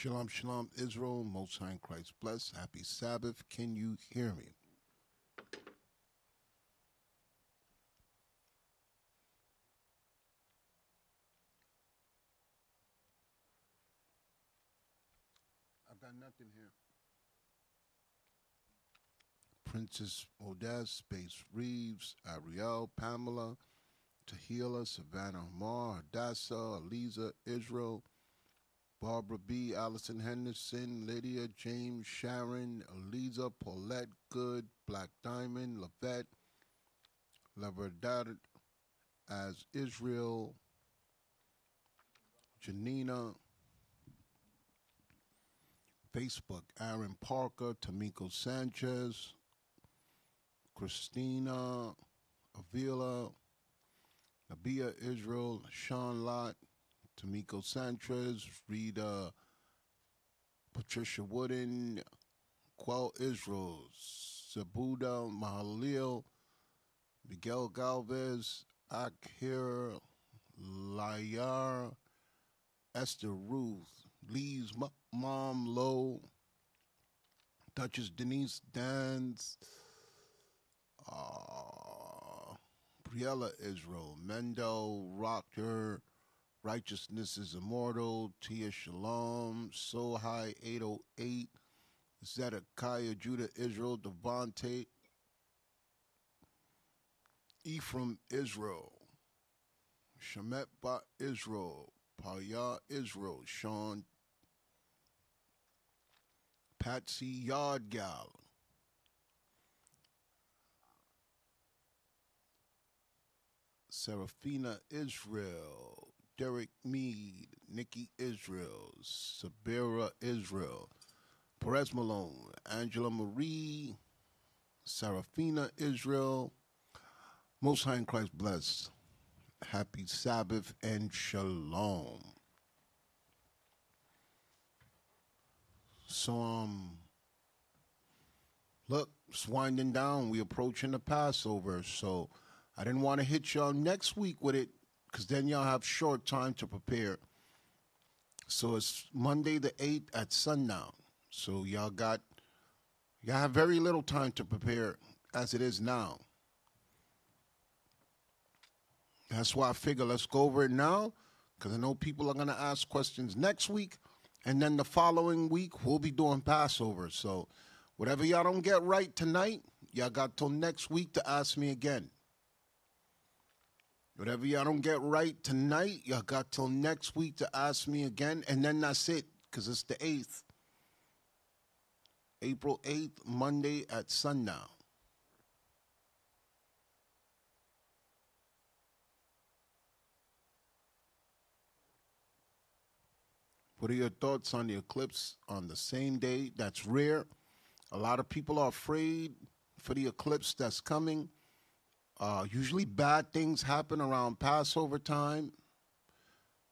Shalom, shalom, Israel, Most High in Christ bless. Happy Sabbath. Can you hear me? I've got nothing here. Princess Modest, Space Reeves, Ariel, Pamela, Tahila, Savannah Mar, Hadassah, Eliza, Israel, Barbara B., Allison Henderson, Lydia, James, Sharon, Eliza, Paulette Good, Black Diamond, Lavette, Laverdad as Israel, Janina, Facebook, Aaron Parker, Tamiko Sanchez, Christina Avila, Abia Israel, Sean Lott, Tamiko Sanchez, Rita, Patricia Wooden, Quell Israel, Sabuda Mahalil, Miguel Galvez, Akhir, Layar, Esther Ruth, Lee's mom Low, Duchess Denise Dans, uh, Briella Israel, Mendel Rocker, Righteousness is Immortal, Tia Shalom, So High 808, Zedekiah, Judah Israel, Devontae, Ephraim Israel, Shemet Ba Israel, Paya Israel, Sean Patsy Yardgal, Serafina Israel, Derek Mead, Nikki Israel, Sabira Israel, Perez Malone, Angela Marie, Serafina Israel. Most High in Christ bless. Happy Sabbath and Shalom. So, um, look, it's winding down. We approaching the Passover, so I didn't want to hit y'all next week with it because then y'all have short time to prepare. So it's Monday the 8th at sundown. So y'all got, y'all have very little time to prepare as it is now. That's why I figure let's go over it now because I know people are going to ask questions next week. And then the following week, we'll be doing Passover. So whatever y'all don't get right tonight, y'all got till next week to ask me again. Whatever y'all don't get right tonight, y'all got till next week to ask me again, and then that's it, because it's the 8th. April 8th, Monday at sundown. What are your thoughts on the eclipse on the same day? That's rare. A lot of people are afraid for the eclipse that's coming. Uh, usually bad things happen around Passover time.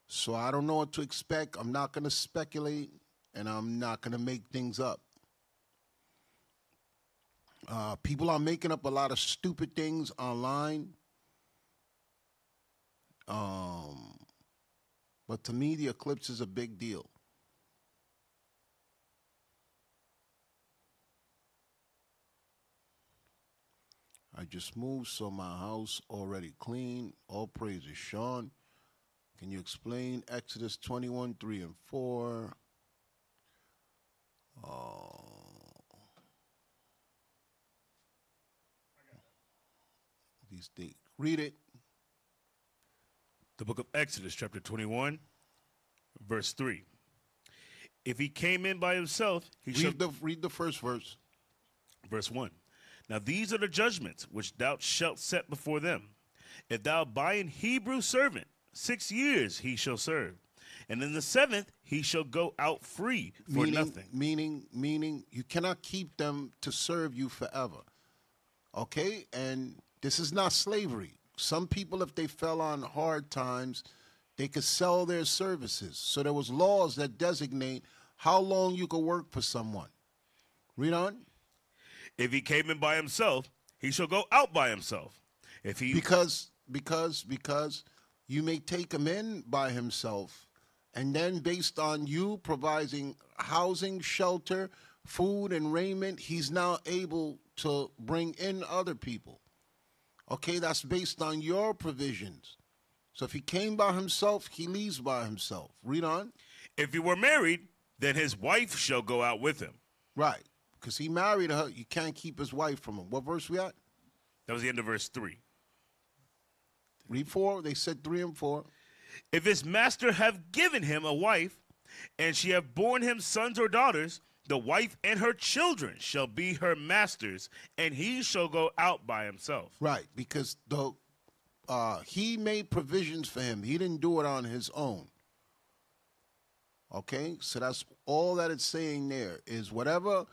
So I don't know what to expect. I'm not going to speculate and I'm not going to make things up. Uh, people are making up a lot of stupid things online. Um, but to me, the eclipse is a big deal. I just moved, so my house already clean. All praises, Sean. Can you explain Exodus 21, 3 and 4? Uh, these things. Read it. The book of Exodus, chapter 21, verse 3. If he came in by himself, he shall. Read the, read the first verse. Verse 1. Now these are the judgments which thou shalt set before them. If thou buy an Hebrew servant, six years he shall serve. And in the seventh he shall go out free for meaning, nothing. Meaning, meaning you cannot keep them to serve you forever. Okay? And this is not slavery. Some people, if they fell on hard times, they could sell their services. So there was laws that designate how long you could work for someone. Read on. If he came in by himself, he shall go out by himself. If he Because because because you may take him in by himself And then, based on you providing housing, shelter, food, and raiment, he's now able to bring in other people. Okay, that's based on your provisions. So if he came by himself, he leaves by himself. Read on. If he were married, then his wife shall go out with him. Right. Because he married her, you can't keep his wife from him. What verse we at? That was the end of verse 3. Read four. They said three and four. If his master have given him a wife, and she have borne him sons or daughters, the wife and her children shall be her masters, and he shall go out by himself. Right, because the uh, he made provisions for him. He didn't do it on his own. Okay, so that's all that it's saying there is whatever.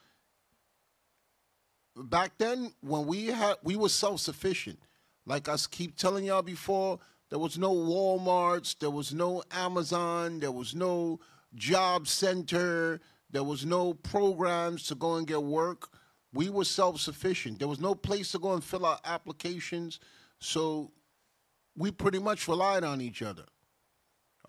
Back then, when we had, we were self sufficient. Like I keep telling y'all before, there was no WalMarts, there was no Amazon, there was no job center, there was no programs to go and get work. We were self sufficient. There was no place to go and fill out applications. So we pretty much relied on each other.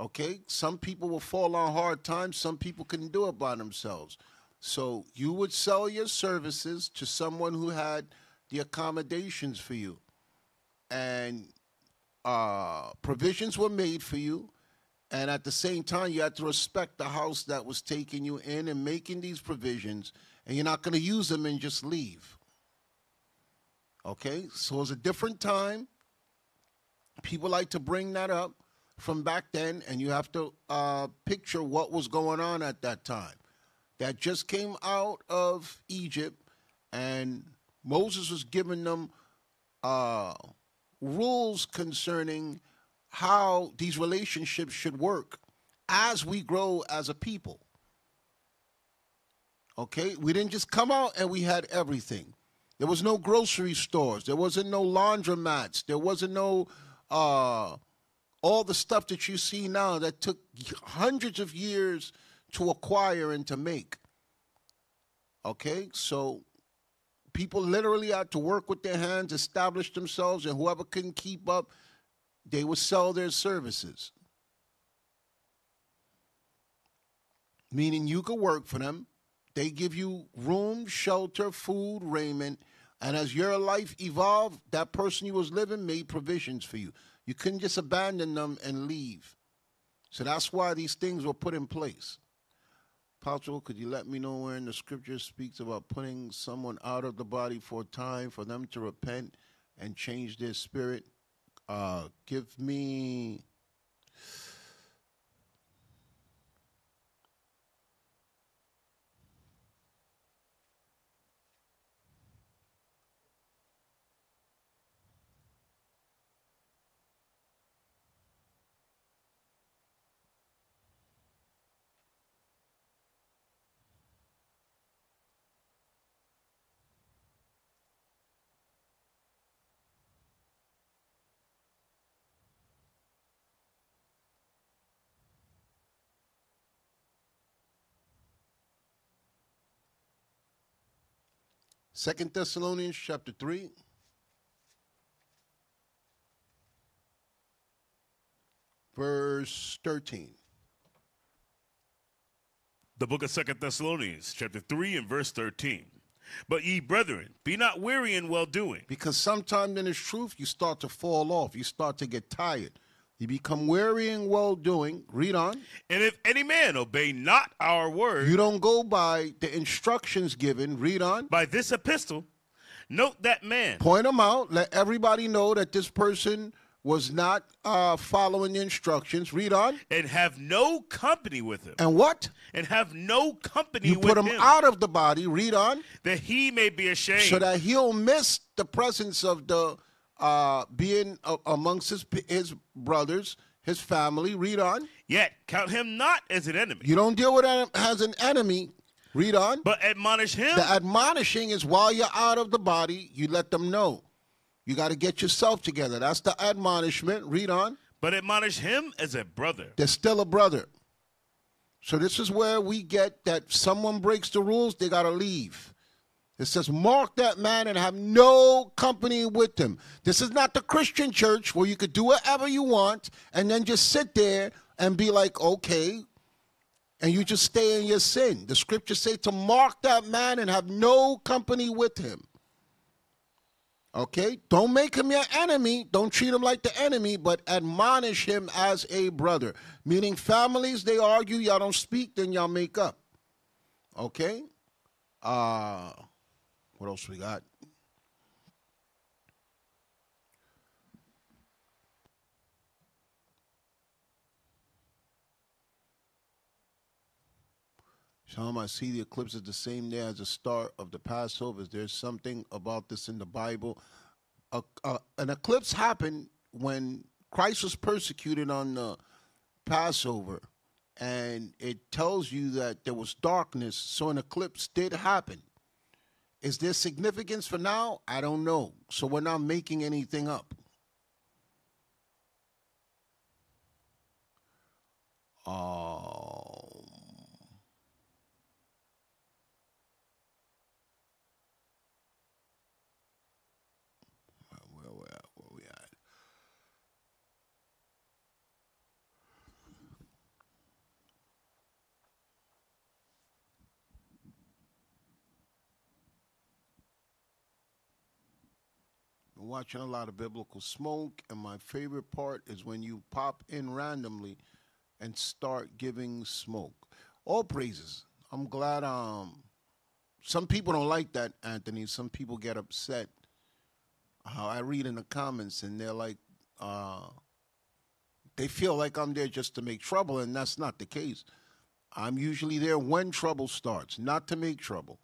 Okay? Some people will fall on hard times, some people couldn't do it by themselves. So you would sell your services to someone who had the accommodations for you. And uh, provisions were made for you. And at the same time, you had to respect the house that was taking you in and making these provisions. And you're not going to use them and just leave. Okay? So it was a different time. People like to bring that up from back then, and you have to uh, picture what was going on at that time. That just came out of Egypt, and Moses was giving them uh, rules concerning how these relationships should work as we grow as a people. Okay? We didn't just come out and we had everything. There was no grocery stores. There wasn't no laundromats. There wasn't no uh, all the stuff that you see now that took hundreds of years to acquire and to make. Okay? So people literally had to work with their hands, establish themselves, and whoever couldn't keep up, they would sell their services. Meaning you could work for them. They give you room, shelter, food, raiment, and as your life evolved, that person you was living made provisions for you. You couldn't just abandon them and leave. So that's why these things were put in place. Apostle, could you let me know where in the scripture speaks about putting someone out of the body for a time for them to repent and change their spirit? Uh, give me Second Thessalonians chapter 3. Verse 13. The book of Second Thessalonians, chapter 3 and verse 13. But ye brethren, be not weary in well doing. Because sometimes in this truth, you start to fall off. You start to get tired. You become weary in well doing. Read on. And if any man obey not our word, You don't go by the instructions given. Read on. by this epistle, note that man Point him out. Let everybody know that this person was not uh, following the instructions. Read on. and have no company with him, And what? and have no company You put him him, out of the body. Read on. that he may be ashamed. So that he'll miss the presence of the uh, being uh, amongst his, his brothers, his family. Read on. Yet count him not as an enemy, You don't deal with him as an enemy. Read on. but admonish him The admonishing is while you're out of the body, you let them know. You got to get yourself together. That's the admonishment. Read on. but admonish him as a brother. They're still a brother. So this is where we get that someone breaks the rules, they got to leave. It says, mark that man and have no company with him. This is not the Christian church where you could do whatever you want and then just sit there and be like, okay, and you just stay in your sin. The scriptures say to mark that man and have no company with him. Okay? Don't make him your enemy. Don't treat him like the enemy, but admonish him as a brother. Meaning families, they argue, y'all don't speak, then y'all make up. Okay? Uh what else we got? Shalom, I see the eclipse is the same day as the start of the Passover. Is there something about this in the Bible? A, a, an eclipse happened when Christ was persecuted on the Passover, and it tells you that there was darkness, so an eclipse did happen. Is there significance for now? I don't know. So we're not making anything up. Um, where we at? Where we at? Been watching a lot of biblical smoke, and my favorite part is when you pop in randomly and start giving smoke. All praises. I'm glad. Um, some people don't like that, Anthony. Some people get upset. How I read in the comments, and they're like, uh, they feel like I'm there just to make trouble, and that's not the case. I'm usually there when trouble starts, not to make trouble.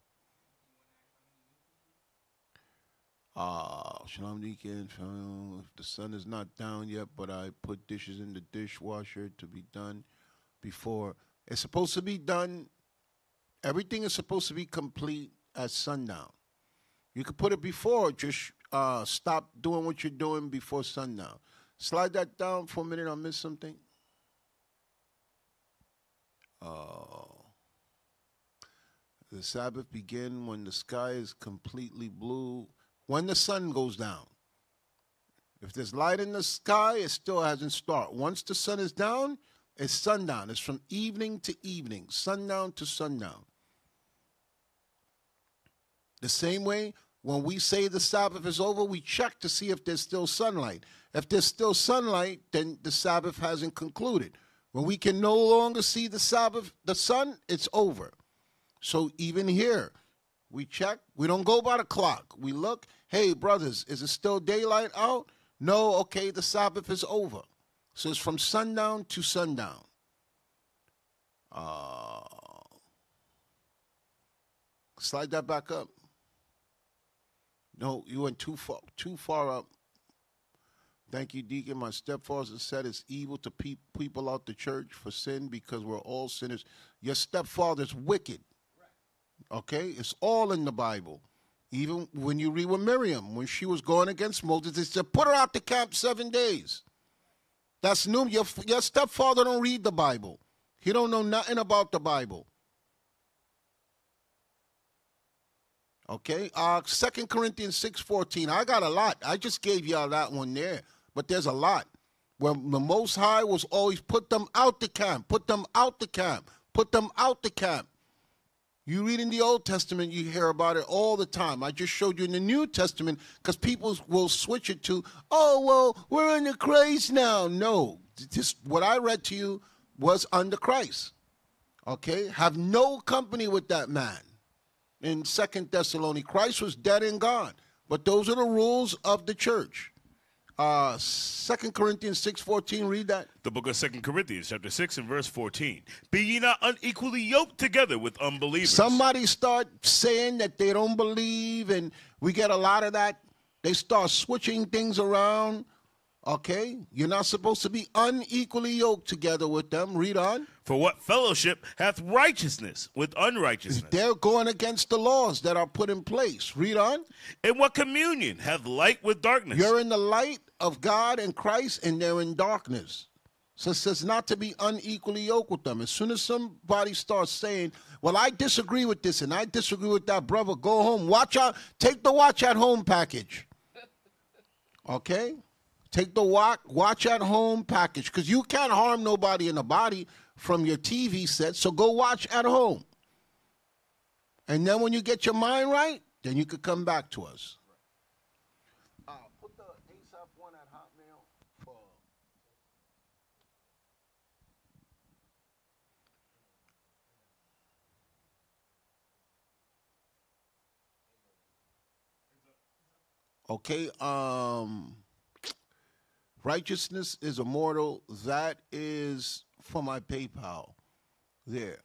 Uh, Shalom Deacon, the sun is not down yet, but I put dishes in the dishwasher to be done before. It's supposed to be done, everything is supposed to be complete at sundown. You could put it before, just uh, stop doing what you're doing before sundown. Slide that down for a minute, I missed something. Uh, the Sabbath begin when the sky is completely blue, when the sun goes down. If there's light in the sky, it still hasn't started. Once the sun is down, it's sundown. It's from evening to evening, sundown to sundown. The same way, when we say the Sabbath is over, we check to see if there's still sunlight. If there's still sunlight, then the Sabbath hasn't concluded. When we can no longer see the Sabbath, the sun, it's over. So even here, we check. We don't go by the clock. We look. Hey, brothers, is it still daylight out? No. Okay, the Sabbath is over. So it's from sundown to sundown. Uh, slide that back up. No, you went too far. Too far up. Thank you, Deacon. My stepfather said it's evil to pe- people out the church for sin because we're all sinners. Your stepfather's wicked. Okay? It's all in the Bible. Even when you read with Miriam, when she was going against Moses, they said, put her out the camp seven days. That's new. Your, your stepfather don't read the Bible. He don't know nothing about the Bible. Okay? Uh, 2 Corinthians 6.14. I got a lot. I just gave y'all that one there. But there's a lot. Where the Most High was always put them out the camp, put them out the camp, put them out the camp. You read in the Old Testament, you hear about it all the time. I just showed you in the New Testament because people will switch it to, oh, well, we're under Christ now. No, just what I read to you was under Christ. Okay? Have no company with that man. In Second Thessalonians, Christ was dead and gone. But those are the rules of the church. Uh, 2 Corinthians 6.14, read that. The book of Second Corinthians, chapter 6 and verse 14. Be ye not unequally yoked together with unbelievers. Somebody start saying that they don't believe, and we get a lot of that. They start switching things around. Okay? You're not supposed to be unequally yoked together with them. Read on. For what fellowship hath righteousness with unrighteousness? They're going against the laws that are put in place. Read on. And what communion hath light with darkness? You're in the light of God and Christ, and they're in darkness. So it says not to be unequally yoked with them. As soon as somebody starts saying, Well, I disagree with this and I disagree with that, brother, go home. Watch out, take the watch at home package. Okay? Take the watch, watch at home package. Because you can't harm nobody in the body, from your TV set, so go watch at home. And then when you get your mind right, then you could come back to us. Uh, put the ASAP one at Hotmail for. Okay, um, righteousness is immortal. That is for my PayPal. There.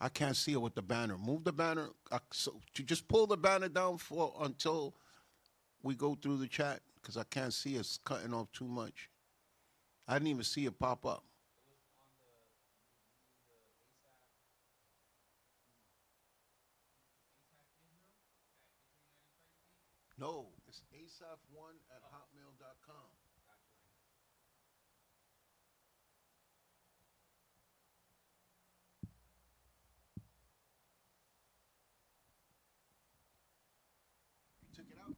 I can't see it with the banner. Move the banner. I, so to just pull the banner down for until we go through the chat because I can't see it's cutting off too much. I didn't even see it pop up. No, it's asaf1 at hotmail.com. You took it out?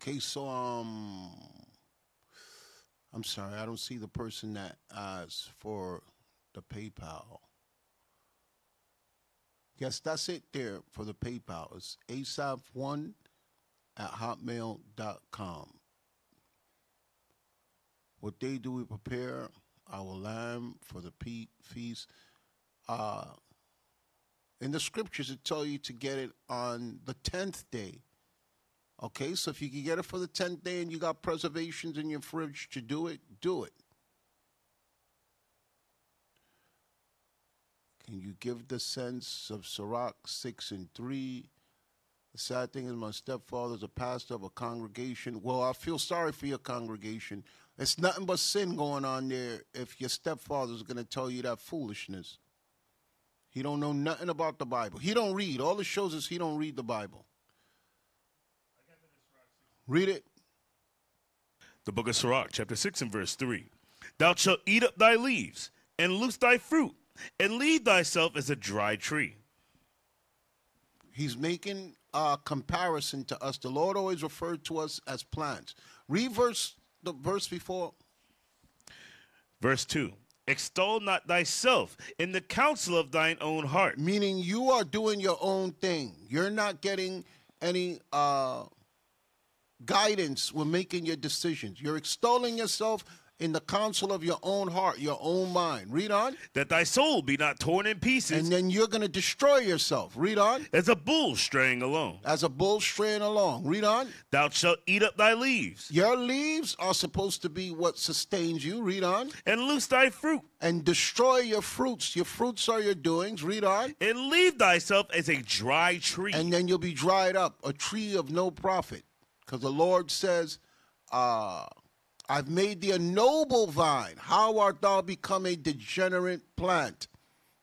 Okay, so um, I'm sorry, I don't see the person that asked for the PayPal. Yes, that's it there for the PayPal. It's asap1 at hotmail.com. What day do we prepare our lamb for the pe- feast? Uh, in the scriptures, it tell you to get it on the 10th day. Okay, so if you can get it for the 10th day and you got preservations in your fridge to do it, do it. Can you give the sense of Sirach 6 and 3? The sad thing is, my stepfather's a pastor of a congregation. Well, I feel sorry for your congregation. It's nothing but sin going on there if your stepfather's going to tell you that foolishness. He don't know nothing about the Bible. He don't read. All it shows is he don't read the Bible. Read it. The book of Sirach, chapter 6 and verse 3. Thou shalt eat up thy leaves, and loose thy fruit, and leave thyself as a dry tree. He's making a comparison to us. The Lord always referred to us as plants. Read verse the verse before. Verse 2. Extol not thyself in the counsel of thine own heart. Meaning you are doing your own thing. You're not getting any uh, guidance when making your decisions. You're extolling yourself in the counsel of your own heart, your own mind. Read on. That thy soul be not torn in pieces. And then you're going to destroy yourself. Read on. As a bull straying along. As a bull straying along. Read on. Thou shalt eat up thy leaves. Your leaves are supposed to be what sustains you. Read on. And loose thy fruit. And destroy your fruits. Your fruits are your doings. Read on. And leave thyself as a dry tree. And then you'll be dried up, a tree of no profit. Because the Lord says, uh, I've made thee a noble vine. How art thou become a degenerate plant?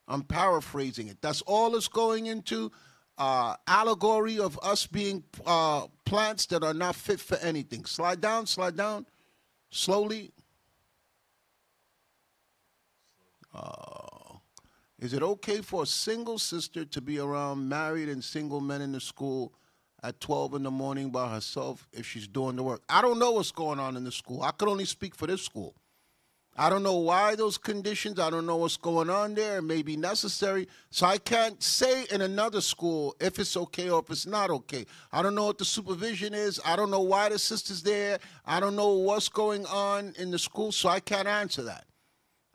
I'm paraphrasing it. That's all it's going into. Uh, allegory of us being uh, plants that are not fit for anything. Slide down, slide down, slowly. Uh, is it okay for a single sister to be around married and single men in the school at 12 in the morning by herself if she's doing the work. I don't know what's going on in the school. I could only speak for this school. I don't know why those conditions, I don't know what's going on there. It may be necessary. So I can't say in another school if it's okay or if it's not okay. I don't know what the supervision is. I don't know why the sister's there. I don't know what's going on in the school, so I can't answer that.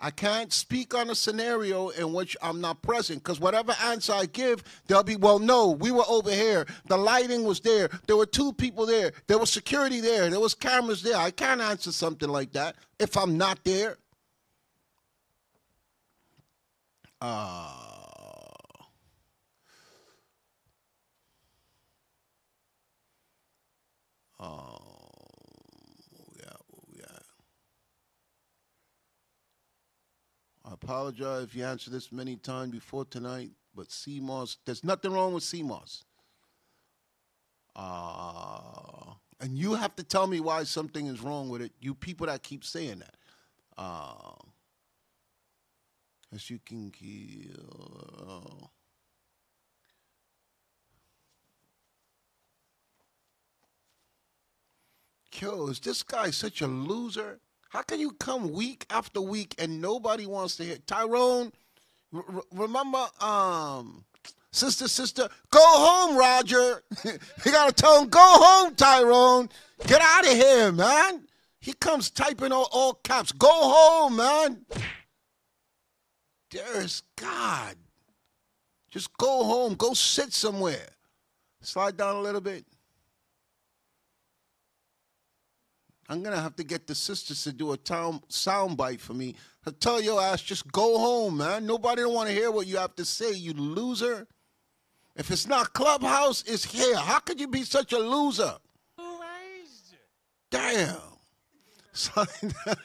I can't speak on a scenario in which I'm not present because whatever answer I give, they'll be, well, no, we were over here. The lighting was there. There were two people there. There was security there. There was cameras there. I can't answer something like that if I'm not there. Uh, uh, yeah, yeah. I apologize if you answered this many times before tonight, but sea moss, there's nothing wrong with sea moss. Uh, and you have to tell me why something is wrong with it. You people that keep saying that. Uh, as you can kill. Yo, is this guy such a loser? How can you come week after week and nobody wants to hear Tyrone? r- remember, um, sister, sister, go home, Roger. you gotta tell him, go home, Tyrone. Get out of here, man. He comes typing all, all caps. Go home, man. There's God. Just go home. Go sit somewhere. Slide down a little bit. I'm gonna have to get the sisters to do a town sound bite for me. I tell your ass, just go home, man. Nobody don't want to hear what you have to say, you loser. If it's not Clubhouse, it's here. How could you be such a loser? Damn. Son,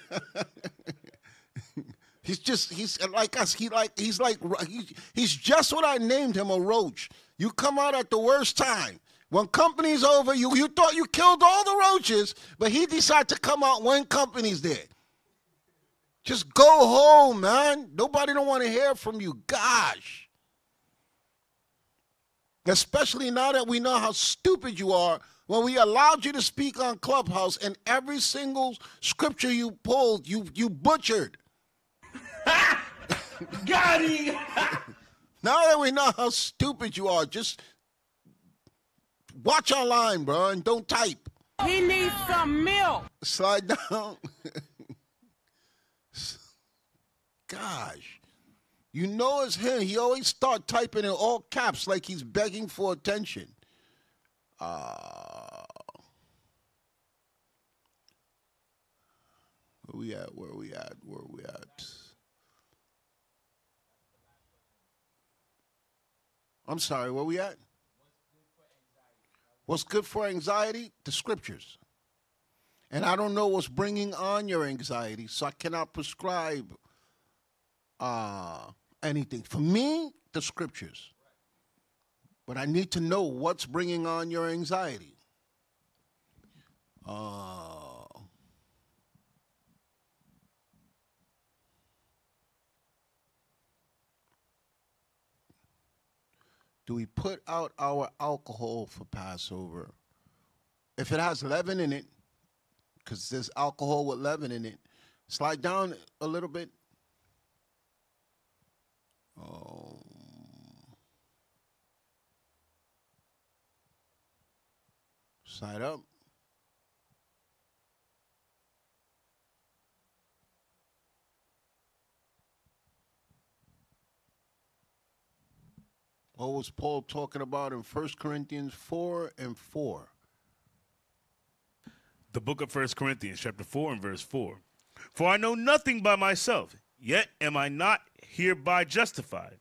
he's just he's like us. He like he's like he's, he's just what I named him a roach. You come out at the worst time. When company's over, you, you thought you killed all the roaches, but he decided to come out when company's there. Just go home, man. Nobody don't want to hear from you. Gosh. Especially now that we know how stupid you are when we allowed you to speak on Clubhouse and every single scripture you pulled, you you butchered. Got him. Now that we know how stupid you are, just watch online, bro, and don't type. He needs some milk. Slide down. Gosh. You know it's him. He always start typing in all caps like he's begging for attention. Uh, where we at? Where we at? Where we at? I'm sorry, where we at? What's good for anxiety? The scriptures. And I don't know what's bringing on your anxiety, so I cannot prescribe uh, anything. For me, the scriptures. But I need to know what's bringing on your anxiety. Uh, do we put out our alcohol for Passover? If it has leaven in it, because there's alcohol with leaven in it, slide down a little bit. Um, side up. What was Paul talking about in 1 Corinthians 4 and 4? The book of First Corinthians, chapter 4 and verse 4. For I know nothing by myself, yet am I not hereby justified.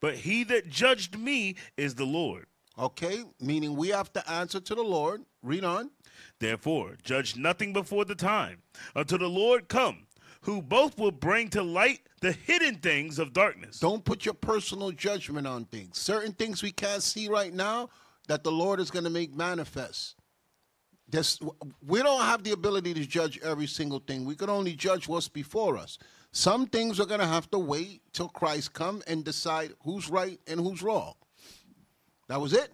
But he that judged me is the Lord. Okay, meaning we have to answer to the Lord. Read on. Therefore, judge nothing before the time, until the Lord come, who both will bring to light the hidden things of darkness. Don't put your personal judgment on things. Certain things we can't see right now that the Lord is going to make manifest. This, we don't have the ability to judge every single thing. We can only judge what's before us. Some things are going to have to wait till Christ come and decide who's right and who's wrong. That was it.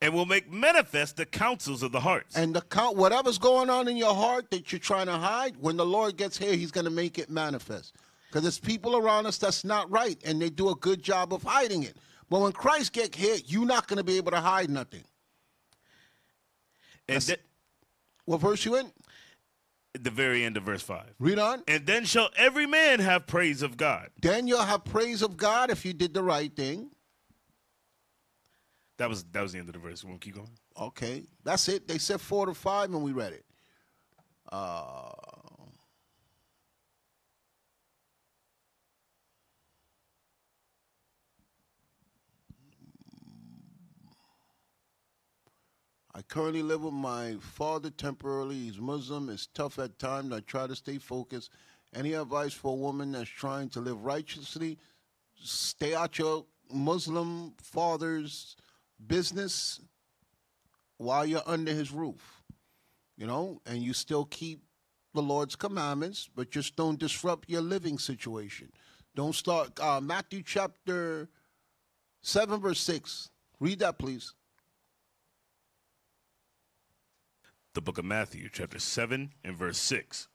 And will make manifest the counsels of the hearts. And the count, whatever's going on in your heart that you're trying to hide, when the Lord gets here, He's going to make it manifest. Because there's people around us that's not right, and they do a good job of hiding it. But when Christ get here, you're not going to be able to hide nothing. and that, What verse you in? at the very end of verse 5. Read on. And then shall every man have praise of God. Then you'll have praise of God if you did the right thing. That was that was the end of the verse. We won't keep going. Okay, that's it. They said four to five, and we read it. Uh, I currently live with my father temporarily. He's Muslim. It's tough at times. I try to stay focused. Any advice for a woman that's trying to live righteously? Stay out your Muslim father's business while you're under his roof, you know, and you still keep the Lord's commandments, but just don't disrupt your living situation. Don't start. Uh, Matthew chapter 7, verse 6. Read that, please. The book of Matthew, chapter 7 and verse 6.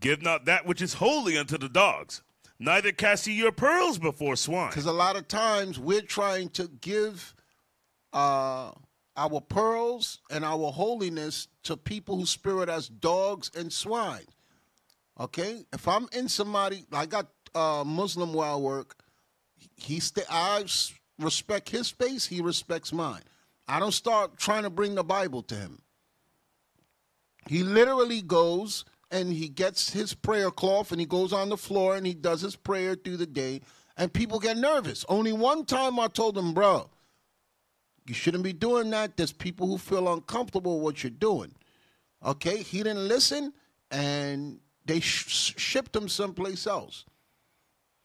Give not that which is holy unto the dogs, neither cast ye your pearls before swine. Because a lot of times we're trying to give uh, our pearls and our holiness to people who spirit as dogs and swine. Okay, if I'm in somebody, I got uh, Muslim where I work. He st- I respect his space. He respects mine. I don't start trying to bring the Bible to him. He literally goes and he gets his prayer cloth and he goes on the floor and he does his prayer through the day. And people get nervous. Only one time I told him, bro, you shouldn't be doing that. There's people who feel uncomfortable with what you're doing. Okay, he didn't listen, and they sh- shipped him someplace else.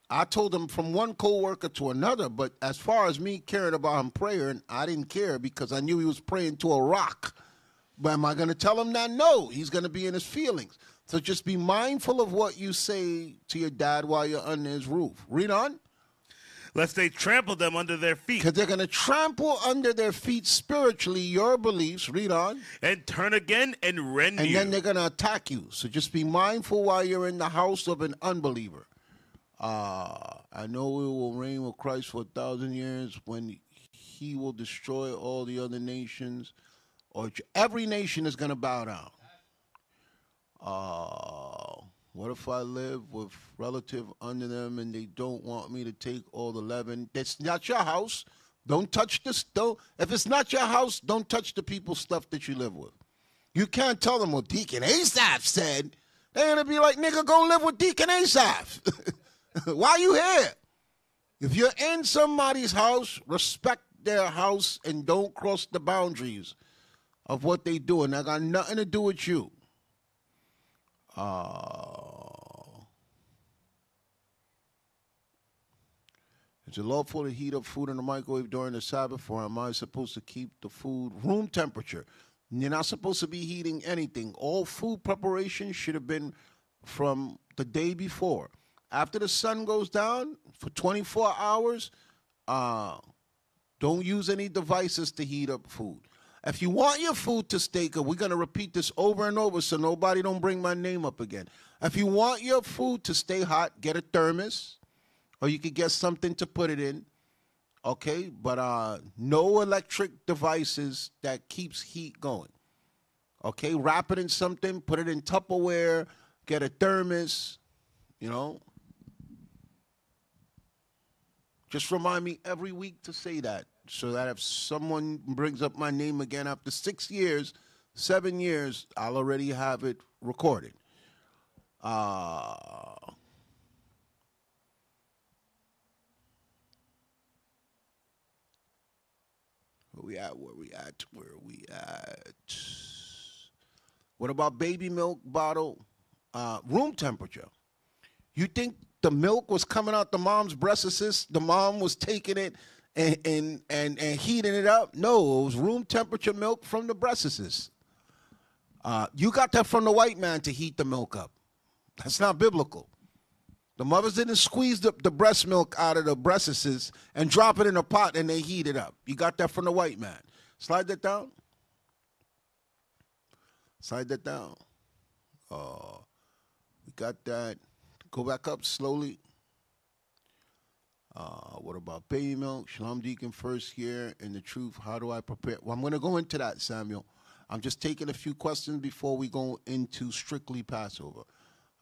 I told him from one coworker to another, but as far as me caring about him praying, I didn't care because I knew he was praying to a rock. But am I going to tell him that? No, he's going to be in his feelings. So just be mindful of what you say to your dad while you're under his roof. Read on. Lest they trample them under their feet Because they're going to trample under their feet spiritually your beliefs. Read on. and turn again and rend And you. then they're going to attack you. So just be mindful while you're in the house of an unbeliever. Uh, I know we will reign with Christ for a thousand years when he will destroy all the other nations, or every nation is going to bow down. Uh, what if I live with relative under them and they don't want me to take all the leaven? That's not your house. Don't touch this. Don't. If it's not your house, don't touch the people's stuff that you live with. You can't tell them what Deacon Asaph said. They're gonna be like, nigga, go live with Deacon Asaph. Why you here? If you're in somebody's house, respect their house and don't cross the boundaries of what they do. And that got nothing to do with you. Uh, is it lawful to heat up food in the microwave during the Sabbath, or am I supposed to keep the food room temperature? You're not supposed to be heating anything. All food preparation should have been from the day before. After the sun goes down for 24 hours, uh, don't use any devices to heat up food. If you want your food to stay good, we're going to repeat this over and over so nobody don't bring my name up again. If you want your food to stay hot, get a thermos or you could get something to put it in. Okay? But uh no electric devices that keeps heat going. Okay? Wrap it in something, put it in Tupperware, get a thermos, you know? Just remind me every week to say that so that if someone brings up my name again after six years, seven years, I'll already have it recorded. Uh, where we at? Where we at? Where we at? What about baby milk bottle? Uh, room temperature. You think the milk was coming out the mom's breasts? The mom was taking it and and and, and heating it up? No, it was room temperature milk from the breasts. Uh, you got that from the white man to heat the milk up. That's not biblical. The mothers didn't squeeze the, the breast milk out of the breasts and drop it in a pot and they heat it up. You got that from the white man. Slide that down. Slide that down. Uh, we got that. Go back up slowly. Uh, what about baby milk? Shalom Deacon first year in the truth. How do I prepare? Well, I'm going to go into that, Samuel. I'm just taking a few questions before we go into strictly Passover.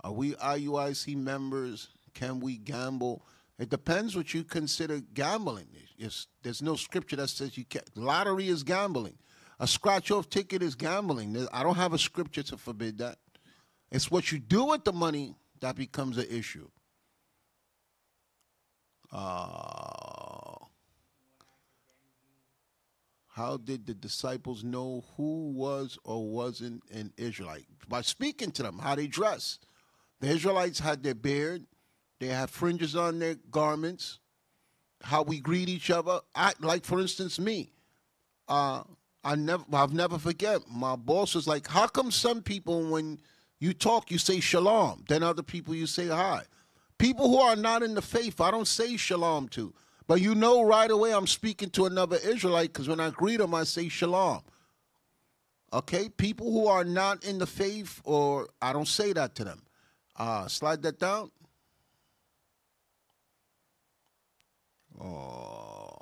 Are we IUIC members? Can we gamble? It depends what you consider gambling. It's, there's no scripture that says you can't. Lottery is gambling. A scratch off ticket is gambling. I don't have a scripture to forbid that. It's what you do with the money that becomes an issue. Uh, how did the disciples know who was or wasn't an Israelite? By speaking to them, how they dress. The Israelites had their beard, they had fringes on their garments, how we greet each other. I, like, for instance, me. Uh, I never, I've never forget. My boss was like, "How come some people, when you talk, you say shalom, then other people you say hi? People who are not in the faith, I don't say shalom to. But you know right away I'm speaking to another Israelite because when I greet them, I say shalom. Okay, people who are not in the faith, or I don't say that to them. Uh, slide that down. Oh.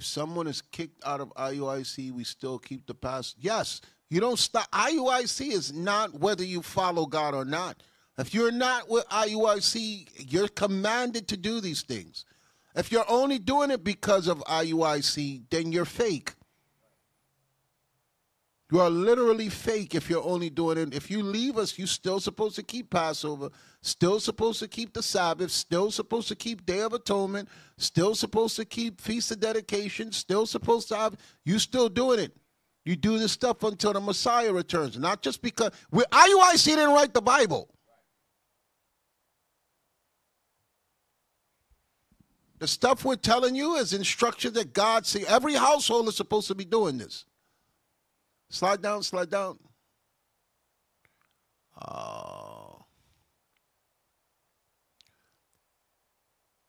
If someone is kicked out of IUIC, we still keep the past. Yes, you don't stop. IUIC is not whether you follow God or not. If you're not with IUIC, you're commanded to do these things. If you're only doing it because of IUIC, then you're fake. You are literally fake if you're only doing it. If you leave us, you're still supposed to keep Passover, still supposed to keep the Sabbath, still supposed to keep Day of Atonement, still supposed to keep Feast of Dedication, still supposed to have, you still doing it. You do this stuff until the Messiah returns, not just because we IUIC didn't write the Bible. The stuff we're telling you is instruction that God see. Every household is supposed to be doing this. Slide down, slide down. Uh,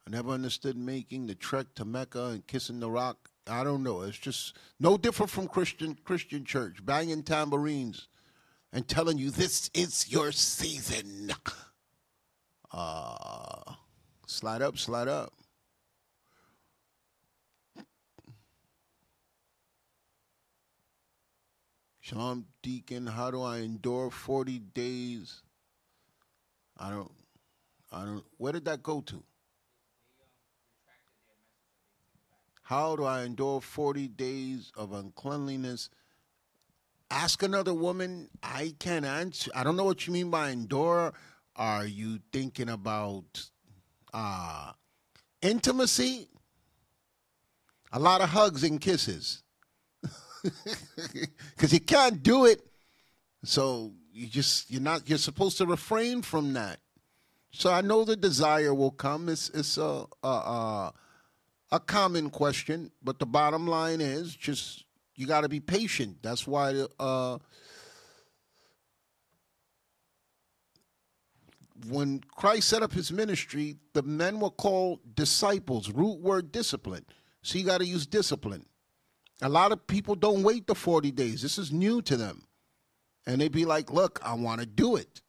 I never understood making the trek to Mecca and kissing the rock. I don't know. It's just no different from Christian Christian church, banging tambourines and telling you this is your season. Uh, slide up, slide up. Sean Deacon, how do I endure 40 days? I don't, I don't, where did that go to? How do I endure 40 days of uncleanliness? Ask another woman. I can't answer. I don't know what you mean by endure. Are you thinking about uh, intimacy? A lot of hugs and kisses because you can't do it. So you just you're not you're supposed to refrain from that. So I know the desire will come. It's it's a a, a, a common question, but the bottom line is just you got to be patient. That's why uh, when Christ set up his ministry, the men were called disciples. Root word discipline. So you got to use discipline. A lot of people don't wait the 40 days. This is new to them. And they'd be like, look, I want to do it.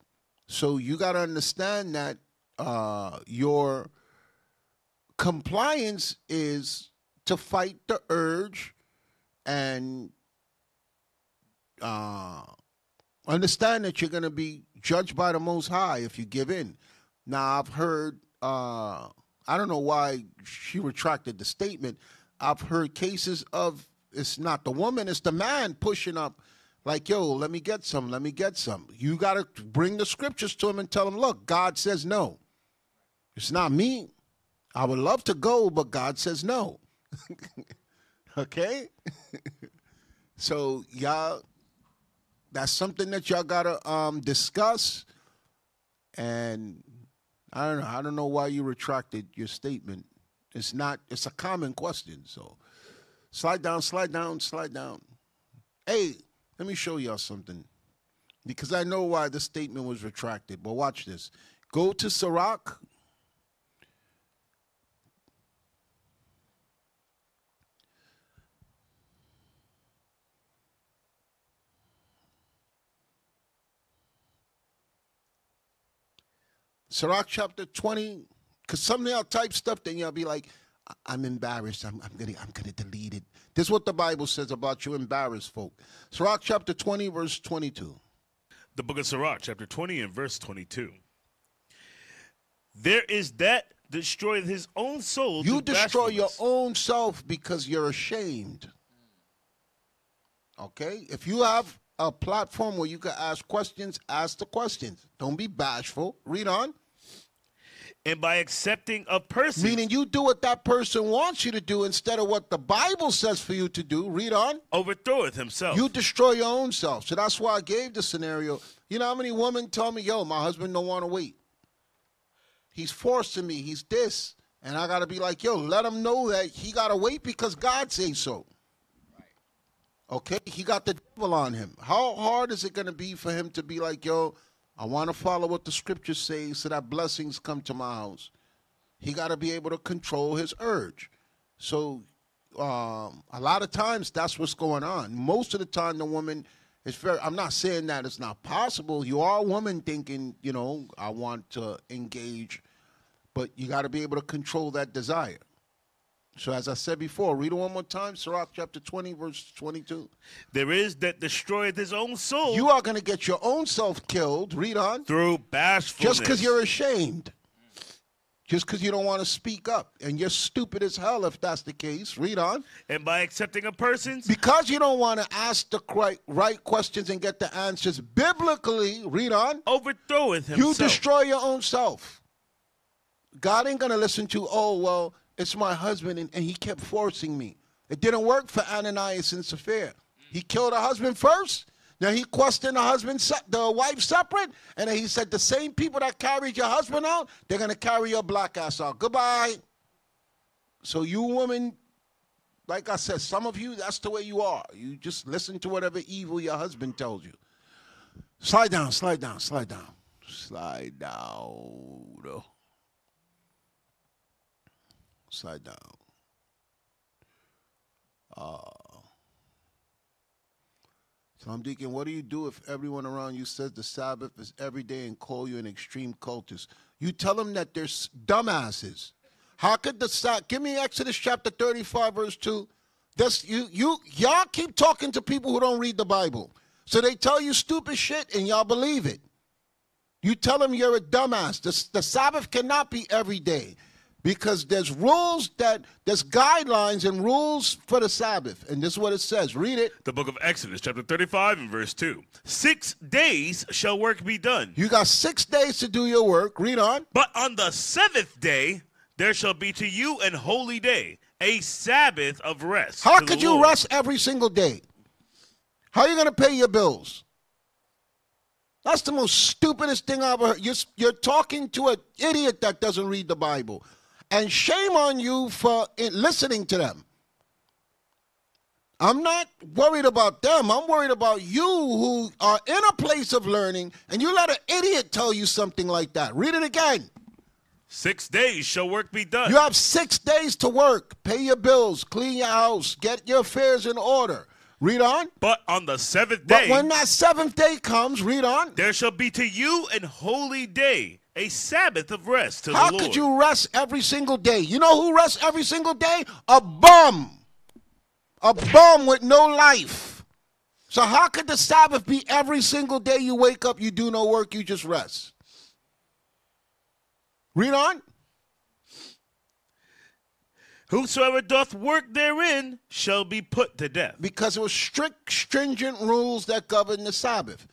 So you got to understand that uh, your compliance is to fight the urge and uh, understand that you're going to be judged by the Most High if you give in. Now, I've heard, uh, I don't know why she retracted the statement. I've heard cases of it's not the woman, it's the man pushing up, like, yo, let me get some, let me get some. You got to bring the scriptures to him and tell him, look, God says no. It's not me. I would love to go, but God says no. okay? so, y'all, that's something that y'all got to um, discuss. And I don't know. I don't know why you retracted your statement. It's not, it's a common question. So, Slide down, slide down, slide down. Hey, let me show y'all something. Because I know why the statement was retracted, but watch this. Go to Sirach. Sirach chapter 20. Because some of y'all type stuff, then y'all be like, I'm embarrassed. I'm, I'm gonna I'm gonna delete it. This is what the Bible says about you embarrassed folk. Sirach chapter 20, verse 22. The book of Sirach, chapter 20 and verse 22. There is that destroyeth his own soul. You destroy your own self because you're ashamed. Okay? If you have a platform where you can ask questions, ask the questions. Don't be bashful. Read on. And by accepting a person. Meaning you do what that person wants you to do instead of what the Bible says for you to do. Read on. overthroweth himself. You destroy your own self. So that's why I gave the scenario. You know how many women tell me, yo, my husband don't want to wait. He's forcing me. He's this. And I got to be like, yo, let him know that he got to wait because God says so. Okay? He got the devil on him. How hard is it going to be for him to be like, yo, I want to follow what the scripture says so that blessings come to my house? He got to be able to control his urge. So um, a lot of times that's what's going on. Most of the time, the woman is very. I'm not saying that it's not possible. You are a woman thinking, you know, I want to engage, but you got to be able to control that desire. So as I said before, read it one more time, Sirach chapter 20, verse 22. there is that destroyeth his own soul You are going to get your own self killed. Read on. through bashfulness. Just because you're ashamed. Just because you don't want to speak up. And you're stupid as hell if that's the case. Read on. and by accepting a person's Because you don't want to ask the right, right questions and get the answers biblically, read on, overthroweth himself. you destroy your own self. God ain't going to listen to, oh, well, it's my husband and, and he kept forcing me. It didn't work for Ananias and Sapphira. He killed her husband first. Now he questioned the husband, the wife separate, and he said, "The same people that carried your husband out, they're gonna carry your black ass out. Goodbye." So you women, like I said, some of you, that's the way you are. You just listen to whatever evil your husband tells you. Slide down, slide down, slide down, slide down. Slide down. Uh, thinking, what do you do if everyone around you says the Sabbath is every day and call you an extreme cultist? You tell them that they're dumbasses. How could the Sabbath? Give me Exodus chapter 35, verse 2. This, you, you, y'all keep talking to people who don't read the Bible. So they tell you stupid shit and y'all believe it. You tell them you're a dumbass. The, the Sabbath cannot be every day because there's rules that, there's guidelines and rules for the Sabbath. And this is what it says. Read it. The book of Exodus, chapter 35 and verse 2. Six days shall work be done. You got six days to do your work. Read on. But on the seventh day there shall be to you an holy day, a Sabbath of rest. How could you Lord. rest every single day? How are you going to pay your bills? That's the most stupidest thing I've ever heard. You're, you're talking to an idiot that doesn't read the Bible. And shame on you for listening to them. I'm not worried about them. I'm worried about you who are in a place of learning and you let an idiot tell you something like that. Read it again. Six days shall work be done. You have six days to work, pay your bills, clean your house, get your affairs in order. Read on. but on the seventh day. But when that seventh day comes, read on. there shall be to you an holy day, a Sabbath of rest to How the Lord. How could you rest every single day? You know who rests every single day? A bum. A bum with no life. So how could the Sabbath be every single day you wake up, you do no work, you just rest? Read on. Whosoever doth work therein shall be put to death. because it was strict, stringent rules that govern the Sabbath.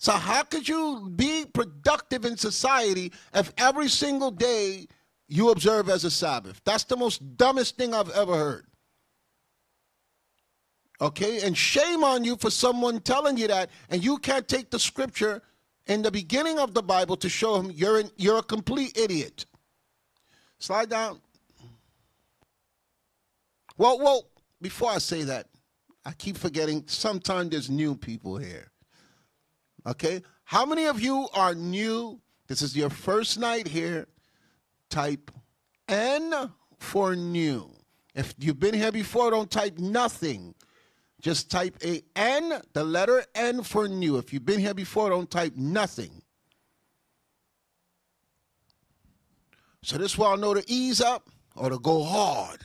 So how could you be productive in society if every single day you observe as a Sabbath? That's the most dumbest thing I've ever heard. Okay, and shame on you for someone telling you that, and you can't take the scripture in the beginning of the Bible to show him you're an, you're a complete idiot. Slide down. Well, well, before I say that, I keep forgetting sometimes there's new people here. Okay? How many of you are new? This is your first night here. Type N for new. If you've been here before, don't type nothing. Just type a N, the letter N for new. If you've been here before, don't type nothing. So this will know to ease up. or to go hard.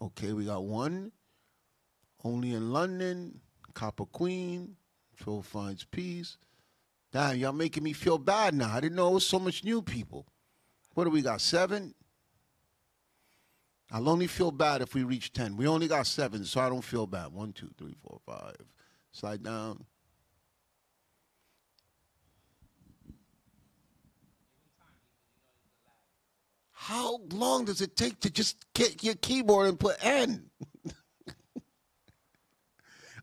Okay, we got one. Only in London, Copper Queen, Phil finds peace. Damn, y'all making me feel bad now. I didn't know it was so much new people. What do we got? Seven? I'll only feel bad if we reach 10. We only got seven, so I don't feel bad. One, two, three, four, five. Slide down. How long does it take to just get your keyboard and put N?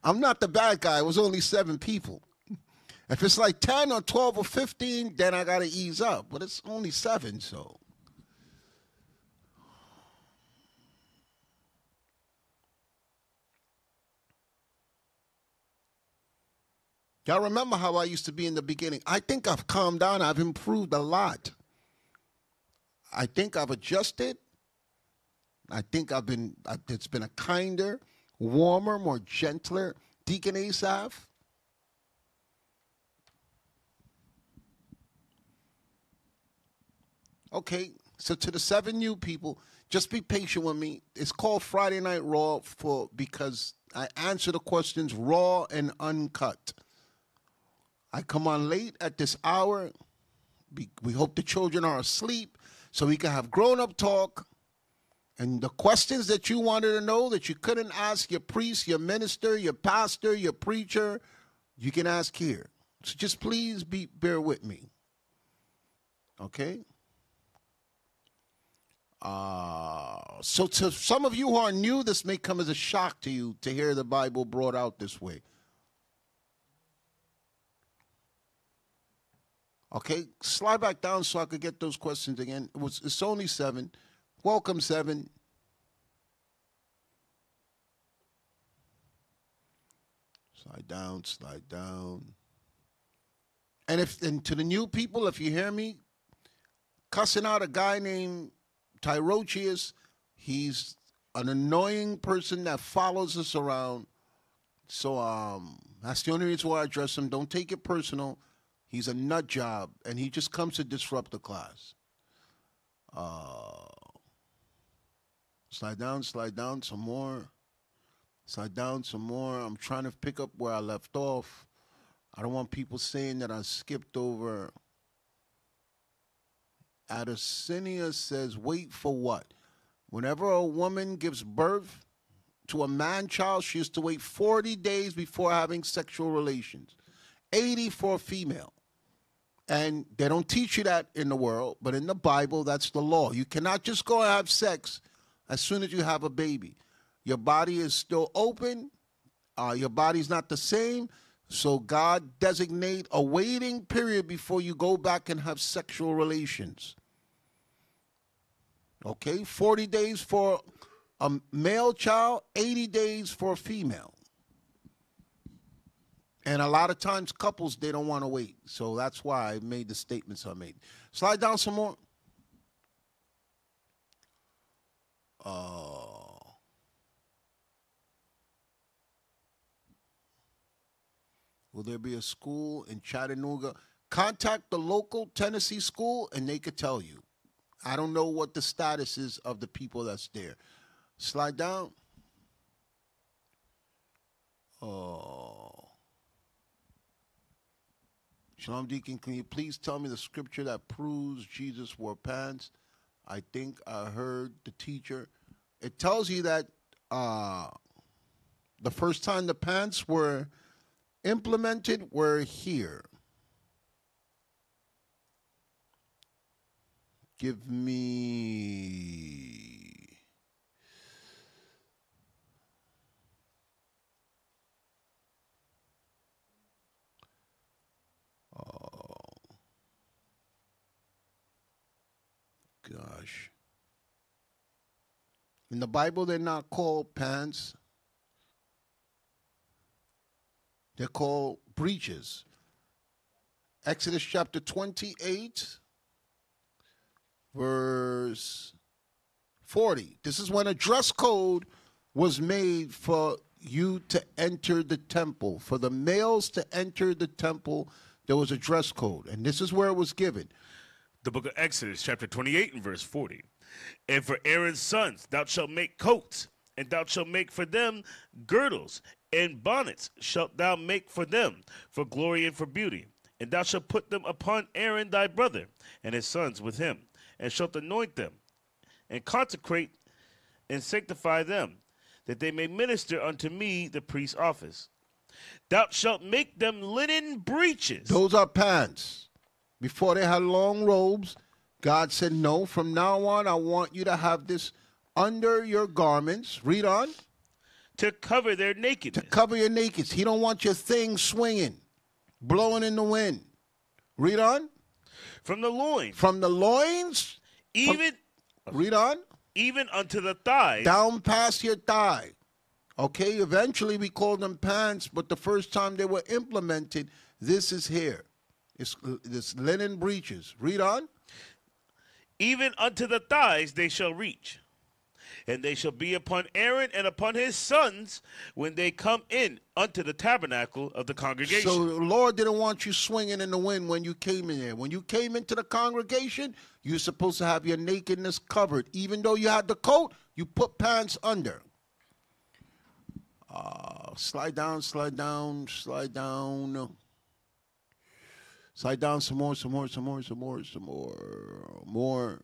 I'm not the bad guy. It was only seven people. If it's like 10 or 12 or 15, then I got to ease up. But it's only seven, so. Y'all remember how I used to be in the beginning? I think I've calmed down. I've improved a lot. I think I've adjusted. I think I've been, it's been a kinder, warmer, more gentler Deacon Asaph. Okay, so to the seven new people, just be patient with me. It's called Friday Night Raw for because I answer the questions raw and uncut. I come on late at this hour. We hope the children are asleep so we can have grown up talk. And the questions that you wanted to know that you couldn't ask your priest, your minister, your pastor, your preacher, you can ask here. So just please be bear with me. Okay? Uh, so to some of you who are new, this may come as a shock to you to hear the Bible brought out this way. Okay, slide back down so I could get those questions again. It was it's only seven. Welcome, seven. Slide down, slide down. And if and to the new people, if you hear me cussing out a guy named Tyrochius, he's an annoying person that follows us around. So um that's the only reason why I address him. Don't take it personal. He's a nut job, and he just comes to disrupt the class. Uh, slide down, slide down some more. Slide down some more. I'm trying to pick up where I left off. I don't want people saying that I skipped over. Addisinia says, wait for what? Whenever a woman gives birth to a man child, she has to wait 40 days before having sexual relations. 80 for female. And they don't teach you that in the world, but in the Bible, that's the law. You cannot just go and have sex as soon as you have a baby. Your body is still open. Uh, your body's not the same. So God designate a waiting period before you go back and have sexual relations. Okay, 40 days for a male child, 80 days for a female. And a lot of times, couples, they don't want to wait. So that's why I made the statements I made. Slide down some more. Uh, will there be a school in Chattanooga? Contact the local Tennessee school and they could tell you. I don't know what the status is of the people that's there. Slide down. Oh. Shalom Deacon, can you please tell me the scripture that proves Jesus wore pants? I think I heard the teacher. It tells you that uh, the first time the pants were implemented were here. Give me gosh. In the Bible, they're not called pants, they're called breeches. Exodus chapter 28, verse 40. This is when a dress code was made for you to enter the temple, for the males to enter the temple there was a dress code, and this is where it was given. The book of Exodus, chapter 28 and verse 40. And for Aaron's sons, thou shalt make coats, and thou shalt make for them girdles, and bonnets shalt thou make for them, for glory and for beauty. And thou shalt put them upon Aaron thy brother, and his sons with him, and shalt anoint them, and consecrate and sanctify them, that they may minister unto me the priest's office. Thou shalt make them linen breeches. Those are pants. Before they had long robes, God said, No, from now on, I want you to have this under your garments. Read on. to cover their nakedness. To cover your nakeds. He don't want your thing swinging, blowing in the wind. Read on. from the loins, From the loins, even read on, even unto the thighs, down past your thigh. Okay, eventually we called them pants, but the first time they were implemented, this is here. It's this linen breeches. Read on. even unto the thighs they shall reach. And they shall be upon Aaron and upon his sons when they come in unto the tabernacle of the congregation. So the Lord didn't want you swinging in the wind when you came in there. When you came into the congregation, you're supposed to have your nakedness covered. Even though you had the coat, you put pants under. Uh, slide down, slide down, slide down. Slide down some more, some more, some more, some more, some more, more.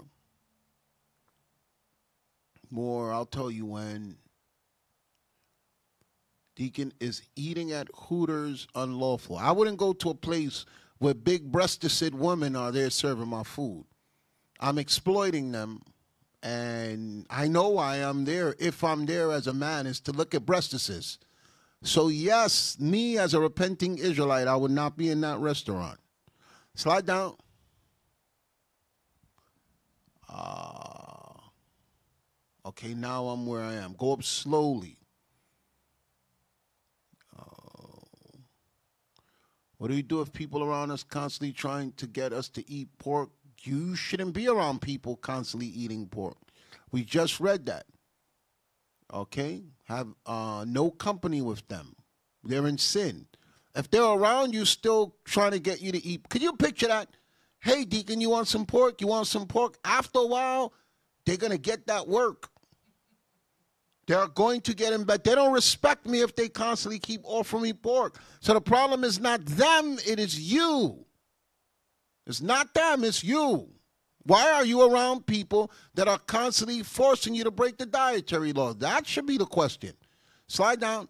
More. I'll tell you when. Deacon is eating at Hooters unlawful. I wouldn't go to a place where big breasted women are there serving my food. I'm exploiting them, and I know why I'm there. If I'm there as a man, is to look at breastises. So yes, me as a repenting Israelite, I would not be in that restaurant. Slide down. Uh, okay, now I'm where I am. Go up slowly. What do we do if people around us constantly trying to get us to eat pork? You shouldn't be around people constantly eating pork. We just read that. Okay? Have uh, no company with them. They're in sin. If they're around you still trying to get you to eat, can you picture that? Hey, Deacon, you want some pork? You want some pork? After a while, they're going to get that work. They're going to get in bed. They don't respect me if they constantly keep offering me pork. So the problem is not them, it is you. It's not them, it's you. Why are you around people that are constantly forcing you to break the dietary law? That should be the question. Slide down.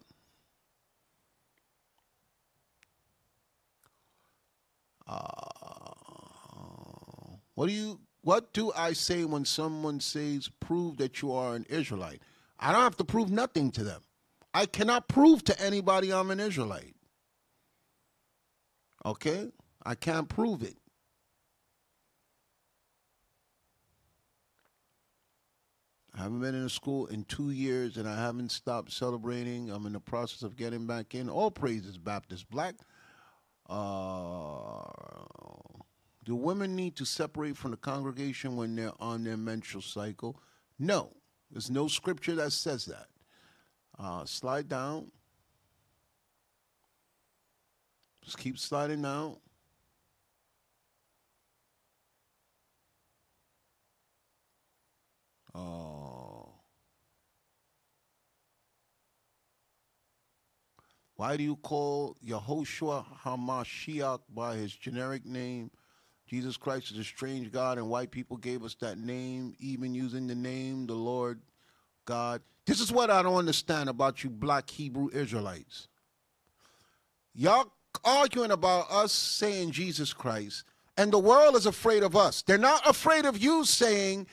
Uh, what do you what do I say when someone says prove that you are an Israelite? I don't have to prove nothing to them. I cannot prove to anybody I'm an Israelite. Okay? I can't prove it. I haven't been in a school in two years and I haven't stopped celebrating. I'm in the process of getting back in. All praises Baptist Black. Uh, do women need to separate from the congregation when they're on their menstrual cycle? No. There's no scripture that says that. Uh, slide down. Just keep sliding down. Oh. Why do you call Yehoshua Hamashiach by his generic name? Jesus Christ is a strange God, and white people gave us that name, even using the name the Lord God. This is what I don't understand about you black Hebrew Israelites. Y'all arguing about us saying Jesus Christ, and the world is afraid of us. They're not afraid of you saying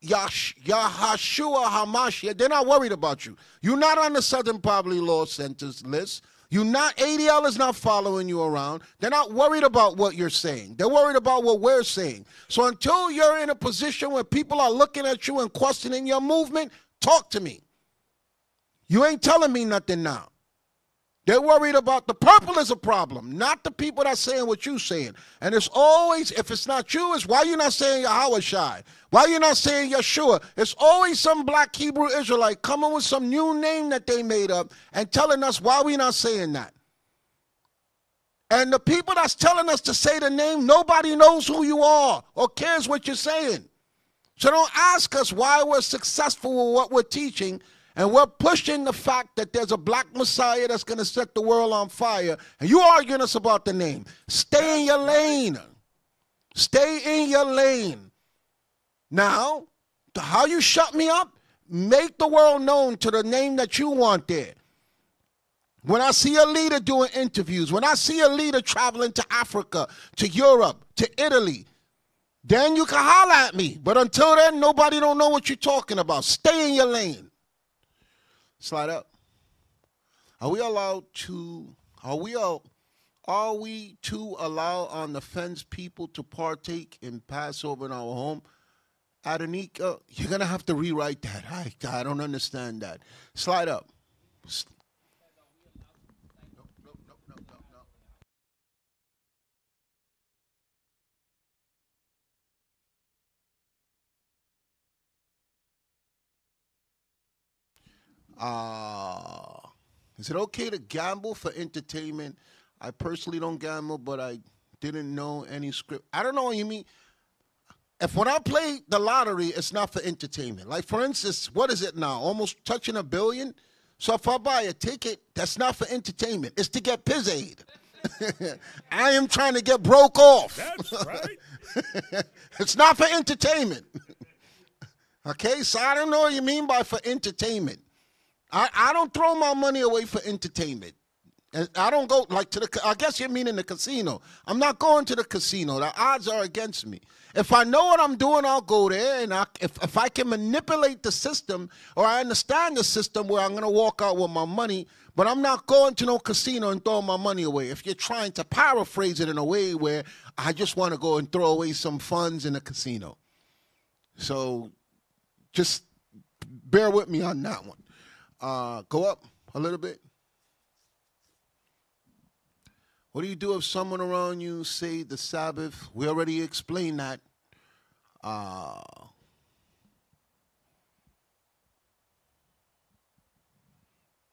Yash, Yahashua Hamashiach. They're not worried about you. You're not on the Southern Poverty Law Center's list. You're not ADL is not following you around. They're not worried about what you're saying. They're worried about what we're saying. So until you're in a position where people are looking at you and questioning your movement, talk to me. You ain't telling me nothing now. They're worried about the purple is a problem, not the people that's saying what you're saying. And it's always, if it's not you, it's why you're not saying Yahweh Shai. Why you're not saying Yeshua. It's always some black Hebrew Israelite coming with some new name that they made up and telling us why we're not saying that. And the people that's telling us to say the name, nobody knows who you are or cares what you're saying. So don't ask us why we're successful with what we're teaching and we're pushing the fact that there's a black messiah that's going to set the world on fire and you arguing us about the name. Stay in your lane. Stay in your lane. Now, how you shut me up? Make the world known to the name that you want there. When I see a leader doing interviews, when I see a leader traveling to Africa, to Europe, to Italy, then you can holler at me. But until then, nobody don't know what you're talking about. Stay in your lane. Slide up. Are we allowed to? Are we all? Are we to allow on the fence people to partake in Passover in our home? Adonika, you're gonna have to rewrite that. I I don't understand that. Slide up. Uh, is it okay to gamble for entertainment? I personally don't gamble, but I didn't know any script. I don't know what you mean. If when I play the lottery, it's not for entertainment. Like for instance, what is it now? Almost touching a billion. So if I buy a ticket, that's not for entertainment. It's to get piz aid. I am trying to get broke off. That's right. it's not for entertainment. okay, so I don't know what you mean by for entertainment. I, I don't throw my money away for entertainment. I don't go like to the. I guess you mean in the casino. I'm not going to the casino. The odds are against me. If I know what I'm doing, I'll go there. And I, if if I can manipulate the system or I understand the system where I'm going to walk out with my money, but I'm not going to no casino and throw my money away. If you're trying to paraphrase it in a way where I just want to go and throw away some funds in a casino, so just bear with me on that one. Uh, go up a little bit. What do you do if someone around you say the Sabbath? We already explained that. Uh,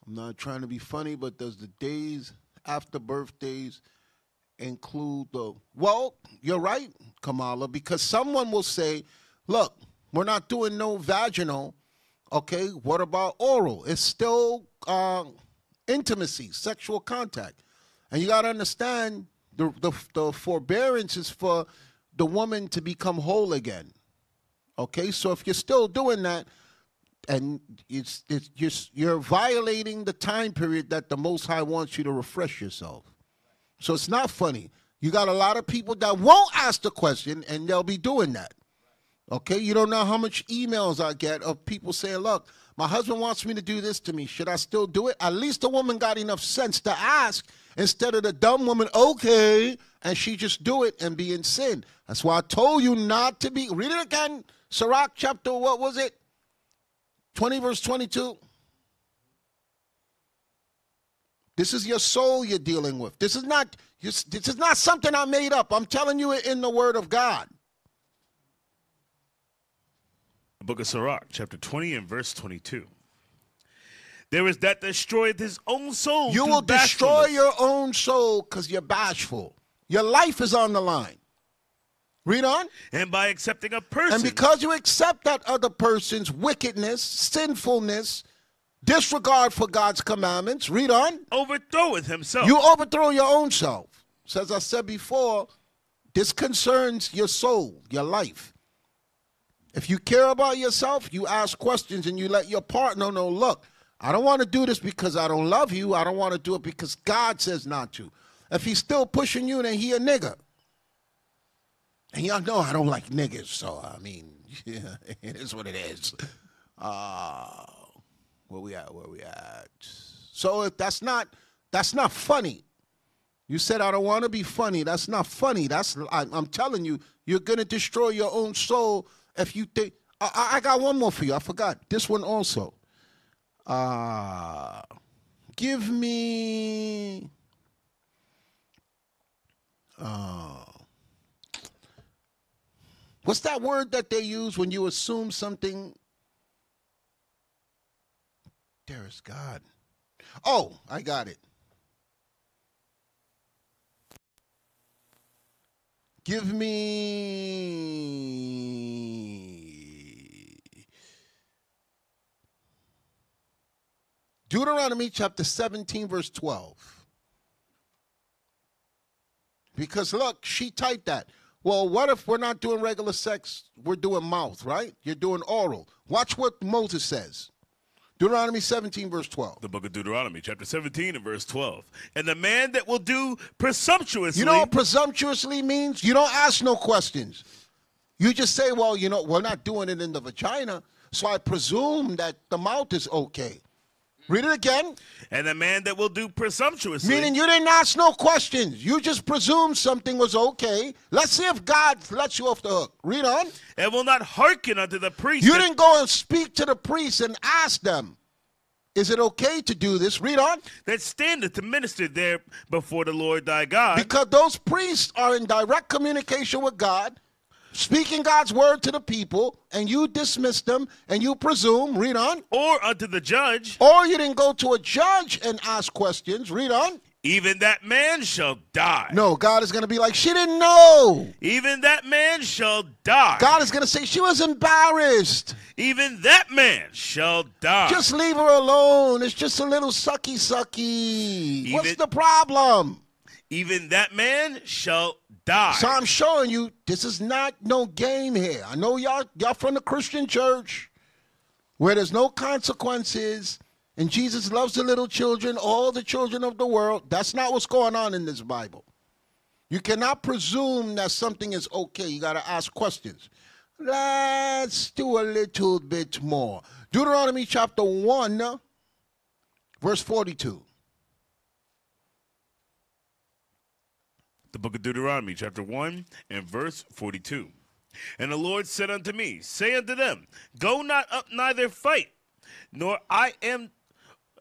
I'm not trying to be funny, but does the days after birthdays include the. Well, you're right, Kamala, because someone will say, look, we're not doing no vaginal. Okay, what about oral? It's still uh, intimacy, sexual contact. And you got to understand the, the, the forbearance is for the woman to become whole again. Okay, so if you're still doing that, and it's, it's just you're violating the time period that the Most High wants you to refresh yourself. So it's not funny. You got a lot of people that won't ask the question, and they'll be doing that. Okay, you don't know how much emails I get of people saying, "Look, my husband wants me to do this to me. Should I still do it?" At least the woman got enough sense to ask instead of the dumb woman, "Okay," and she just do it and be in sin. That's why I told you not to be. Read it again, Sirach chapter. What was it? Twenty verse twenty-two. This is your soul you're dealing with. This is not. This is not something I made up. I'm telling you it in the Word of God. The book of Sirach, chapter 20 and verse 22. There is that destroyeth his own soul. You will destroy your own soul because you're bashful. Your life is on the line. Read on. And by accepting a person. And because you accept that other person's wickedness, sinfulness, disregard for God's commandments, read on. overthroweth himself. You overthrow your own self. So as I said before, this concerns your soul, your life. If you care about yourself, you ask questions and you let your partner know, look, I don't want to do this because I don't love you. I don't want to do it because God says not to. If he's still pushing you, then he a nigga. And y'all know I don't like niggas, so I mean, yeah, it is what it is. Uh, where we at? Where we at? So if that's not that's not funny. You said I don't want to be funny. That's not funny. That's I, I'm telling you, you're gonna destroy your own soul if you think. I, I got one more for you. I forgot this one also. Uh, give me. Uh, what's that word that they use when you assume something? There is God. Oh, I got it. Give me Deuteronomy chapter 17, verse 12. Because look, she typed that. Well, what if we're not doing regular sex? We're doing mouth, right? You're doing oral. Watch what Moses says. Deuteronomy 17, verse 12. The book of Deuteronomy, chapter 17 and verse 12. And the man that will do presumptuously. You know what presumptuously means? You don't ask no questions. You just say, well, you know, we're not doing it in the vagina, so I presume that the mouth is okay. Read it again. And the man that will do presumptuously. Meaning you didn't ask no questions. You just presumed something was okay. Let's see if God lets you off the hook. Read on. And will not hearken unto the priest. You didn't go and speak to the priest and ask them, is it okay to do this? Read on. that standeth to minister there before the Lord thy God. Because those priests are in direct communication with God, speaking God's word to the people, and you dismiss them and you presume, read on. or unto the judge, Or you didn't go to a judge and ask questions, read on. even that man shall die. No, God is going to be like, she didn't know. Even that man shall die. God is going to say, she was embarrassed. Even that man shall die. Just leave her alone. It's just a little sucky sucky. What's the problem? Even that man shall die. So I'm showing you this is not no game here. I know y'all y'all from the Christian church where there's no consequences and Jesus loves the little children, all the children of the world. That's not what's going on in this Bible. You cannot presume that something is okay. You got to ask questions. Let's do a little bit more. Deuteronomy chapter 1 verse 42. The book of Deuteronomy, chapter 1 and verse 42. And the Lord said unto me, Say unto them, Go not up neither fight, nor I am,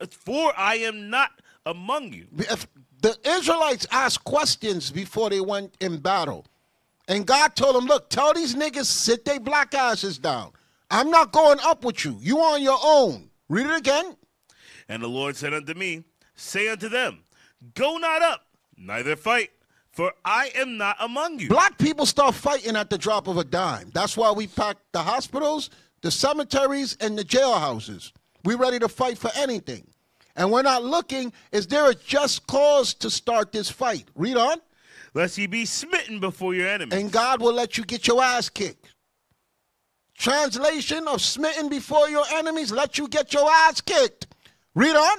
for I am not among you. if the Israelites asked questions before they went in battle, and God told them, "Look, tell these niggas sit their black asses down. I'm not going up with you. You on your own." Read it again. And the Lord said unto me, Say unto them, Go not up, neither fight, for I am not among you. Black people start fighting at the drop of a dime. That's why we pack the hospitals, the cemeteries, and the jailhouses. We're ready to fight for anything. And we're not looking, is there a just cause to start this fight? Read on. Lest ye be smitten before your enemies. and God will let you get your ass kicked. Translation of smitten before your enemies, let you get your ass kicked. Read on.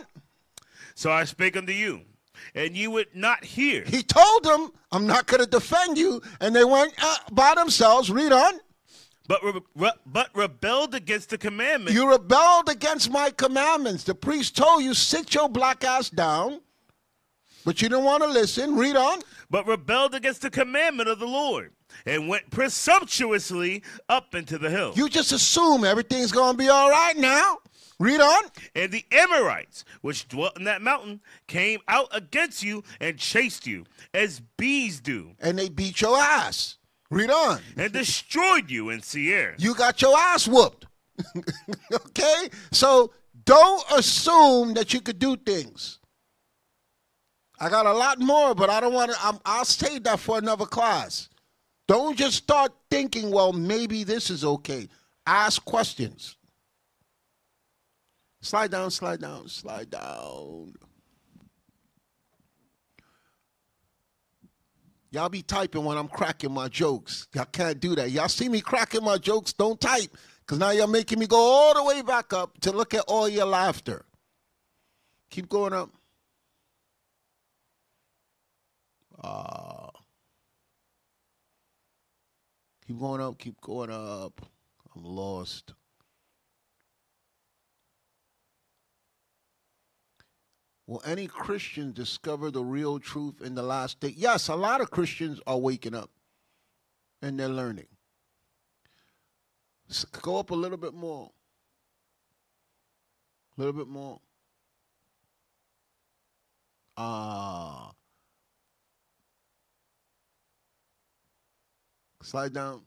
So I spake unto you, and you would not hear. He told them, I'm not going to defend you. And they went uh, by themselves. Read on. but re- re- but rebelled against the commandment You rebelled against my commandments. The priest told you, sit your black ass down. But you didn't want to listen. Read on. but rebelled against the commandment of the Lord, and went presumptuously up into the hill. You just assume everything's going to be all right now. Read on. and the Amorites, which dwelt in that mountain, came out against you and chased you, as bees do, And they beat your ass. Read on. and destroyed you in Seir. you got your ass whooped. okay? So don't assume that you could do things. I got a lot more, but I don't want to. I'll save that for another class. Don't just start thinking, well, maybe this is okay. Ask questions. Slide down, slide down, slide down. Y'all be typing when I'm cracking my jokes. Y'all can't do that. Y'all see me cracking my jokes, don't type. Because now you're making me go all the way back up to look at all your laughter. Keep going up. Uh, keep going up, keep going up. I'm lost. Will any Christian discover the real truth in the last day? Yes, a lot of Christians are waking up and they're learning. S- Go up a little bit more. A little bit more. Ah. Slide down.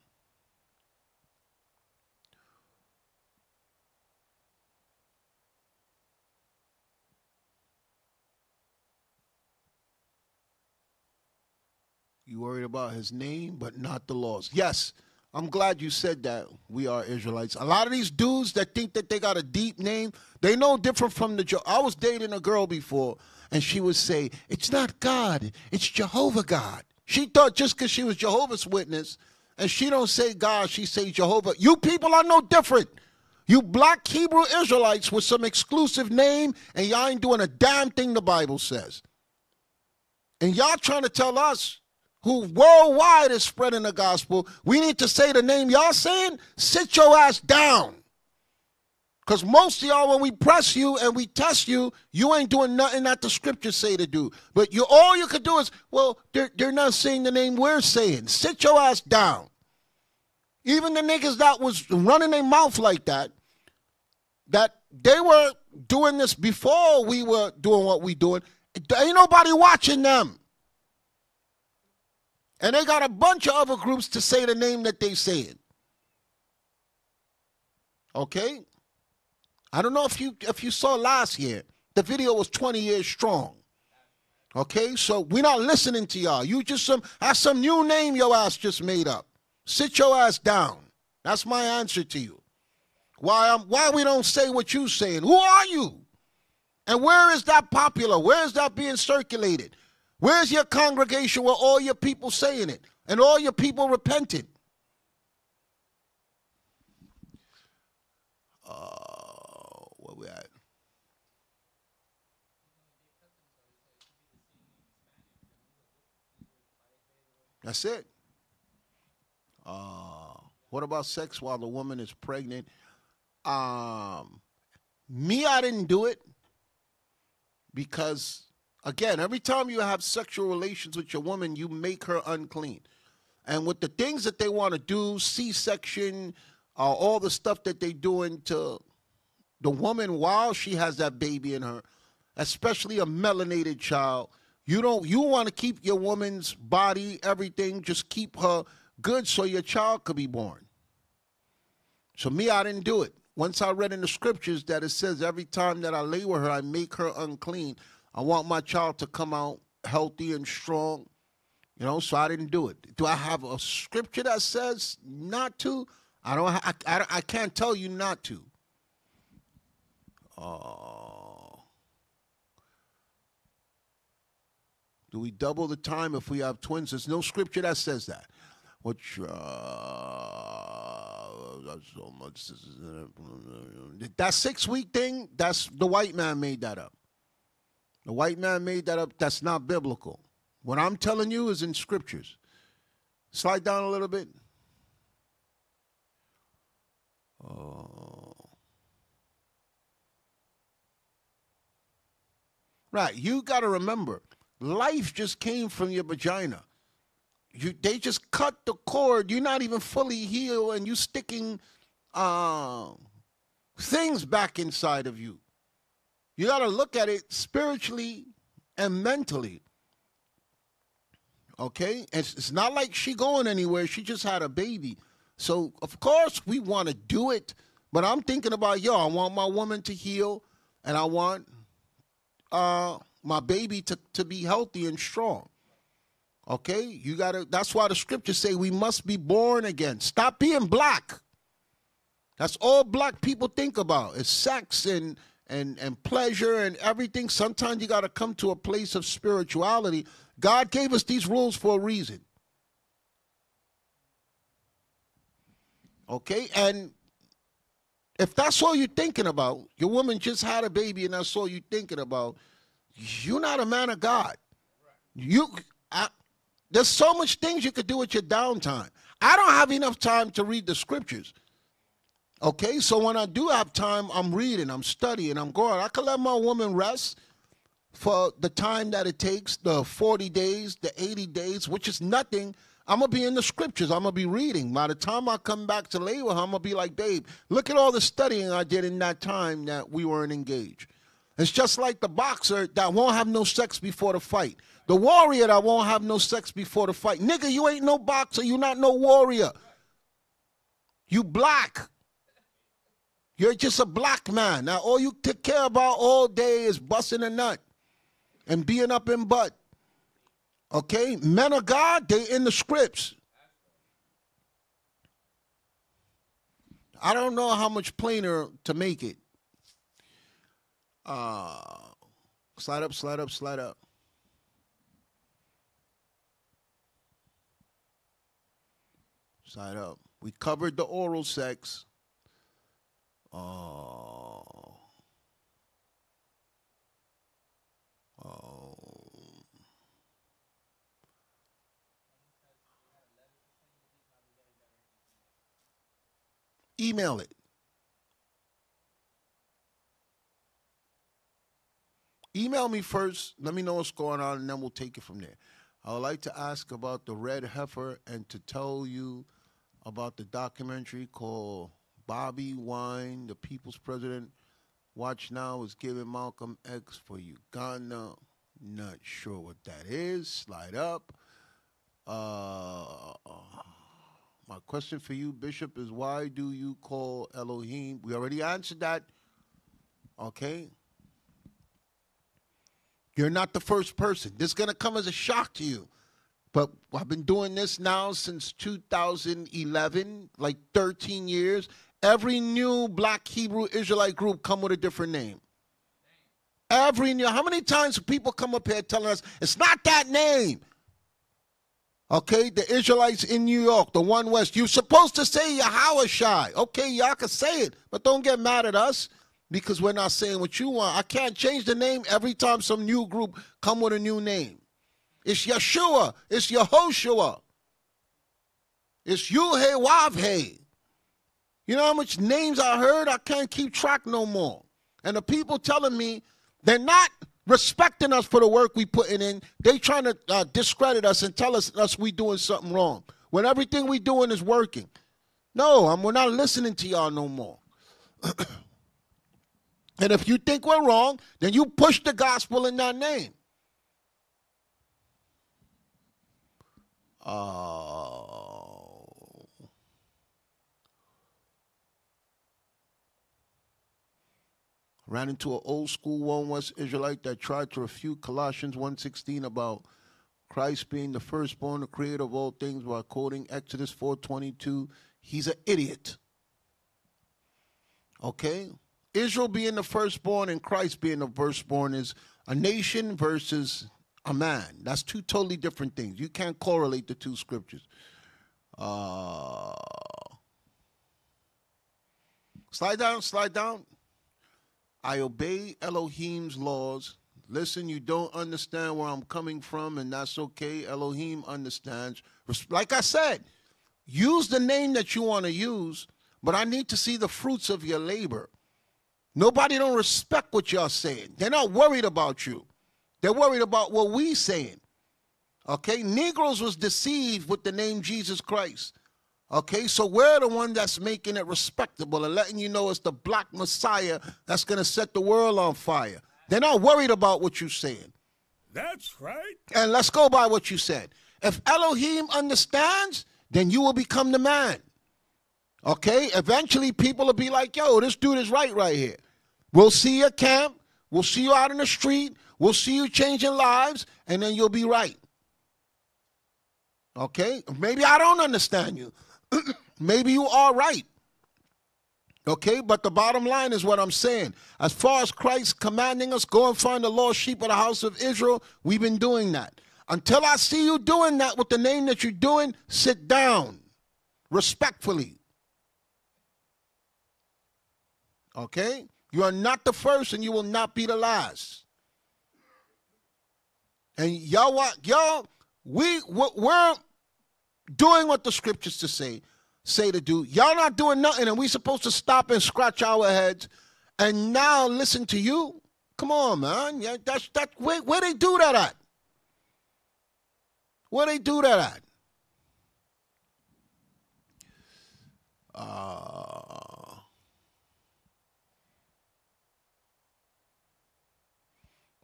You worried about his name, but not the laws. Yes, I'm glad you said that. We are Israelites. A lot of these dudes that think that they got a deep name, they know different from the. I was dating a girl before, and she would say, "It's not God, it's Jehovah God." She thought just because she was Jehovah's Witness, and she don't say God, she say Jehovah. You people are no different. You black Hebrew Israelites with some exclusive name, and y'all ain't doing a damn thing the Bible says. And y'all trying to tell us who worldwide is spreading the gospel, we need to say the name y'all saying, sit your ass down. Because most of y'all, when we press you and we test you, you ain't doing nothing that the scriptures say to do. But you all you could do is, well, they're, they're not saying the name we're saying. Sit your ass down. Even the niggas that was running their mouth like that, that they were doing this before we were doing what we doing. Ain't nobody watching them. And they got a bunch of other groups to say the name that they said. Okay? I don't know if you if you saw last year. The video was 20 years strong. Okay? So we're not listening to y'all. You just some that's some new name your ass just made up. Sit your ass down. That's my answer to you. Why I'm why we don't say what you saying? Who are you? And where is that popular? Where is that being circulated? Where's your congregation where all your people saying it and all your people repenting? Uh, where we at? That's it. Uh, what about sex while the woman is pregnant? Um, me, I didn't do it because Again, every time you have sexual relations with your woman, you make her unclean. And with the things that they want to do, C-section, uh, all the stuff that they doing to the woman while she has that baby in her, especially a melanated child, you don't you want to keep your woman's body, everything, just keep her good so your child could be born. So me, I didn't do it. Once I read in the scriptures that it says every time that I lay with her, I make her unclean. I want my child to come out healthy and strong. You know, so I didn't do it. Do I have a scripture that says not to? I don't. I, I, I can't tell you not to. Uh, do we double the time if we have twins? There's no scripture that says that. Which uh, so much. That six week thing. That's the white man made that up. The white man made that up. That's not biblical. What I'm telling you is in scriptures. Slide down a little bit. Oh. Right. You got to remember, life just came from your vagina. You, they just cut the cord. You're not even fully healed, and you're sticking uh, things back inside of you. You got to look at it spiritually and mentally. Okay? It's, it's not like she going anywhere. She just had a baby. So, of course, we want to do it. But I'm thinking about, yo, I want my woman to heal and I want uh, my baby to, to be healthy and strong. Okay? You got to, that's why the scriptures say we must be born again. Stop being black. That's all black people think about is sex and and, and pleasure and everything. Sometimes you got to come to a place of spirituality. God gave us these rules for a reason. Okay? And if that's all you're thinking about, your woman just had a baby and that's all you're thinking about, you're not a man of God. You, I, there's so much things you could do with your downtime. I don't have enough time to read the scriptures. Okay, so when I do have time, I'm reading, I'm studying, I'm going. I can let my woman rest for the time that it takes the 40 days, the 80 days, which is nothing. I'm going to be in the scriptures. I'm going to be reading. By the time I come back to her, I'm going to be like, babe, look at all the studying I did in that time that we weren't engaged. It's just like the boxer that won't have no sex before the fight. The warrior that won't have no sex before the fight. Nigga, you ain't no boxer. You not no warrior. You black. You're just a black man. Now, all you take care about all day is busting a nut and being up in butt. Okay, men of God, they in the scripts. I don't know how much plainer to make it. Uh, slide up, slide up, slide up. Slide up. We covered the oral sex. Oh. Oh. Email it. Email me first. Let me know what's going on, and then we'll take it from there. I would like to ask about the red heifer and to tell you about the documentary called Bobi Wine, the People's President. Watch now is giving Malcolm X for Uganda. Not sure what that is. Slide up. Uh, my question for you, Bishop, is why do you call Elohim? We already answered that. Okay. You're not the first person. This is going to come as a shock to you. But I've been doing this now since 2011, like 13 years. Every new black Hebrew Israelite group come with a different name. Every new, how many times people come up here telling us it's not that name? Okay, the Israelites in New York, the one West, you're supposed to say Yahawashi. Okay, y'all can say it, but don't get mad at us because we're not saying what you want. I can't change the name every time some new group come with a new name. It's Yeshua. It's Yehoshua. It's Yuhe Wavhe. You know how much names I heard? I can't keep track no more. And the people telling me they're not respecting us for the work we putting in. They trying to uh, discredit us and tell us us we doing something wrong when everything we doing is working. No, I'm, we're not listening to y'all no more. and if you think we're wrong, then you push the gospel in that name. Oh. Ran into an old school one West Israelite that tried to refute Colossians 1.16 about Christ being the firstborn, the creator of all things, while quoting Exodus 4.22. He's an idiot. Okay? Israel being the firstborn and Christ being the firstborn is a nation versus a man. That's two totally different things. You can't correlate the two scriptures. Uh, slide down, slide down. I obey Elohim's laws. Listen, you don't understand where I'm coming from, and that's okay. Elohim understands. Like I said, use the name that you want to use, but I need to see the fruits of your labor. Nobody don't respect what y'all saying. They're not worried about you. They're worried about what we saying. Okay, Negroes was deceived with the name Jesus Christ. Okay, so we're the one that's making it respectable and letting you know it's the black Messiah that's going to set the world on fire. They're not worried about what you're saying. That's right. And let's go by what you said. If Elohim understands, then you will become the man. Okay, eventually people will be like, yo, this dude is right right here. We'll see you at camp. We'll see you out in the street. We'll see you changing lives, and then you'll be right. Okay? Maybe I don't understand you. Maybe you are right. Okay, but the bottom line is what I'm saying. As far as Christ commanding us, go and find the lost sheep of the house of Israel, we've been doing that. Until I see you doing that with the name that you're doing, sit down respectfully. Okay? You are not the first and you will not be the last. And y'all, y'all, we we're doing what the scriptures to say say to do. Y'all not doing nothing, and we supposed to stop and scratch our heads, and now listen to you. Come on, man. Yeah, that's that. Where, where they do that at? Where they do that at? Uh,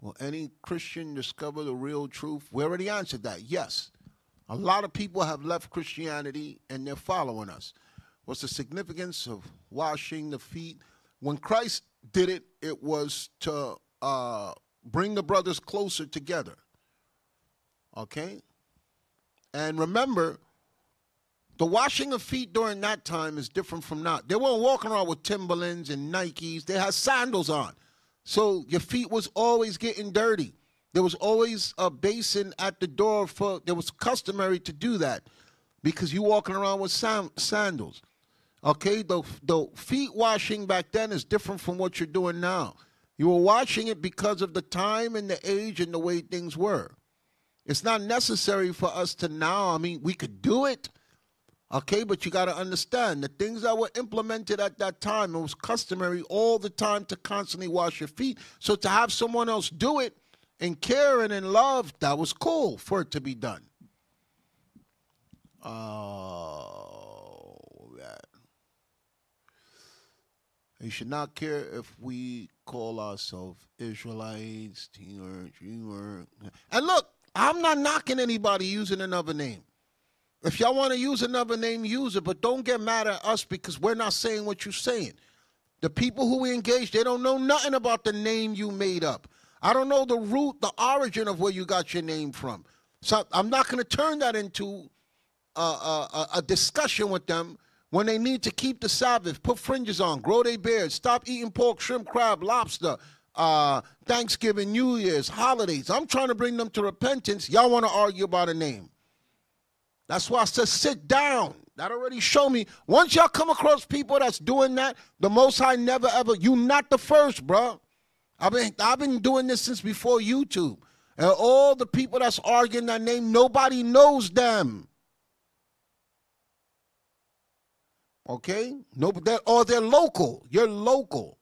Will any Christian discover the real truth? We already answered that. Yes. A lot of people have left Christianity and they're following us. What's the significance of washing the feet? When Christ did it, it was to uh, bring the brothers closer together. Okay? And remember, the washing of feet during that time is different from now. They weren't walking around with Timberlands and Nikes. They had sandals on. So your feet was always getting dirty. There was always a basin at the door for there was customary to do that because you walking around with sam- sandals. Okay, the the feet washing back then is different from what you're doing now. You were washing it because of the time and the age and the way things were. It's not necessary for us to now. I mean, we could do it, okay, but you got to understand the things that were implemented at that time. It was customary all the time to constantly wash your feet. So to have someone else do it and care and in love, that was cool for it to be done. Oh, that. You should not care if we call ourselves Israelites. And look, I'm not knocking anybody using another name. If y'all want to use another name, use it, but don't get mad at us because we're not saying what you're saying. The people who we engage, they don't know nothing about the name you made up. I don't know the root, the origin of where you got your name from. So I'm not going to turn that into a, a, a, discussion with them when they need to keep the Sabbath, put fringes on, grow their beards, stop eating pork, shrimp, crab, lobster, uh, Thanksgiving, New Year's, holidays. I'm trying to bring them to repentance. Y'all want to argue about a name. That's why I said sit down. That already showed me. Once y'all come across people that's doing that, the Most High never ever. You not the first, bro. I've been I've been doing this since before YouTube. And all the people that's arguing that name, nobody knows them. Okay? No, or they're local. You're local.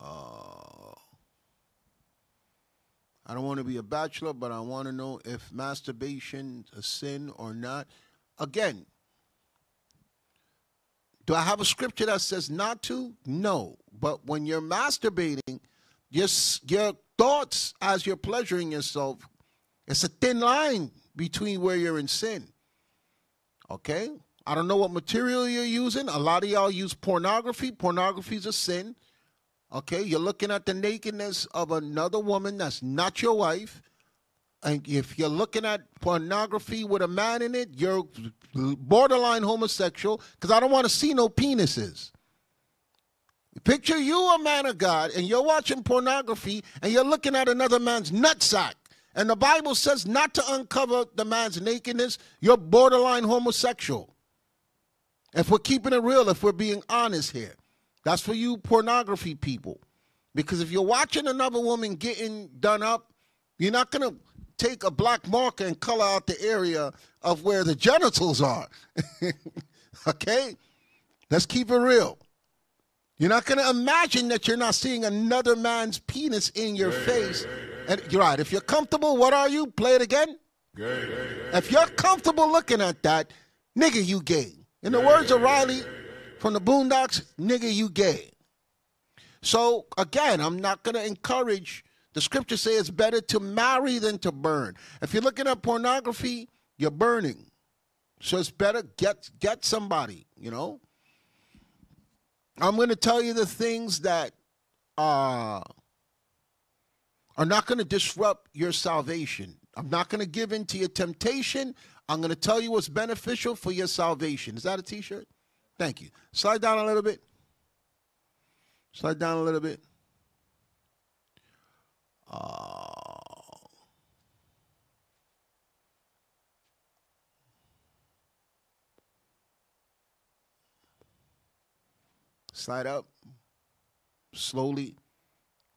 Uh, I don't want to be a bachelor, but I want to know if masturbation is a sin or not. Again, do I have a scripture that says not to? No. But when you're masturbating, your, your thoughts as you're pleasuring yourself, it's a thin line between where you're in sin. Okay? I don't know what material you're using. A lot of y'all use pornography. Pornography is a sin. Okay? You're looking at the nakedness of another woman that's not your wife. And if you're looking at pornography with a man in it, you're borderline homosexual because I don't want to see no penises. Picture you a man of God and you're watching pornography and you're looking at another man's nutsack. And the Bible says not to uncover the man's nakedness. You're borderline homosexual. If we're keeping it real, if we're being honest here, that's for you pornography people. Because if you're watching another woman getting done up, you're not going to take a black marker and color out the area of where the genitals are. okay? Let's keep it real. You're not going to imagine that you're not seeing another man's penis in your face and you're right. If you're comfortable, what are you? Play it again. Gay, if you're comfortable looking at that, nigga, you gay. In the words of Riley from the Boondocks, nigga, you gay. So again, I'm not gonna encourage. The scriptures say it's better to marry than to burn. If you're looking at pornography, you're burning. So it's better get get somebody. You know. I'm going to tell you the things that uh, are not going to disrupt your salvation. I'm not going to give in to your temptation. I'm going to tell you what's beneficial for your salvation. Is that a t shirt? Thank you. Slide down a little bit. Slide down a little bit. Uh, slide up slowly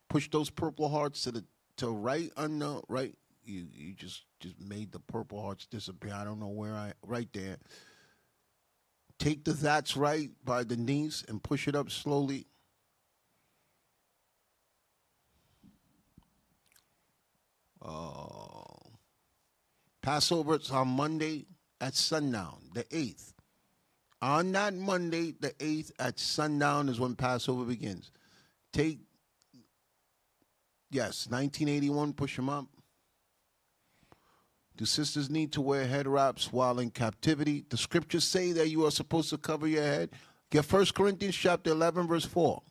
push those purple hearts to the to right under right. You you just just made the purple hearts disappear. I don't know where I right there. Take the that's right by the knees and push it up slowly. Uh, Passover is on Monday at sundown, the 8th. On that Monday, the 8th at sundown is when Passover begins. Take Yes, 1981, push them up. Do sisters need to wear head wraps while in captivity? The scriptures say that you are supposed to cover your head. Get 1 Corinthians chapter 11, verse 4.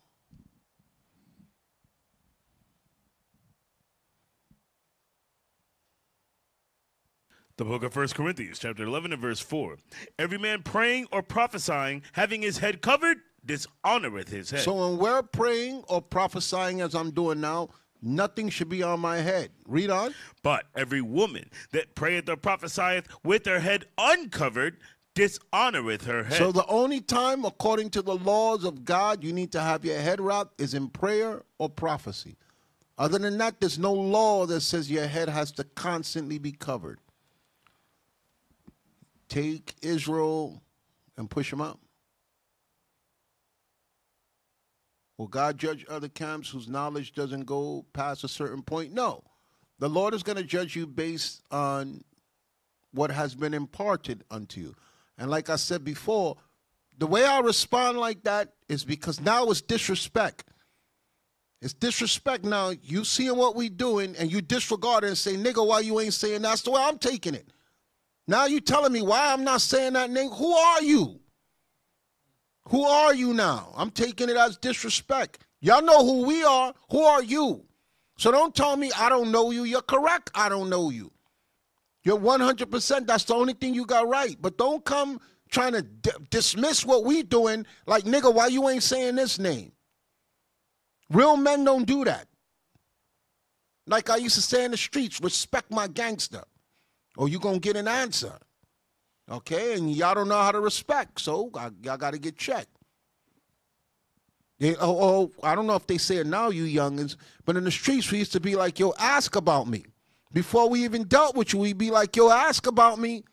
The book of First Corinthians, chapter 11 and verse 4. Every man praying or prophesying, having his head covered, dishonoreth his head. So when we're praying or prophesying as I'm doing now, nothing should be on my head. Read on. but every woman that prayeth or prophesieth with her head uncovered, dishonoreth her head. So the only time, according to the laws of God, you need to have your head wrapped is in prayer or prophecy. Other than that, there's no law that says your head has to constantly be covered. Take Israel and push them out. Will God judge other camps whose knowledge doesn't go past a certain point? No. The Lord is going to judge you based on what has been imparted unto you. And like I said before, the way I respond like that is because now it's disrespect. It's disrespect now. You seeing what we doing and you disregard it and say, nigga, why you ain't saying that's the way I'm taking it. Now you telling me why I'm not saying that name. Who are you? Who are you now? I'm taking it as disrespect. Y'all know who we are. Who are you? So don't tell me I don't know you. You're correct. I don't know you. You're 100%. That's the only thing you got right. But don't come trying to dismiss what we doing like, nigga, why you ain't saying this name? Real men don't do that. Like I used to say in the streets, respect my gangster, or you gonna get an answer. Okay, and y'all don't know how to respect, so I, y'all got to get checked. They, oh, oh, I don't know if they say it now, you youngins, but in the streets we used to be like, yo, ask about me. Before we even dealt with you, we'd be like, yo, ask about me.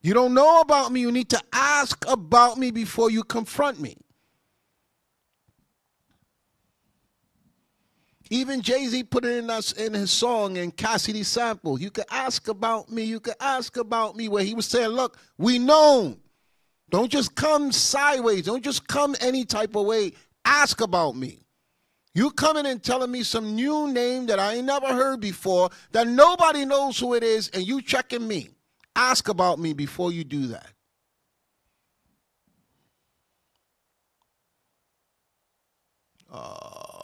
You don't know about me. You need to ask about me before you confront me. Even Jay Z put it in us in his song and Cassidy sample. You could ask about me. You could ask about me. Where he was saying, "Look, we know. Don't just come sideways. Don't just come any type of way. Ask about me. You coming and telling me some new name that I ain't never heard before, that nobody knows who it is, and you checking me. Ask about me before you do that. Oh.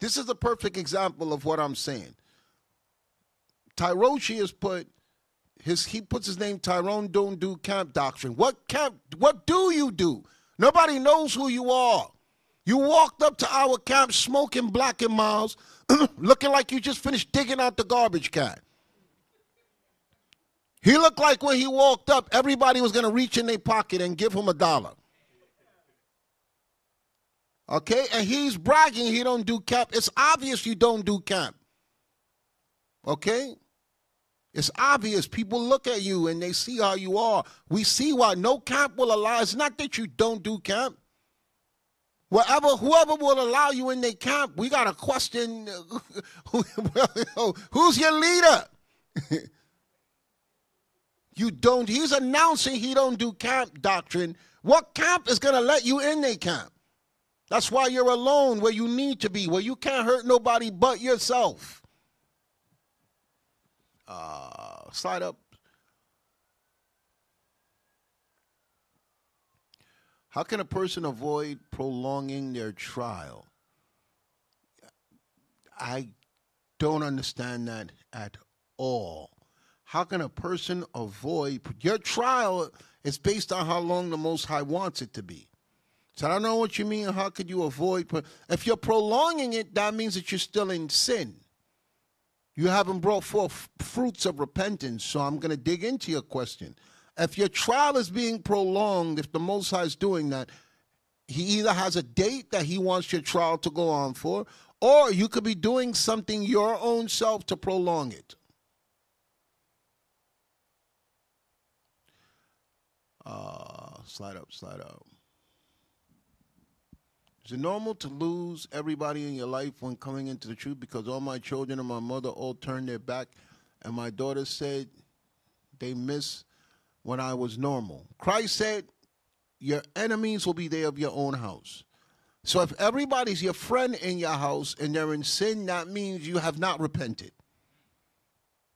This is a perfect example of what I'm saying. Tyroshi has put his he puts his name Tyrone don't do camp doctrine. What camp what do you do? Nobody knows who you are. You walked up to our camp smoking Black and Milds, looking like you just finished digging out the garbage can. He looked like when he walked up, everybody was gonna reach in their pocket and give him a dollar. Okay, and he's bragging he don't do camp. It's obvious you don't do camp. Okay? It's obvious. People look at you and they see how you are. We see why no camp will allow. It's not that you don't do camp. Whatever, whoever will allow you in their camp, we got to question who's your leader. you don't. He's announcing he don't do camp doctrine. What camp is going to let you in their camp? That's why you're alone where you need to be, where you can't hurt nobody but yourself. Uh, slide up. How can a person avoid prolonging their trial? I don't understand that at all. How can a person avoid your trial is based on how long the Most High wants it to be. So I don't know what you mean. How could you avoid? If you're prolonging it, that means that you're still in sin. You haven't brought forth fruits of repentance. So I'm going to dig into your question. If your trial is being prolonged, if the Most High is doing that, He either has a date that He wants your trial to go on for, or you could be doing something your own self to prolong it. Uh, slide up, slide up. Is it normal to lose everybody in your life when coming into the truth? Because all my children and my mother all turned their back, and my daughter said they miss when I was normal. Christ said, Your enemies will be there of your own house. So if everybody's your friend in your house and they're in sin, that means you have not repented.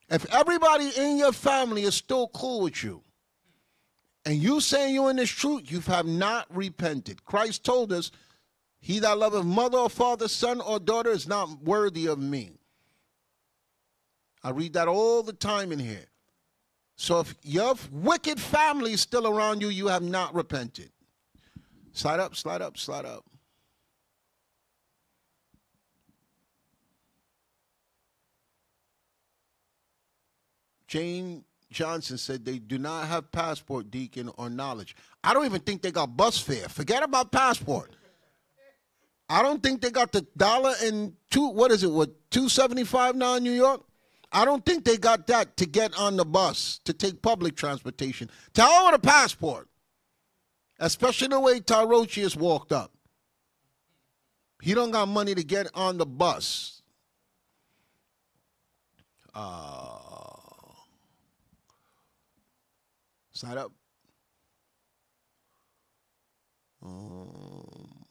If everybody in your family is still cool with you, and you saying you're in this truth, you have not repented. Christ told us He that loveth mother or father, son or daughter is not worthy of me. I read that all the time in here. So if your wicked family is still around you, you have not repented. Slide up, slide up, slide up. Jane Johnson said they do not have passport, deacon, or knowledge. I don't even think they got bus fare. Forget about passport. I don't think they got the dollar and two. What is it? What two seventy five now in New York? I don't think they got that to get on the bus to take public transportation. Tell them a passport, especially the way Tarochius walked up. He don't got money to get on the bus. Uh, Side up. Um,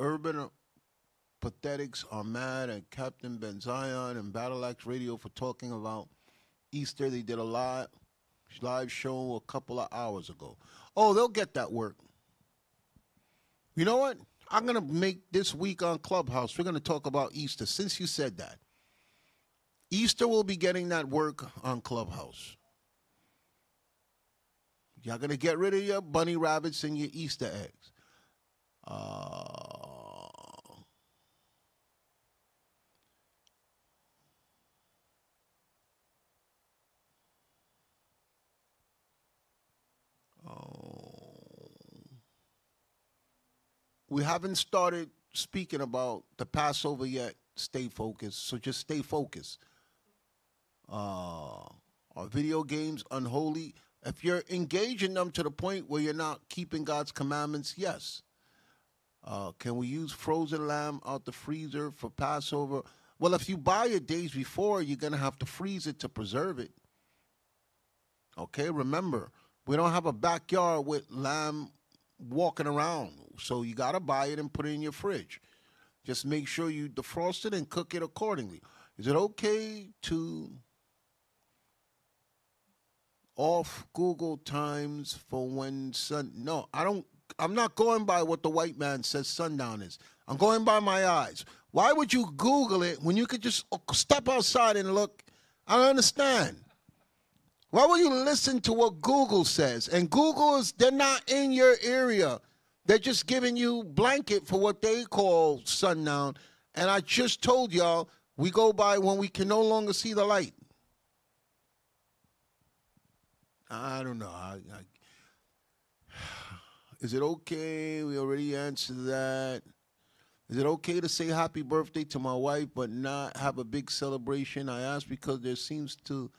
urban pathetics are mad at Captain Ben Zion and Battle Axe Radio for talking about Easter. They did a live live show a couple of hours ago. Oh, they'll get that work. You know what? I'm going to make this week on Clubhouse, we're going to talk about Easter since you said that. Easter will be getting that work on Clubhouse. Y'all going to get rid of your bunny rabbits and your Easter eggs. Uh, we haven't started speaking about the Passover yet. Stay focused. So just stay focused. Uh, are video games unholy? If you're engaging them to the point where you're not keeping God's commandments, yes. Uh, can we use frozen lamb out the freezer for Passover? Well, if you buy it days before, you're going to have to freeze it to preserve it. Okay, remember, we don't have a backyard with lamb walking around. So you got to buy it and put it in your fridge. Just make sure you defrost it and cook it accordingly. Is it okay to off Google Times for when sun? No, I don't. I'm not going by what the white man says sundown is. I'm going by my eyes. Why would you Google it when you could just step outside and look? I don't understand. Why would you listen to what Google says? And Google is, they're not in your area. They're just giving you blanket for what they call sundown. And I just told y'all, we go by when we can no longer see the light. I don't know. I, I, is it okay? We already answered that. Is it okay to say happy birthday to my wife but not have a big celebration? I ask because there seems to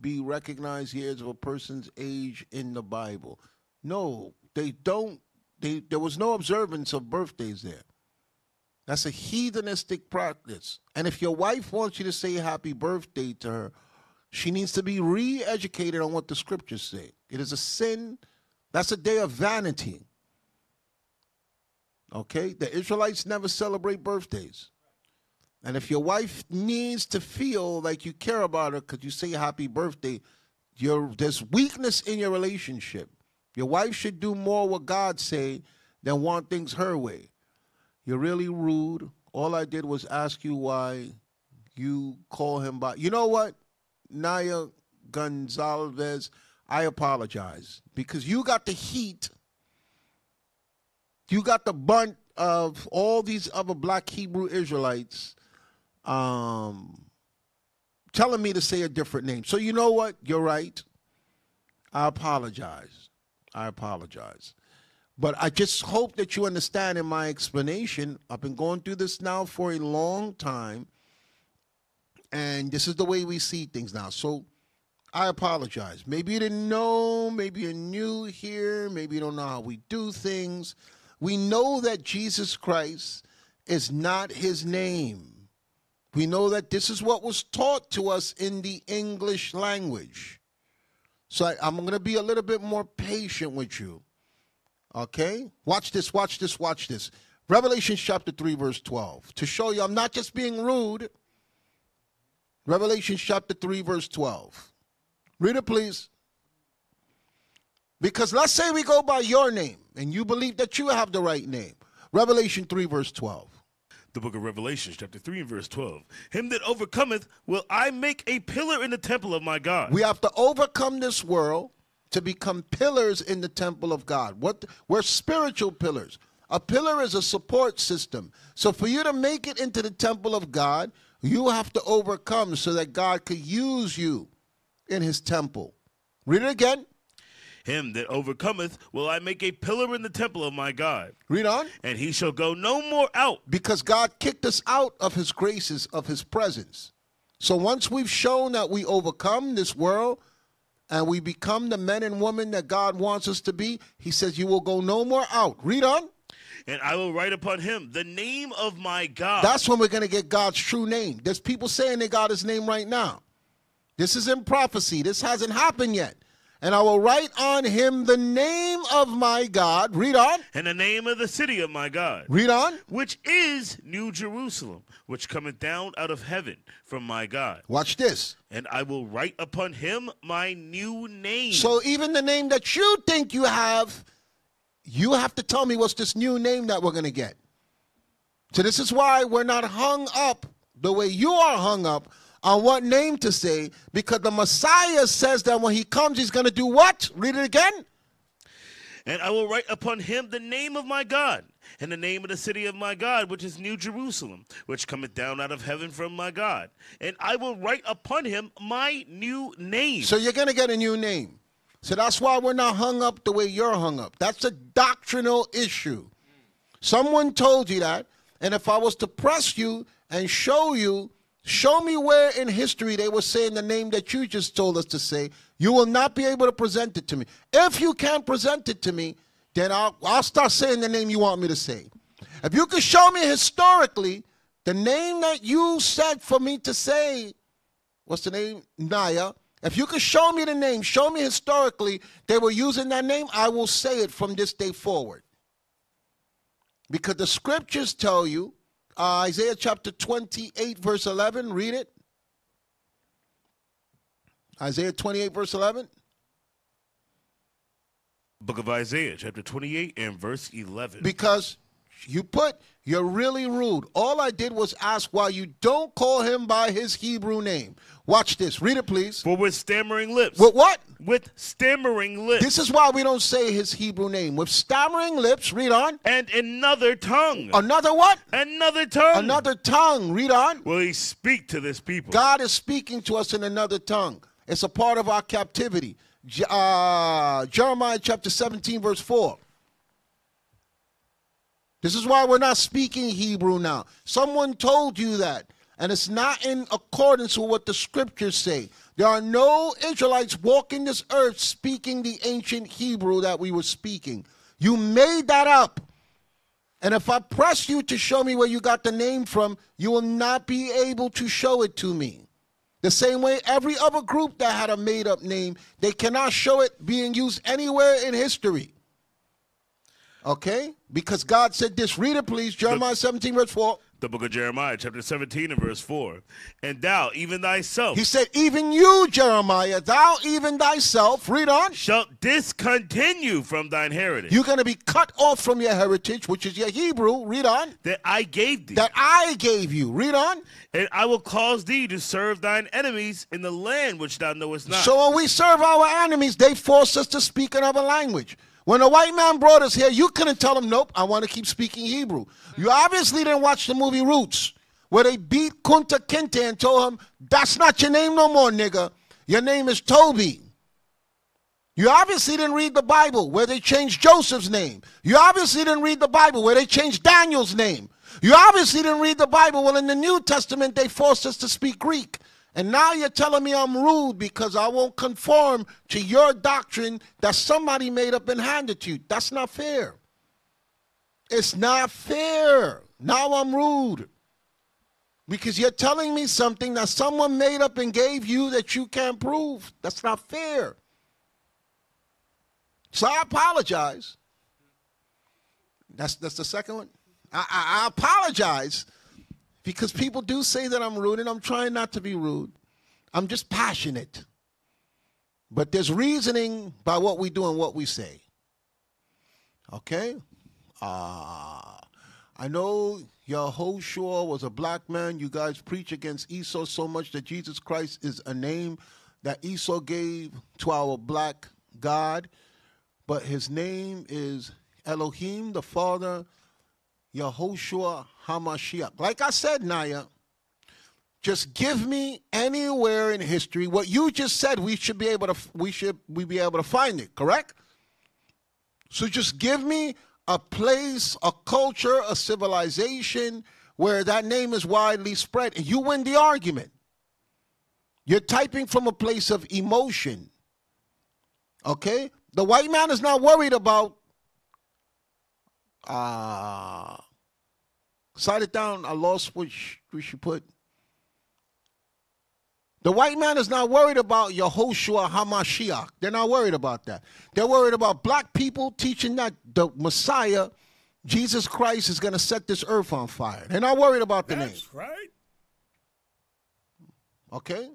be recognized years of a person's age in the Bible. No, they don't. They, there was no observance of birthdays there. That's a heathenistic practice. And if your wife wants you to say happy birthday to her, she needs to be re educated on what the scriptures say. It is a sin. That's a day of vanity. Okay? The Israelites never celebrate birthdays. And if your wife needs to feel like you care about her because you say happy birthday, there's weakness in your relationship. Your wife should do more what God say than want things her way. You're really rude. All I did was ask you why you call him by. You know what, Naya Gonzalez, I apologize because you got the heat. You got the bunt of all these other black Hebrew Israelites um, telling me to say a different name. So you know what? You're right. I apologize. I apologize. But I just hope that you understand in my explanation. I've been going through this now for a long time. And this is the way we see things now. So I apologize. Maybe you didn't know. Maybe you're new here. Maybe you don't know how we do things. We know that Jesus Christ is not his name. We know that this is what was taught to us in the English language. So I, am going to be a little bit more patient with you. Okay? Watch this, watch this, watch this. Revelation chapter 3, verse 12. To show you I'm not just being rude. Revelation chapter 3, verse 12. Read it, please. Because let's say we go by your name and you believe that you have the right name. Revelation 3, verse 12. The book of Revelation, chapter 3 and verse 12. Him that overcometh will I make a pillar in the temple of my God. We have to overcome this world to become pillars in the temple of God. What we're spiritual pillars. A pillar is a support system. So for you to make it into the temple of God, you have to overcome so that God could use you in his temple. Read it again. Him that overcometh will I make a pillar in the temple of my God. Read on. And he shall go no more out. Because God kicked us out of his graces, of his presence. So once we've shown that we overcome this world and we become the men and women that God wants us to be, he says, You will go no more out. Read on. And I will write upon him the name of my God. That's when we're going to get God's true name. There's people saying they got his name right now. This is in prophecy. This hasn't happened yet and I will write on him the name of my God. Read on. And the name of the city of my God. Read on. Which is New Jerusalem, which cometh down out of heaven from my God. Watch this. And I will write upon him my new name. So even the name that you think you have, you have to tell me what's this new name that we're going to get. So this is why we're not hung up the way you are hung up on what name to say because the Messiah says that when he comes, he's going to do what? Read it again. And I will write upon him the name of my God, and the name of the city of my God, which is New Jerusalem, which cometh down out of heaven from my God. And I will write upon him my new name. So you're going to get a new name. So that's why we're not hung up the way you're hung up. That's a doctrinal issue. Someone told you that, and if I was to press you and show you Show me where in history they were saying the name that you just told us to say. You will not be able to present it to me. If you can't present it to me, then I'll, I'll start saying the name you want me to say. If you can show me historically the name that you said for me to say, what's the name? Naya. If you can show me the name, show me historically they were using that name, I will say it from this day forward. Because the scriptures tell you uh, Isaiah chapter 28, verse 11. Read it. Isaiah 28, verse 11. Book of Isaiah, chapter 28, and verse 11. Because you put, you're really rude. All I did was ask why you don't call him by his Hebrew name. Watch this. Read it, please. For with stammering lips. With what? With stammering lips. This is why we don't say his Hebrew name. With stammering lips. Read on. And another tongue. Another what? Another tongue. Another tongue. Read on. Will he speak to this people? God is speaking to us in another tongue. It's a part of our captivity. Uh, Jeremiah chapter 17, verse 4. This is why we're not speaking Hebrew now. Someone told you that and it's not in accordance with what the scriptures say. There are no Israelites walking this earth speaking the ancient Hebrew that we were speaking. You made that up. And if I press you to show me where you got the name from, you will not be able to show it to me. The same way every other group that had a made up name, they cannot show it being used anywhere in history. Okay? Because God said this. Read it, please. Jeremiah 17, verse 4 the book of Jeremiah, chapter 17 and verse 4. And thou, even thyself. He said, even you, Jeremiah, thou even thyself, read on. Shalt discontinue from thine heritage. You're going to be cut off from your heritage, which is your Hebrew, read on. That I gave thee. That I gave you, read on. And I will cause thee to serve thine enemies in the land which thou knowest not. So when we serve our enemies, they force us to speak another language. When a white man brought us here, you couldn't tell him, nope, I want to keep speaking Hebrew. You obviously didn't watch the movie Roots, where they beat Kunta Kinte and told him, that's not your name no more, nigga. Your name is Toby. You obviously didn't read the Bible where they changed Joseph's name. You obviously didn't read the Bible where they changed Daniel's name. You obviously didn't read the Bible. Well, in the New Testament, they forced us to speak Greek. And now you're telling me I'm rude because I won't conform to your doctrine that somebody made up and handed to you. That's not fair. It's not fair. Now I'm rude. Because you're telling me something that someone made up and gave you that you can't prove. That's not fair. So I apologize. That's, that's the second one. I, I, I apologize because people do say that I'm rude, and I'm trying not to be rude. I'm just passionate. But there's reasoning by what we do and what we say. Okay? Uh, I know Yahushua was a black man. You guys preach against Esau so much that Jesus Christ is a name that Esau gave to our black God, but his name is Elohim, the Father, Yahushua Hamashiach. Like I said, Naya, just give me anywhere in history what you just said. We should be able to. We should we be able to find it. Correct. So just give me a place, a culture, a civilization where that name is widely spread, and you win the argument. You're typing from a place of emotion. Okay? The white man is not worried about uh Slide it down. I lost which we should put. The white man is not worried about Yehoshua Hamashiach. They're not worried about that. They're worried about black people teaching that the Messiah, Jesus Christ, is going to set this earth on fire. They're not worried about the That's name. right. Okay?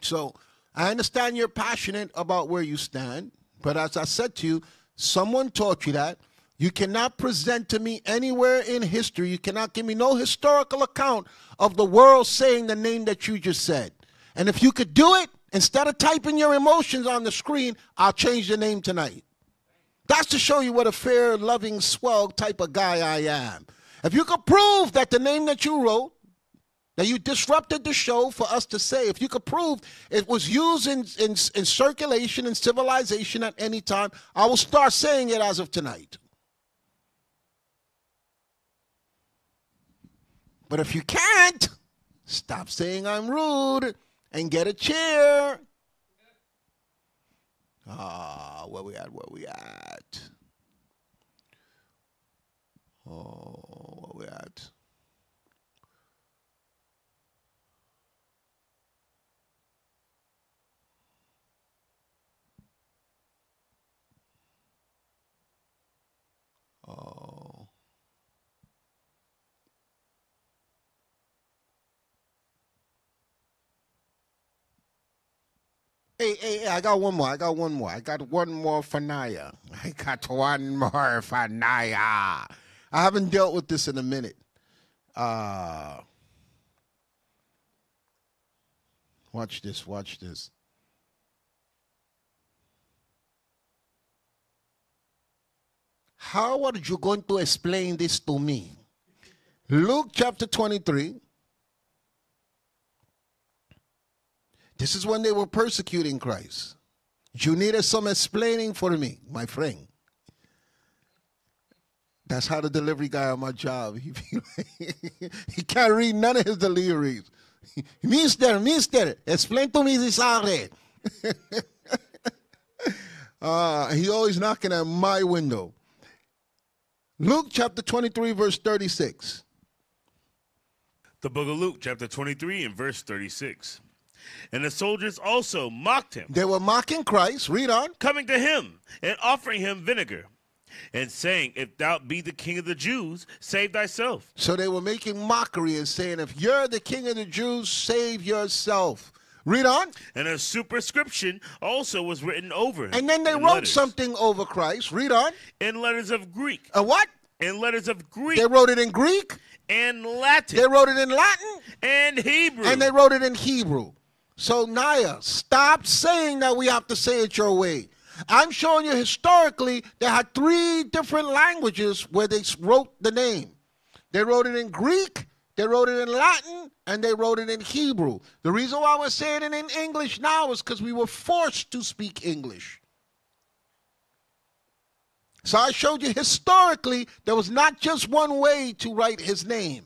So I understand you're passionate about where you stand, but as I said to you, someone taught you that. You cannot present to me anywhere in history, you cannot give me no historical account of the world saying the name that you just said. And if you could do it, instead of typing your emotions on the screen, I'll change the name tonight. That's to show you what a fair, loving, swell type of guy I am. If you could prove that the name that you wrote, that you disrupted the show for us to say, if you could prove it was used in, in, in circulation and civilization at any time, I will start saying it as of tonight. But if you can't, stop saying I'm rude and get a chair. Ah, where we at? Where we at? Oh, where we at? Oh. Hey, hey, hey, I got one more. I got one more. I got one more for Naya. I got one more for Naya. I haven't dealt with this in a minute. Uh, watch this, watch this. How are you going to explain this to me? Luke chapter 23. This is when they were persecuting Christ. You needed some explaining for me, my friend. That's how the delivery guy on my job. He, he can't read none of his deliveries. Mister, mister, explain to me this already. uh, he always knocking at my window. Luke chapter 23, verse 36. The book of Luke, chapter 23, and verse 36. And the soldiers also mocked him, They were mocking Christ. Read on. coming to him and offering him vinegar, and saying, If thou be the king of the Jews, save thyself. So they were making mockery and saying, if you're the king of the Jews, save yourself. Read on. And a superscription also was written over him. And then they wrote letters, something over Christ. Read on. in letters of Greek, A what? in letters of Greek They wrote it in Greek, and Latin they wrote it in Latin, and Hebrew. and they wrote it in Hebrew. So, Naya, stop saying that we have to say it your way. I'm showing you historically they had three different languages where they wrote the name. They wrote it in Greek, they wrote it in Latin, and they wrote it in Hebrew. The reason why we're saying it in English now is because we were forced to speak English. So I showed you historically there was not just one way to write his name.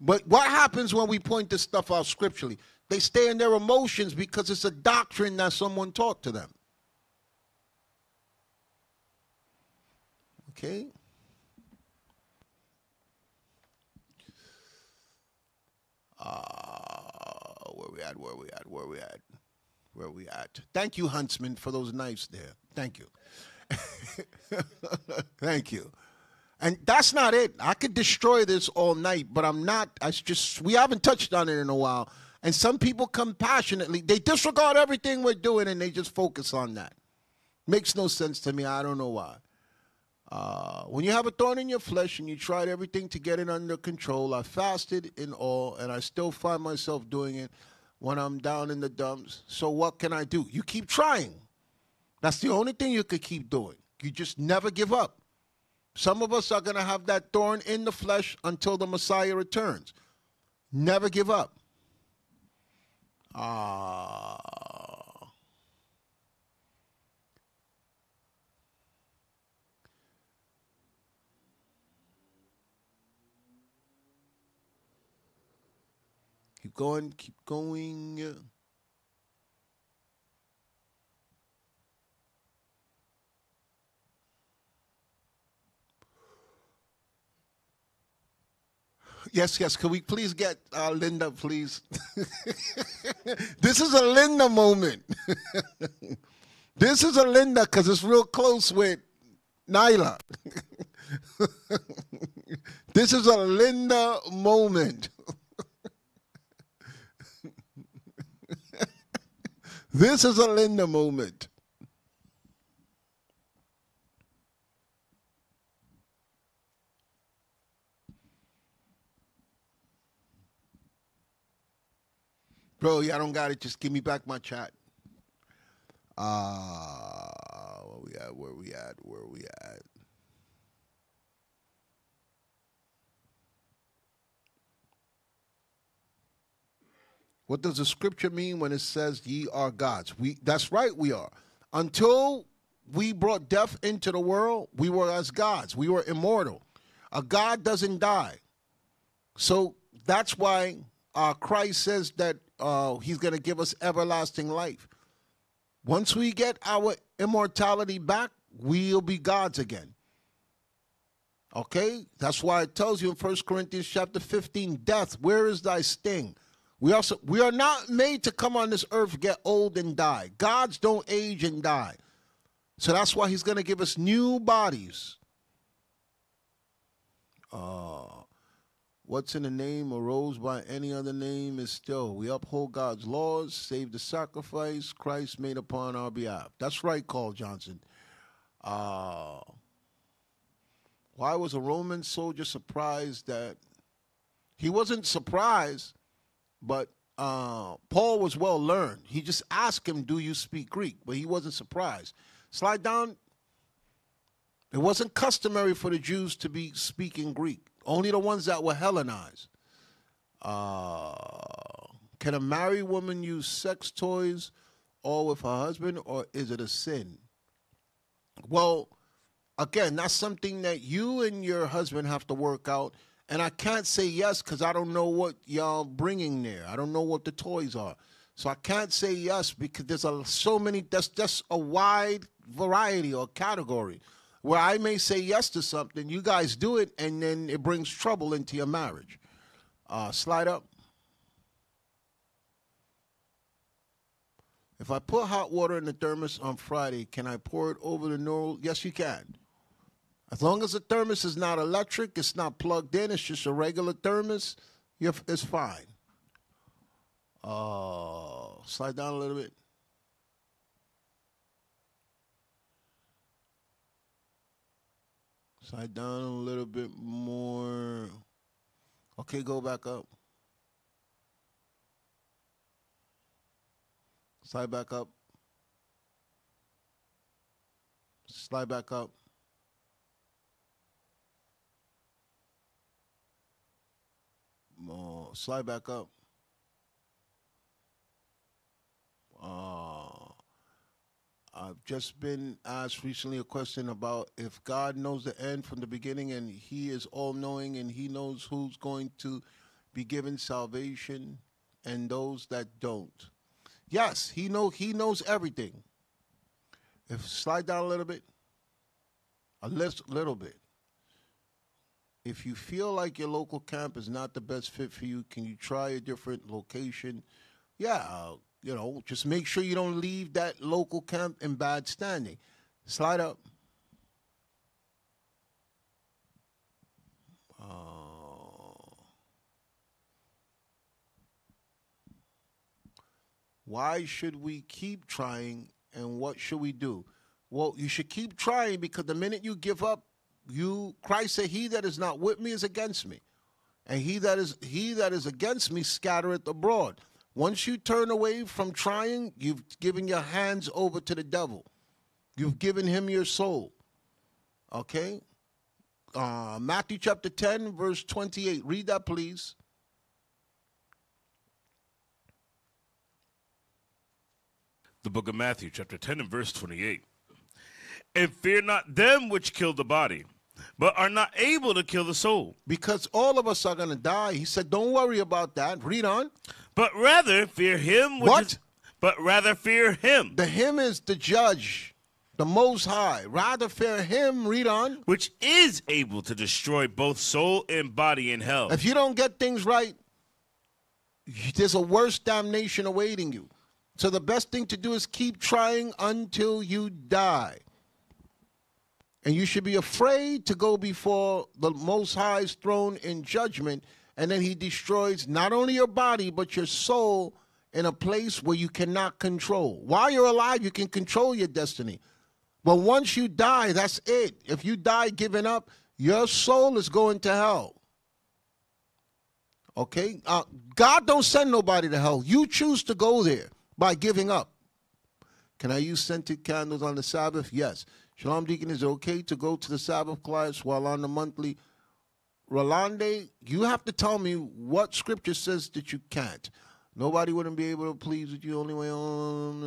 But what happens when we point this stuff out scripturally? They stay in their emotions because it's a doctrine that someone taught to them. Okay? Uh, where we at? Where we at? Where we at? Where we at? Thank you, Huntsman, for those knives there. Thank you. Thank you. And that's not it. I could destroy this all night, but I'm not. I just we haven't touched on it in a while. And some people come passionately. They disregard everything we're doing and they just focus on that. Makes no sense to me. I don't know why. Uh, when you have a thorn in your flesh and you tried everything to get it under control, I fasted in all, and I still find myself doing it when I'm down in the dumps. So what can I do? You keep trying. That's the only thing you could keep doing. You just never give up. Some of us are going to have that thorn in the flesh until the Messiah returns. Never give up. Ah. Keep going, keep going. Yes, yes. Can we please get uh, Linda, please? this is a Linda moment. this is a Linda because it's real close with Nyla. this is a Linda moment. this is a Linda moment. Bro, y'all don't got it. Just give me back my chat. Uh, where we at? Where we at? Where we at? What does the scripture mean when it says ye are gods? We that's right, we are. Until we brought death into the world, we were as gods. We were immortal. A God doesn't die. So that's why uh, Christ says that uh, he's going to give us everlasting life. Once we get our immortality back, we'll be gods again. Okay? That's why it tells you in 1 Corinthians chapter 15, death, where is thy sting? We also we are not made to come on this earth, get old and die. Gods don't age and die. So that's why he's going to give us new bodies. Uh, what's in the name arose by any other name is still. We uphold God's laws, save the sacrifice Christ made upon our behalf. That's right, Carl Johnson. Uh, why was a Roman soldier surprised that he wasn't surprised? But uh, Paul was well learned. He just asked him, Do you speak Greek? But he wasn't surprised. Slide down. It wasn't customary for the Jews to be speaking Greek, only the ones that were Hellenized. Uh, can a married woman use sex toys all with her husband, or is it a sin? Well, again, that's something that you and your husband have to work out and I can't say yes because I don't know what y'all bringing there. I don't know what the toys are. So I can't say yes because there's a, so many, that's just a wide variety or category where I may say yes to something, you guys do it, and then it brings trouble into your marriage. Uh, slide up. If I put hot water in the thermos on Friday, can I pour it over the neural? Yes, you can. As long as the thermos is not electric, it's not plugged in, it's just a regular thermos, it's fine. Uh, slide down a little bit. Slide down a little bit more. Okay, go back up. Slide back up. Slide back up. slide back up. Uh, I've just been asked recently a question about if God knows the end from the beginning and He is all knowing and He knows who's going to be given salvation and those that don't. Yes, He know He knows everything. If slide down a little bit, a little, little bit if you feel like your local camp is not the best fit for you, can you try a different location? Yeah, you know, just make sure you don't leave that local camp in bad standing. Slide up. Oh. Why should we keep trying and what should we do? Well, you should keep trying because the minute you give up, you Christ said, He that is not with me is against me. And he that is he that is against me scattereth abroad. Once you turn away from trying, you've given your hands over to the devil. You've given him your soul. Okay? Uh, Matthew chapter 10, verse 28. Read that, please. The book of Matthew, chapter 10 and verse 28. And fear not them which kill the body, but are not able to kill the soul. Because all of us are going to die. He said, don't worry about that. Read on. But rather fear him which What? is- but rather fear him The him is the judge, the most high. Rather fear him. Read on. which is able to destroy both soul and body in hell. If you don't get things right, there's a worse damnation awaiting you. So the best thing to do is keep trying until you die. And you should be afraid to go before the Most High's throne in judgment, and then He destroys not only your body, but your soul in a place where you cannot control. While you're alive, you can control your destiny. But once you die, that's it. If you die giving up, your soul is going to hell. Okay? Uh, God don't send nobody to hell. You choose to go there by giving up. Can I use scented candles on the Sabbath? Yes. Shalom Deacon, is it okay to go to the Sabbath class while on the monthly? Rolande, you have to tell me what scripture says that you can't. Nobody wouldn't be able to please with you only way on.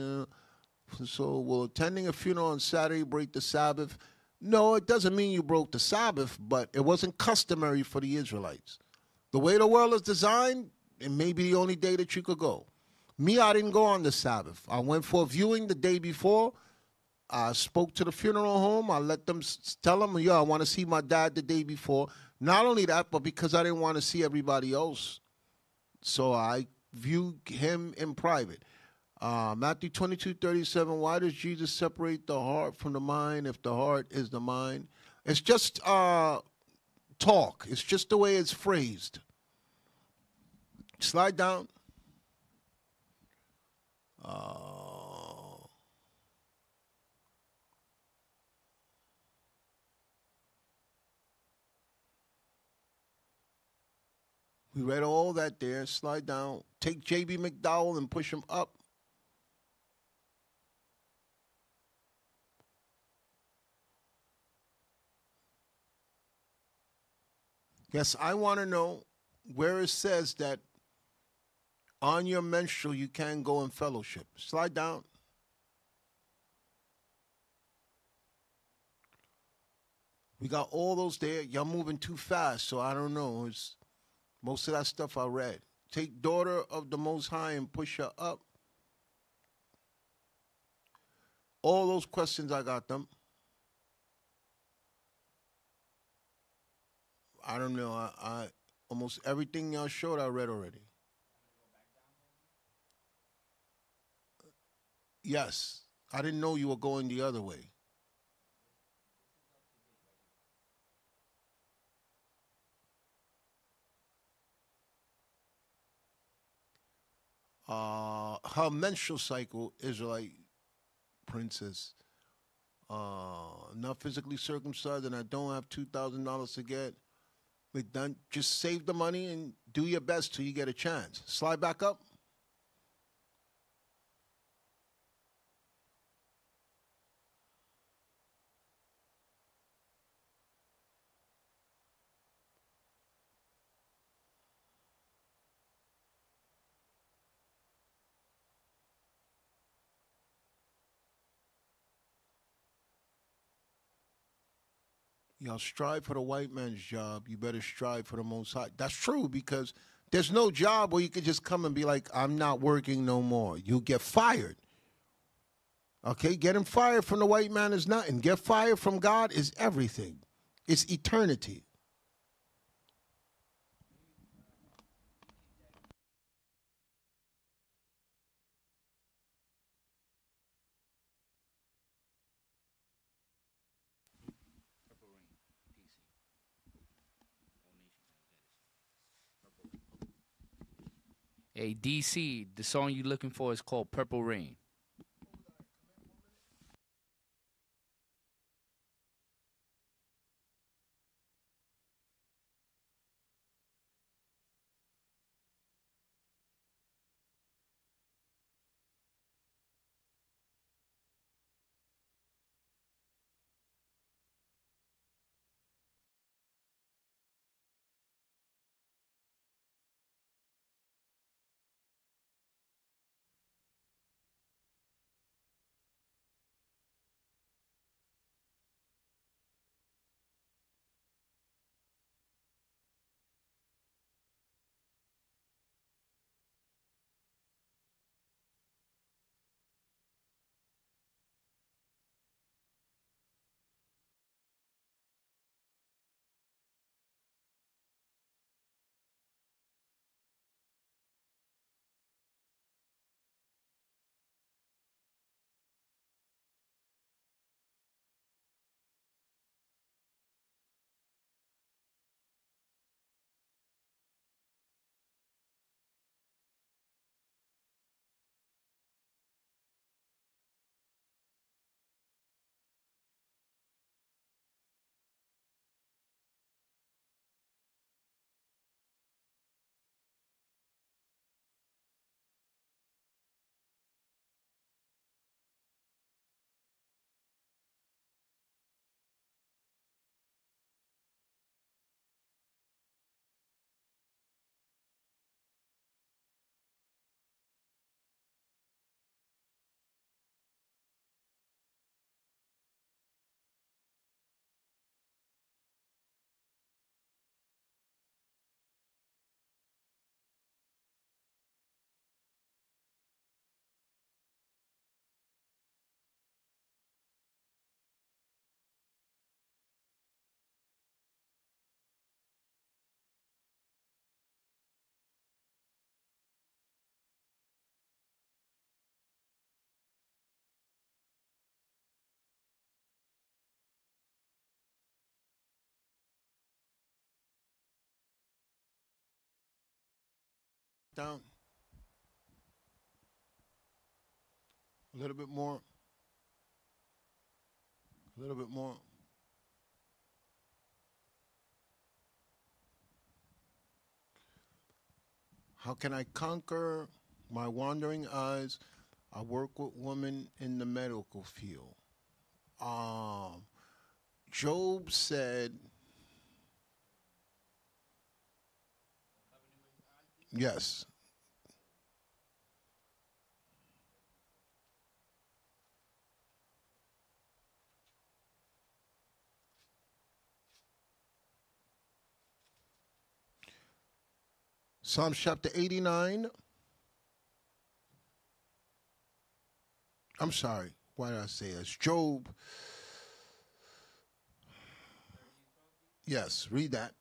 Uh, so, will attending a funeral on Saturday break the Sabbath? No, it doesn't mean you broke the Sabbath, but it wasn't customary for the Israelites. The way the world is designed, it may be the only day that you could go. Me, I didn't go on the Sabbath. I went for viewing the day before. I spoke to the funeral home. I let them tell them, "Yo, I want to see my dad the day before." Not only that, but because I didn't want to see everybody else, so I viewed him in private. Uh, Matthew 22, 37, why does Jesus separate the heart from the mind if the heart is the mind? It's just uh, talk. It's just the way it's phrased. Slide down. Uh, we read all that there. Slide down. Take J.B. McDowell and push him up. Yes, I want to know where it says that on your menstrual you can go in fellowship. Slide down. We got all those there. Y'all moving too fast, so I don't know. It's most of that stuff I read. Take daughter of the Most High and push her up. All those questions I got them. I don't know. I, I almost everything y'all showed I read already. Yes. I didn't know you were going the other way. Uh, her menstrual cycle, Israelite princess, uh, not physically circumcised, and I don't have two thousand dollars to get. Like done, just save the money and do your best till you get a chance. Slide back up. Y'all strive for the white man's job. You better strive for the most high. That's true because there's no job where you could just come and be like, I'm not working no more. You'll get fired. Okay, getting fired from the white man is nothing. Get fired from God is everything. It's eternity. Hey, DC, the song you're looking for is called Purple Rain. Down. A little bit more. A little bit more. How can I conquer my wandering eyes? I work with women in the medical field. Um, Job said, yes. Psalms chapter 89. I'm sorry. Why did I say this? Job. Yes, read that.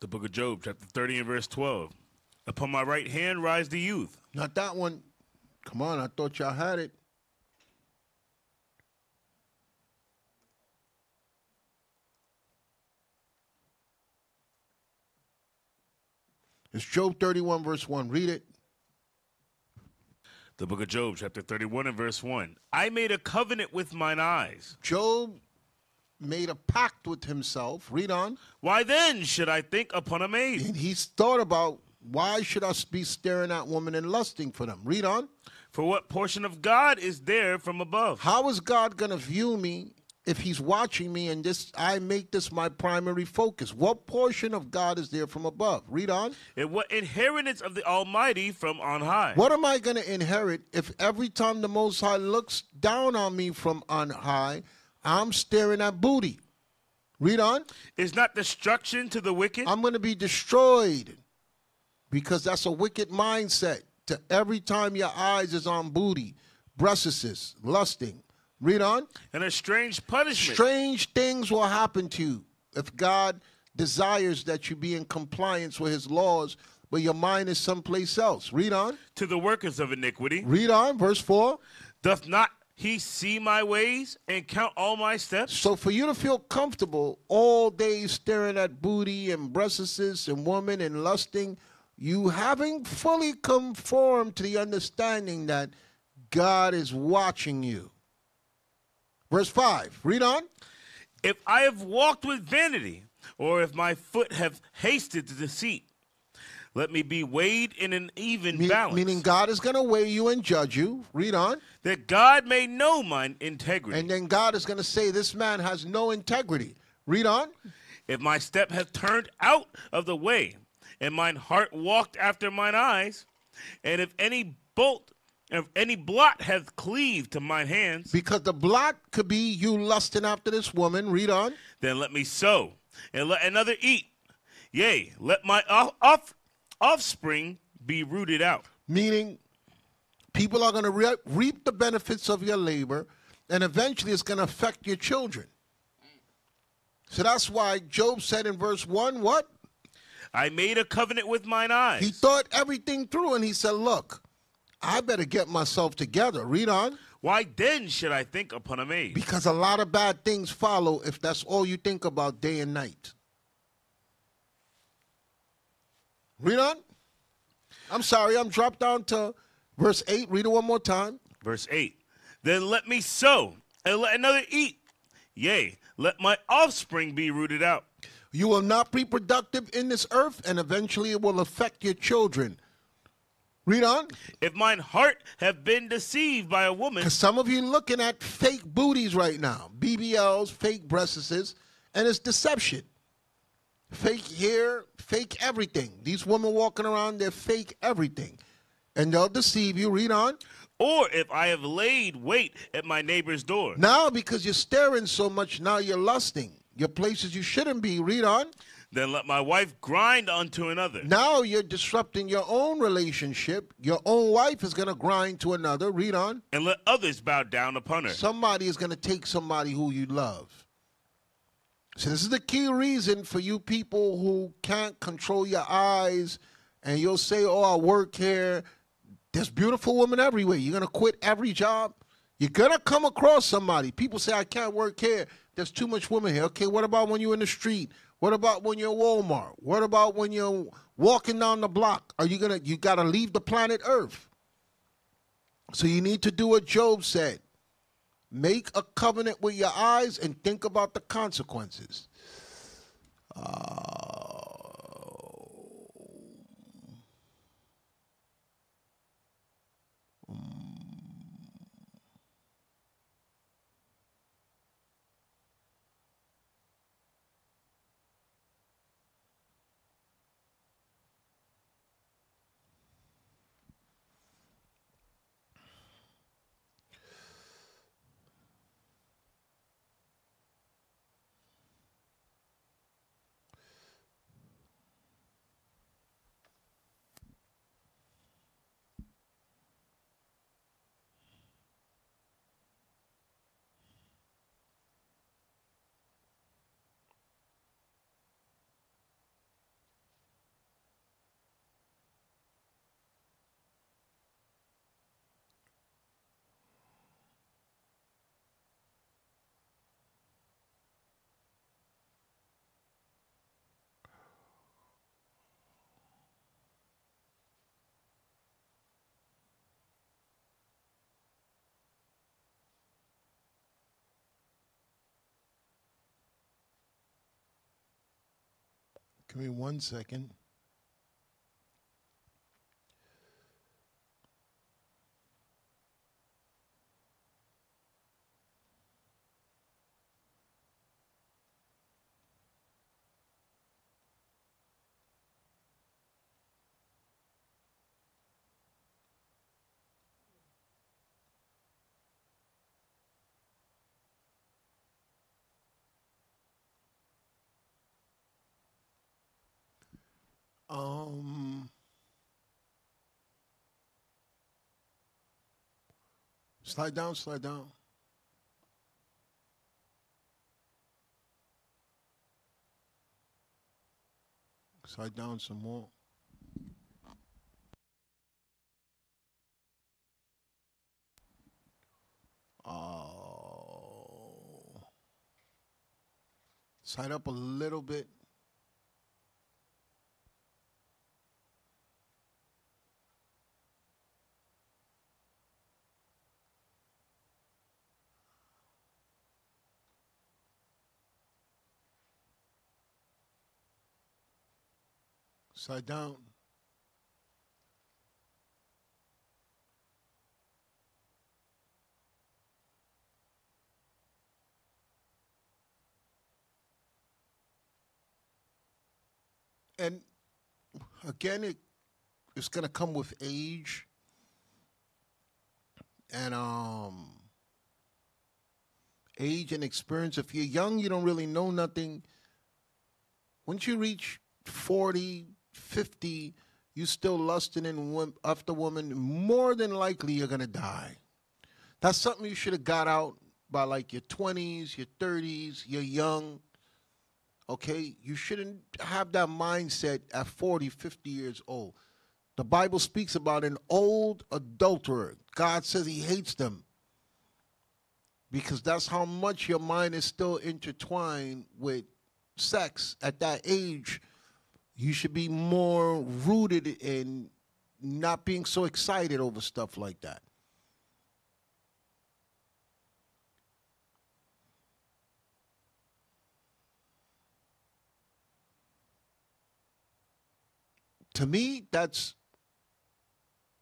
The book of Job, chapter 30 and verse 12. Upon my right hand rise the youth. Not that one. Come on, I thought y'all had it. It's Job 31, verse 1. Read it. The book of Job, chapter 31 and verse 1. I made a covenant with mine eyes. Job made a pact with himself. Read on. Why then should I think upon a maid? And he's thought about why should I be staring at women and lusting for them? Read on. For what portion of God is there from above? How is God going to view me if he's watching me and this I make this my primary focus? What portion of God is there from above? Read on. And what inheritance of the Almighty from on high? What am I going to inherit if every time the Most High looks down on me from on high, I'm staring at booty? Read on. Is not destruction to the wicked? I'm going to be destroyed because that's a wicked mindset. To every time your eyes is on booty, breasts, lusting. Read on. and a strange punishment. Strange things will happen to you if God desires that you be in compliance with His laws, but your mind is someplace else. Read on. to the workers of iniquity. Read on. Verse four. Doth not he see my ways and count all my steps? So for you to feel comfortable all day staring at booty and breasts and woman and lusting, you haven't fully conformed to the understanding that God is watching you. Verse 5, read on. If I have walked with vanity, or if my foot have hasted to deceit, let me be weighed in an even Me- balance. meaning God is going to weigh you and judge you. Read on. that God may know mine integrity. And then God is going to say, This man has no integrity. Read on. if my step hath turned out of the way, and mine heart walked after mine eyes, and if any bolt, if any blot hath cleaved to mine hands, Because the blot could be you lusting after this woman. Read on. then let me sow, and let another eat. Yea, let my off, off, offspring be rooted out. Meaning, people are going to re- reap the benefits of your labor, and eventually it's going to affect your children. So that's why Job said in verse 1 what? I made a covenant with mine eyes. He thought everything through and he said, Look, I better get myself together. Read on. Why then should I think upon a maid? Because a lot of bad things follow if that's all you think about day and night. Read on. I'm sorry, I'm dropped down to verse 8. Read it one more time. Verse 8 Then let me sow, and let another eat. Yea, let my offspring be rooted out. You will not be productive in this earth, and eventually it will affect your children. Read on. If mine heart have been deceived by a woman, Because some of you looking at fake booties right now, BBLs, fake breasts, and it's deception. Fake hair, fake everything. These women walking around, they're fake everything. And they'll deceive you. Read on. or if I have laid wait at my neighbor's door, Now, because you're staring so much, now you're lusting. You're places you shouldn't be. Read on. then let my wife grind unto another. Now you're disrupting your own relationship. Your own wife is going to grind to another. Read on. And let others bow down upon her. Somebody is going to take somebody who you love. So this is the key reason for you people who can't control your eyes and you'll say, "Oh, I work here." There's beautiful women everywhere. You're going to quit every job. You're going to come across somebody. People say, "I can't work here. There's too much women here." Okay, what about when you're in the street? What about when you're Walmart? What about when you're walking down the block? Are you going to you got to leave the planet Earth? So you need to do what Job said. Make a covenant with your eyes and think about the consequences. Uh, Give me one second. Um, slide down, slide down. Slide down some more. Oh. Side up a little bit. Side down. And again, it it's gonna come with age and um age and experience. If you're young, you don't really know nothing. Once you reach 40, 50, you still lusting in after woman, more than likely you're gonna die. That's something you should have got out by like your 20s, your 30s, you're young. Okay? You shouldn't have that mindset at 40, 50 years old. The Bible speaks about an old adulterer. God says he hates them because that's how much your mind is still intertwined with sex at that age. You should be more rooted in not being so excited over stuff like that. To me, that's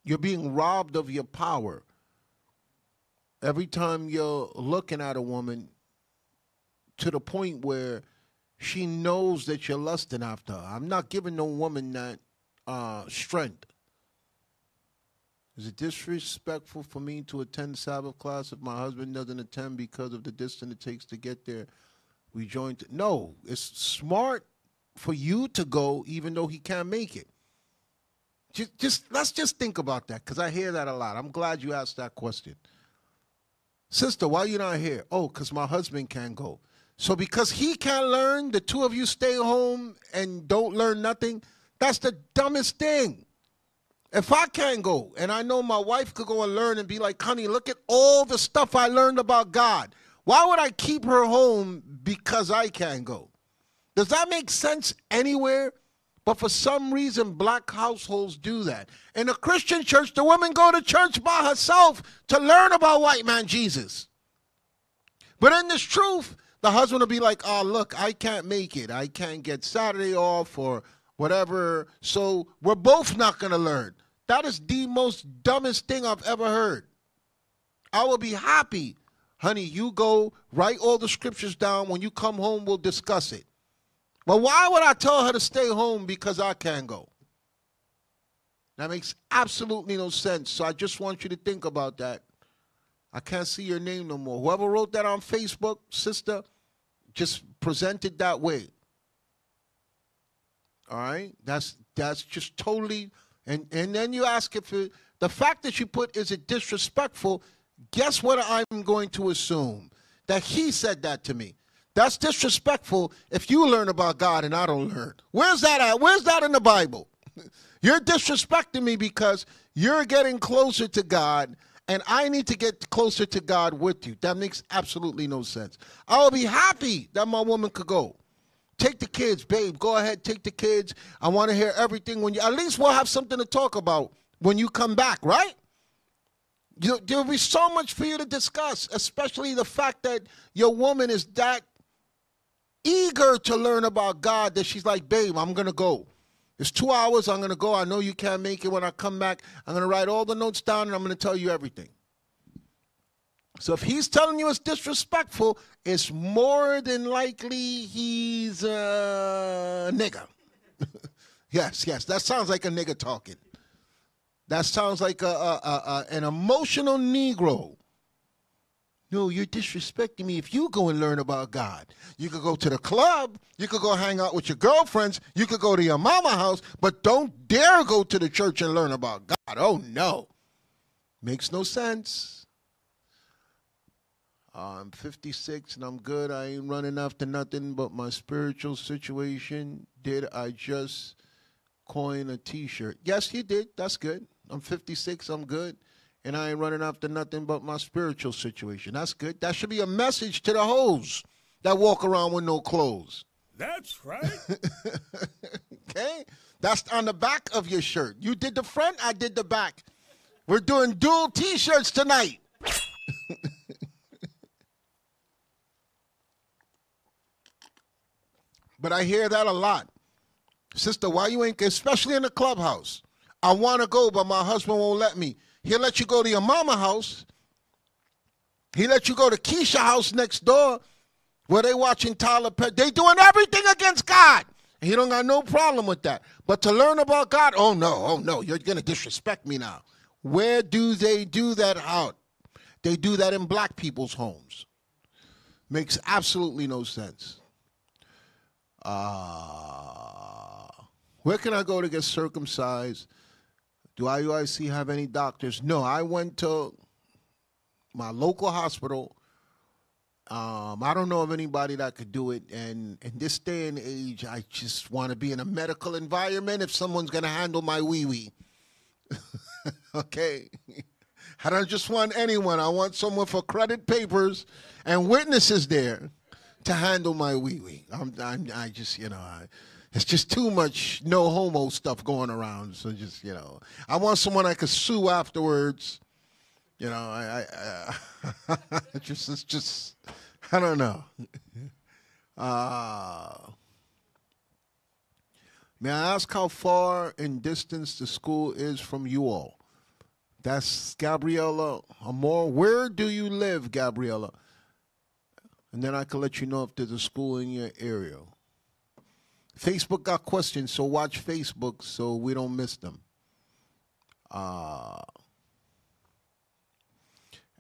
you're being robbed of your power. Every time you're looking at a woman to the point where she knows that you're lusting after her. I'm not giving no woman that uh, strength. Is it disrespectful for me to attend Sabbath class if my husband doesn't attend because of the distance it takes to get there? We joined. No, it's smart for you to go even though he can't make it. Just, just let's just think about that because I hear that a lot. I'm glad you asked that question. Sister, why you not here? Oh, because my husband can't go. So because he can't learn, the two of you stay home and don't learn nothing. That's the dumbest thing. If I can't go, and I know my wife could go and learn and be like, honey, look at all the stuff I learned about God. Why would I keep her home because I can't go? Does that make sense anywhere? But for some reason, black households do that. In a Christian church, the woman go to church by herself to learn about white man Jesus. But in this truth, the husband will be like, oh, look, I can't make it. I can't get Saturday off or whatever. So we're both not going to learn. That is the most dumbest thing I've ever heard. I will be happy. Honey, you go write all the scriptures down. When you come home, we'll discuss it. But why would I tell her to stay home because I can't go? That makes absolutely no sense. So I just want you to think about that. I can't see your name no more. Whoever wrote that on Facebook, sister, just present it that way. All right? That's that's just totally and and then you ask if it, the fact that you put is it disrespectful, guess what I'm going to assume? That he said that to me. That's disrespectful if you learn about God and I don't learn. Where's that at? Where's that in the Bible? You're disrespecting me because you're getting closer to God and I need to get closer to God with you. That makes absolutely no sense. I will be happy that my woman could go. Take the kids, babe. Go ahead, take the kids. I want to hear everything when you at least we'll have something to talk about when you come back, right? You, there'll be so much for you to discuss, especially the fact that your woman is that eager to learn about God that she's like, babe, I'm gonna go. It's two hours. I'm gonna go. I know you can't make it. When I come back, I'm gonna write all the notes down and I'm gonna tell you everything. So if he's telling you it's disrespectful, it's more than likely he's a nigga. yes, yes, that sounds like a nigga talking. That sounds like a, a, a, an emotional Negro. No, you're disrespecting me if you go and learn about God. You could go to the club, you could go hang out with your girlfriends, you could go to your mama house, but don't dare go to the church and learn about God. Oh no. Makes no sense. I'm 56 and I'm good. I ain't running after nothing but my spiritual situation. Did I just coin a t shirt? Yes, you did. That's good. I'm 56. I'm good. And I ain't running after nothing but my spiritual situation. That's good. That should be a message to the hoes. that walk around with no clothes. That's right. Okay? That's on the back of your shirt. You did the front, I did the back. We're doing dual t shirts tonight. but I hear that a lot. Sister, why you ain't, especially in the clubhouse? I want to go, but my husband won't let me. He'll let you go to your mama house. He let you go to Keisha house next door where they watching Tyler Perry. They doing everything against God. He don't got no problem with that. But to learn about God, oh no, oh no, you're gonna disrespect me now. Where do they do that out? They do that in black people's homes. Makes absolutely no sense. Uh, where can I go to get circumcised? Do IUIC have any doctors? No, I went to my local hospital. Um, I don't know of anybody that could do it. And in this day and age, I just want to be in a medical environment if someone's going to handle my wee wee. okay. I don't just want anyone. I want someone for credit papers and witnesses there to handle my wee wee. I'm, I'm, I just, you know, I, it's just too much no homo stuff going around. So just, you know, I want someone I could sue afterwards. You know, I, I, I just, it's just, I don't know. Uh, may I ask how far in distance the school is from you all? That's Gabriella Amor. Where do you live, Gabriella? And then I can let you know if there's a school in your area. Facebook got questions, so watch Facebook so we don't miss them. Uh,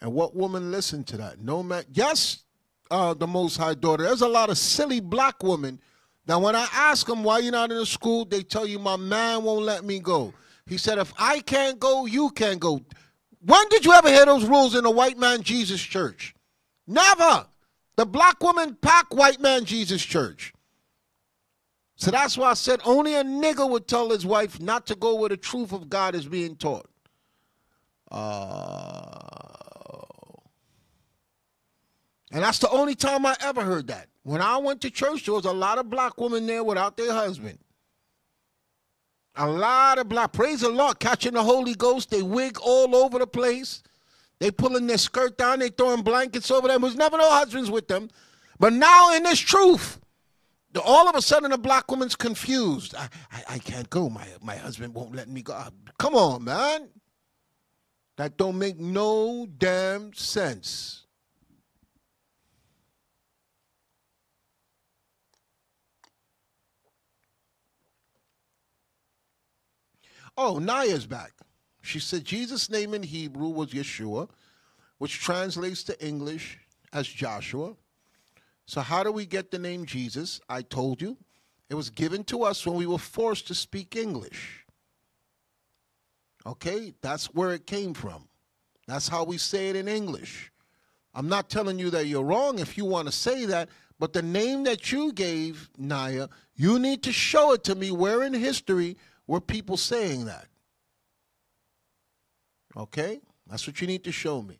and what woman listened to that? No man. Yes, uh, the Most High daughter. There's a lot of silly black women. Now, when I ask them why you're not in the school, they tell you my man won't let me go. He said, if I can't go, you can't go. When did you ever hear those rules in a white man Jesus church? Never. The black woman pack white man Jesus church. So that's why I said only a nigger would tell his wife not to go where the truth of God is being taught. Uh, and that's the only time I ever heard that. When I went to church, there was a lot of black women there without their husband. A lot of black, praise the Lord, catching the Holy Ghost. They wig all over the place. They pulling their skirt down. They throwing blankets over them. There was never no husbands with them. But now in this truth, all of a sudden a black woman's confused. I, I, I can't go. My, my husband won't let me go. Uh, Come on, man. That don't make no damn sense. Oh, Naya's back. She said Jesus' name in Hebrew was Yeshua, which translates to English as Joshua. So, how do we get the name Jesus? I told you. It was given to us when we were forced to speak English. Okay? That's where it came from. That's how we say it in English. I'm not telling you that you're wrong if you want to say that, but the name that you gave, Naya, you need to show it to me where in history were people saying that. Okay? That's what you need to show me.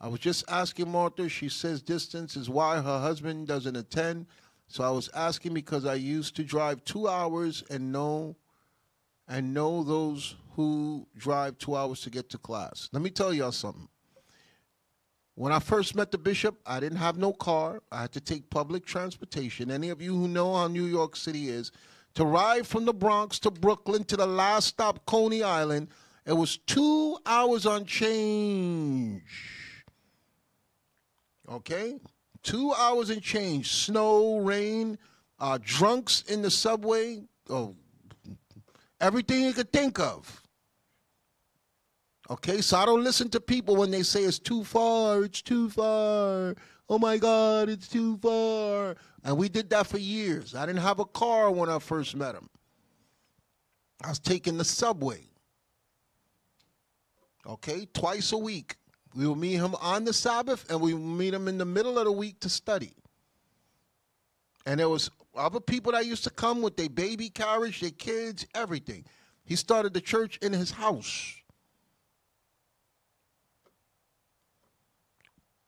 I was just asking Martha, she says distance is why her husband doesn't attend. So I was asking because I used to drive two hours and know and know those who drive two hours to get to class. Let me tell y'all something. When I first met the bishop, I didn't have no car. I had to take public transportation. Any of you who know how New York City is, to ride from the Bronx to Brooklyn to the last stop, Coney Island, it was two hours on change. Okay? Two hours and change. Snow, rain, uh, drunks in the subway. Oh, everything you could think of. Okay, so I don't listen to people when they say it's too far, it's too far. Oh my God, it's too far. And we did that for years. I didn't have a car when I first met him. I was taking the subway. Okay, twice a week. We will meet him on the Sabbath and we will meet him in the middle of the week to study. And there was other people that used to come with their baby carriage, their kids, everything. He started the church in his house.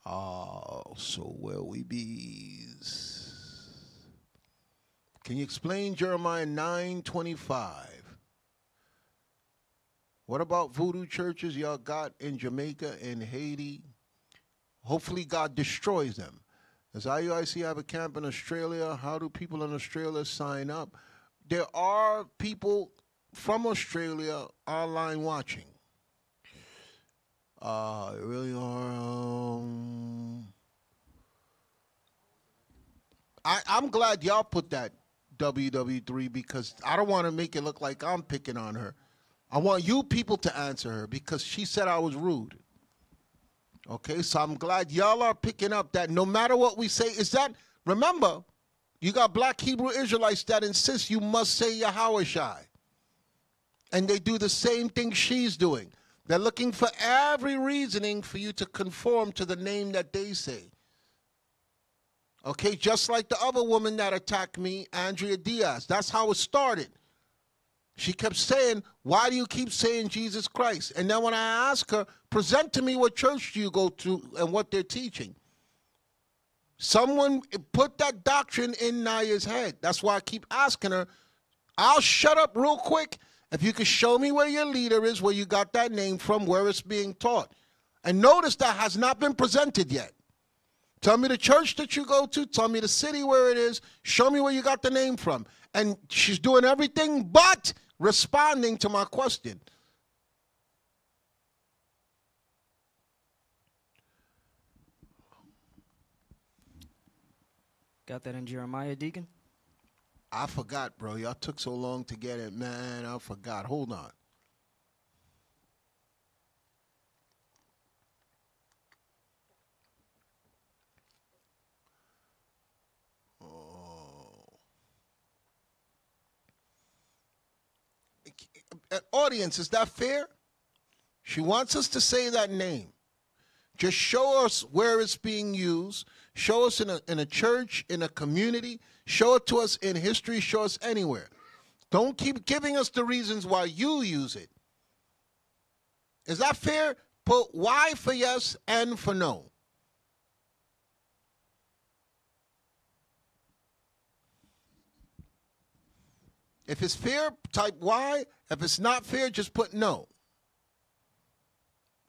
Oh, so where we bees. Can you explain Jeremiah 9:25? What about voodoo churches y'all got in Jamaica and Haiti? Hopefully God destroys them. Does IUIC have a camp in Australia? How do people in Australia sign up? There are people from Australia online watching. Uh, really are. Um, I, I'm glad y'all put that WW3 because I don't want to make it look like I'm picking on her. I want you people to answer her because she said I was rude. Okay, so I'm glad y'all are picking up that no matter what we say, is that remember, you got black Hebrew Israelites that insist you must say Yahawashi. And they do the same thing she's doing. They're looking for every reasoning for you to conform to the name that they say. Okay, just like the other woman that attacked me, Andrea Diaz. That's how it started. She kept saying, Why do you keep saying Jesus Christ? And then when I asked her, Present to me what church do you go to and what they're teaching. Someone put that doctrine in Naya's head. That's why I keep asking her, I'll shut up real quick if you could show me where your leader is, where you got that name from, where it's being taught. And notice that has not been presented yet. Tell me the church that you go to. Tell me the city where it is. Show me where you got the name from. And she's doing everything but responding to my question. Got that in Jeremiah, Deacon? I forgot, bro. Y'all took so long to get it, man. I forgot. Hold on. Uh, audience, is that fair? She wants us to say that name. Just show us where it's being used. Show us in a, in a church, in a community. Show it to us in history. Show us anywhere. Don't keep giving us the reasons why you use it. Is that fair? Put Y for yes and for no. If it's fair, type Y. If it's not fair, just put no.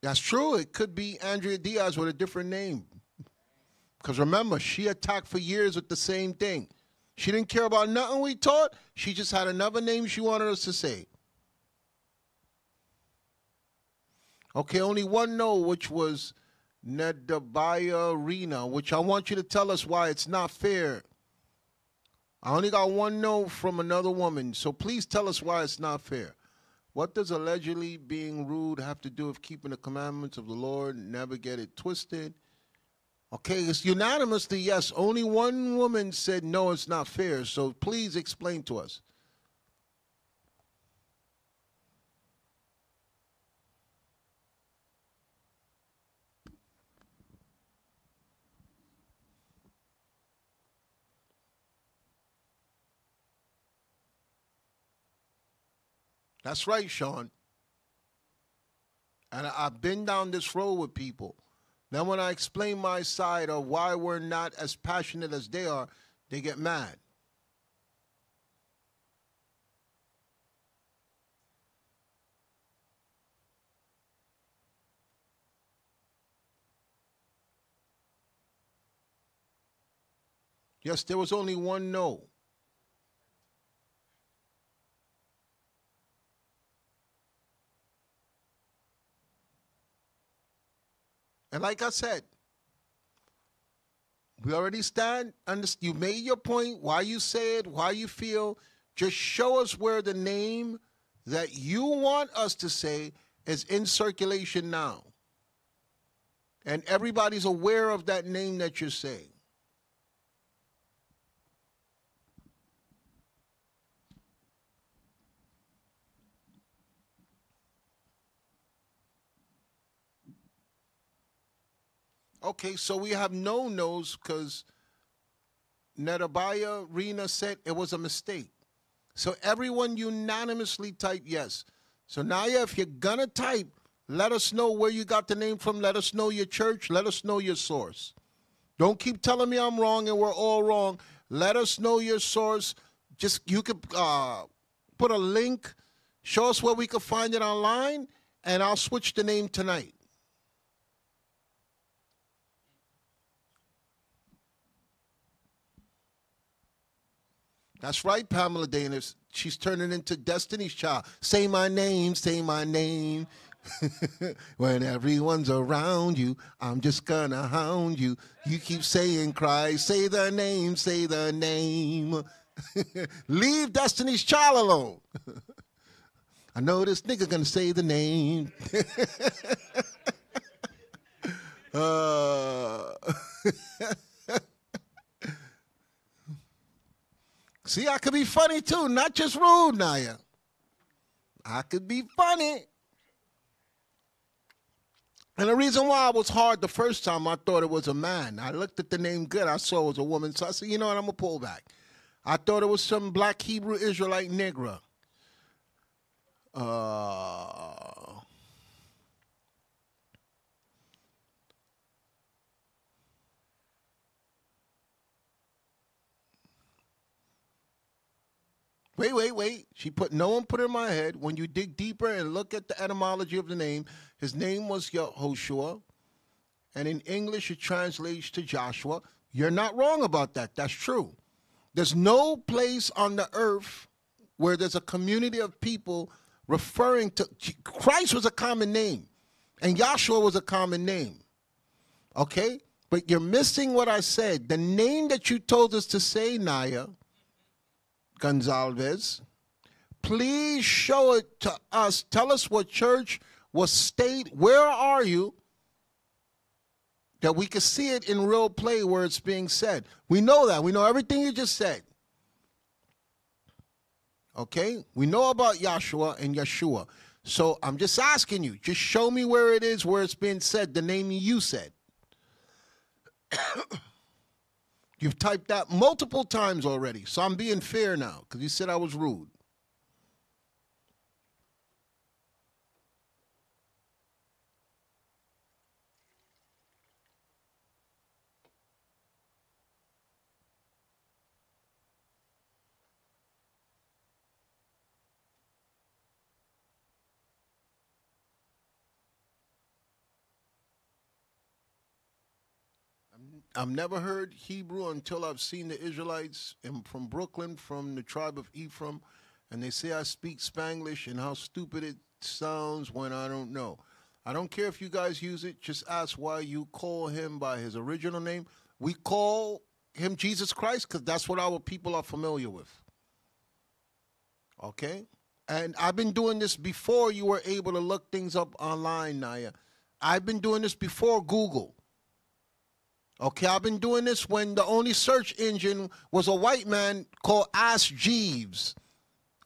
That's true. It could be Andrea Diaz with a different name. Because remember, she attacked for years with the same thing. She didn't care about nothing we taught. She just had another name she wanted us to say. Okay, only one no, which was Nedabaya Rena, which I want you to tell us why it's not fair. I only got one no from another woman, so please tell us why it's not fair. What does allegedly being rude have to do with keeping the commandments of the Lord? Never get it twisted. Okay, it's unanimously yes. Only one woman said no, it's not fair. So please explain to us. That's right, Sean. And I've been down this road with people. Then when I explain my side of why we're not as passionate as they are, they get mad. Yes, there was only one no. And like I said, we already stand. You made your point, why you say it, why you feel. Just show us where the name that you want us to say is in circulation now. And everybody's aware of that name that you're saying. Okay, so we have no no's because Netabaya Rena said it was a mistake. So everyone unanimously typed yes. So Naya, if you're gonna type, let us know where you got the name from. Let us know your church. Let us know your source. Don't keep telling me I'm wrong and we're all wrong. Let us know your source. just you could uh, put a link, show us where we could find it online, and I'll switch the name tonight. That's right, Pamela Danis. She's turning into Destiny's Child. Say my name, say my name. when everyone's around you, I'm just gonna hound you. You keep saying Christ, say the name, say the name. Leave Destiny's Child alone. I know this nigga gonna say the name. uh, see, I could be funny too, not just rude, Naya. I could be funny. And the reason why it was hard the first time, I thought it was a man. I looked at the name good. I saw it was a woman. So I said, you know what, I'm going to pull back. I thought it was some black Hebrew Israelite Negra. Uh, wait, wait, wait. She put no one put in my head. When you dig deeper and look at the etymology of the name, his name was Yehoshua, and in English it translates to Joshua. You're not wrong about that. That's true. There's no place on the earth where there's a community of people referring to Christ was a common name, and Joshua was a common name. Okay? But you're missing what I said. The name that you told us to say, Naya Gonzalez, please show it to us. Tell us what church, what state, where are you? That we can see it in real play where it's being said. We know that. We know everything you just said. Okay? We know about Yahshua and Yeshua. So I'm just asking you, just show me where it is where it's being said, the name you said. You've typed that multiple times already, so I'm being fair now because you said I was rude. I've never heard Hebrew until I've seen the Israelites from Brooklyn, from the tribe of Ephraim, and they say I speak Spanglish and how stupid it sounds when I don't know. I don't care if you guys use it, just ask why you call him by his original name. We call him Jesus Christ because that's what our people are familiar with. Okay? And I've been doing this before you were able to look things up online, Naya. I've been doing this before Google. Okay, I've been doing this when the only search engine was a white man called Ask Jeeves.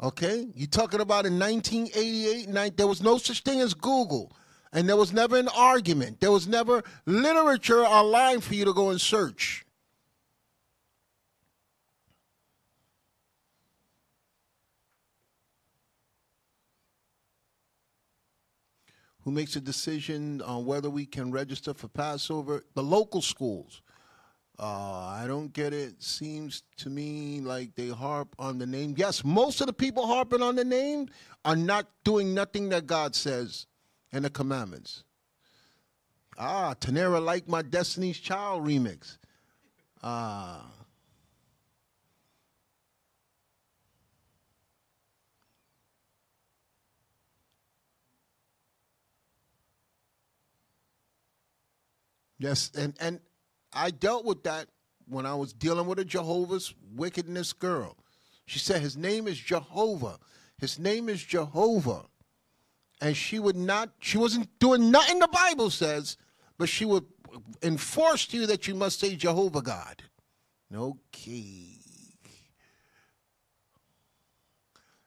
Okay, you're talking about in 1988? There was no such thing as Google, and there was never an argument. There was never literature online for you to go and search. Who makes a decision on whether we can register for Passover? The local schools. Uh, I don't get it. Seems to me like they harp on the name. Yes, most of the people harping on the name are not doing nothing that God says in the commandments. Ah, Tanera like my Destiny's Child remix. Ah. Yes, and and I dealt with that when I was dealing with a Jehovah's wickedness girl. She said his name is Jehovah. His name is Jehovah. And she would not, she wasn't doing nothing the Bible says, but she would enforce to you that you must say Jehovah God. Okay.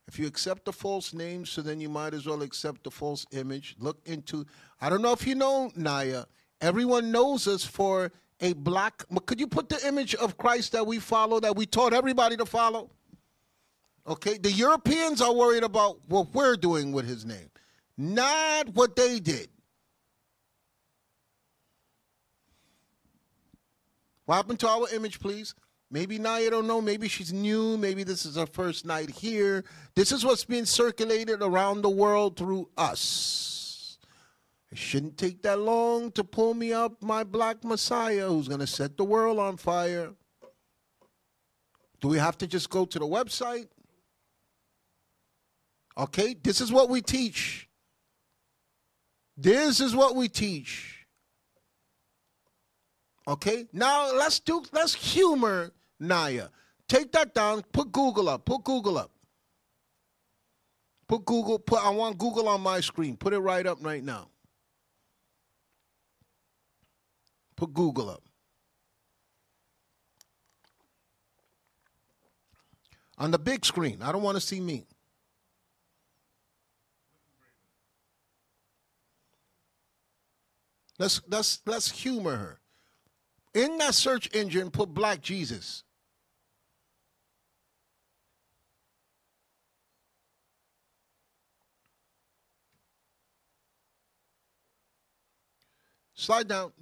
If you accept the false name, so then you might as well accept the false image. Look into, I don't know if you know, Naya, Everyone knows us for a black. Could you put the image of Christ that we follow, that we taught everybody to follow? Okay, the Europeans are worried about what we're doing with his name, not what they did. What happened to our image, please? Maybe Naya don't know. Maybe she's new. Maybe this is her first night here. This is what's being circulated around the world through us. It shouldn't take that long to pull me up my black messiah who's going to set the world on fire. Do we have to just go to the website? Okay, this is what we teach. This is what we teach. Okay, now let's do let's humor Naya. Take that down. Put Google up. Put Google up. Put Google. Put. I want Google on my screen. Put it right up right now. Put Google up. On the big screen. I don't want to see me. Let's let's let's humor her. In that search engine, put Black Jesus. Slide down.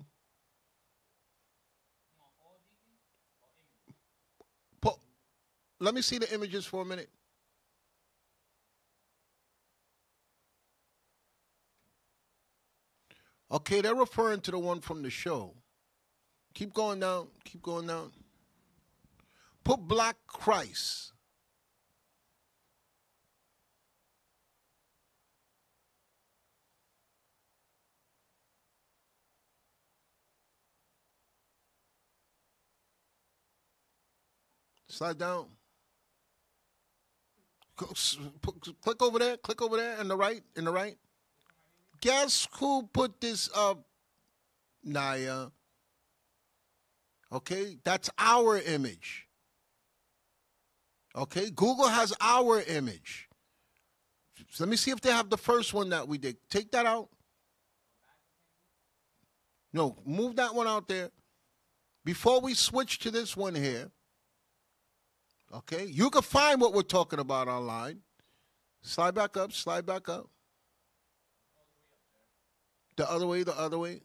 Put, let me see the images for a minute. Okay, they're referring to the one from the show. Keep going down. Keep going down. Put Black Christ. Slide down. Click over there. Click over there. In the right. In the right. Guess who put this up? Naya. Okay, that's our image. Okay, Google has our image. So let me see if they have the first one that we did. Take that out. No, move that one out there. Before we switch to this one here, okay, you can find what we're talking about online. Slide back up, slide back up. The other way, the other way.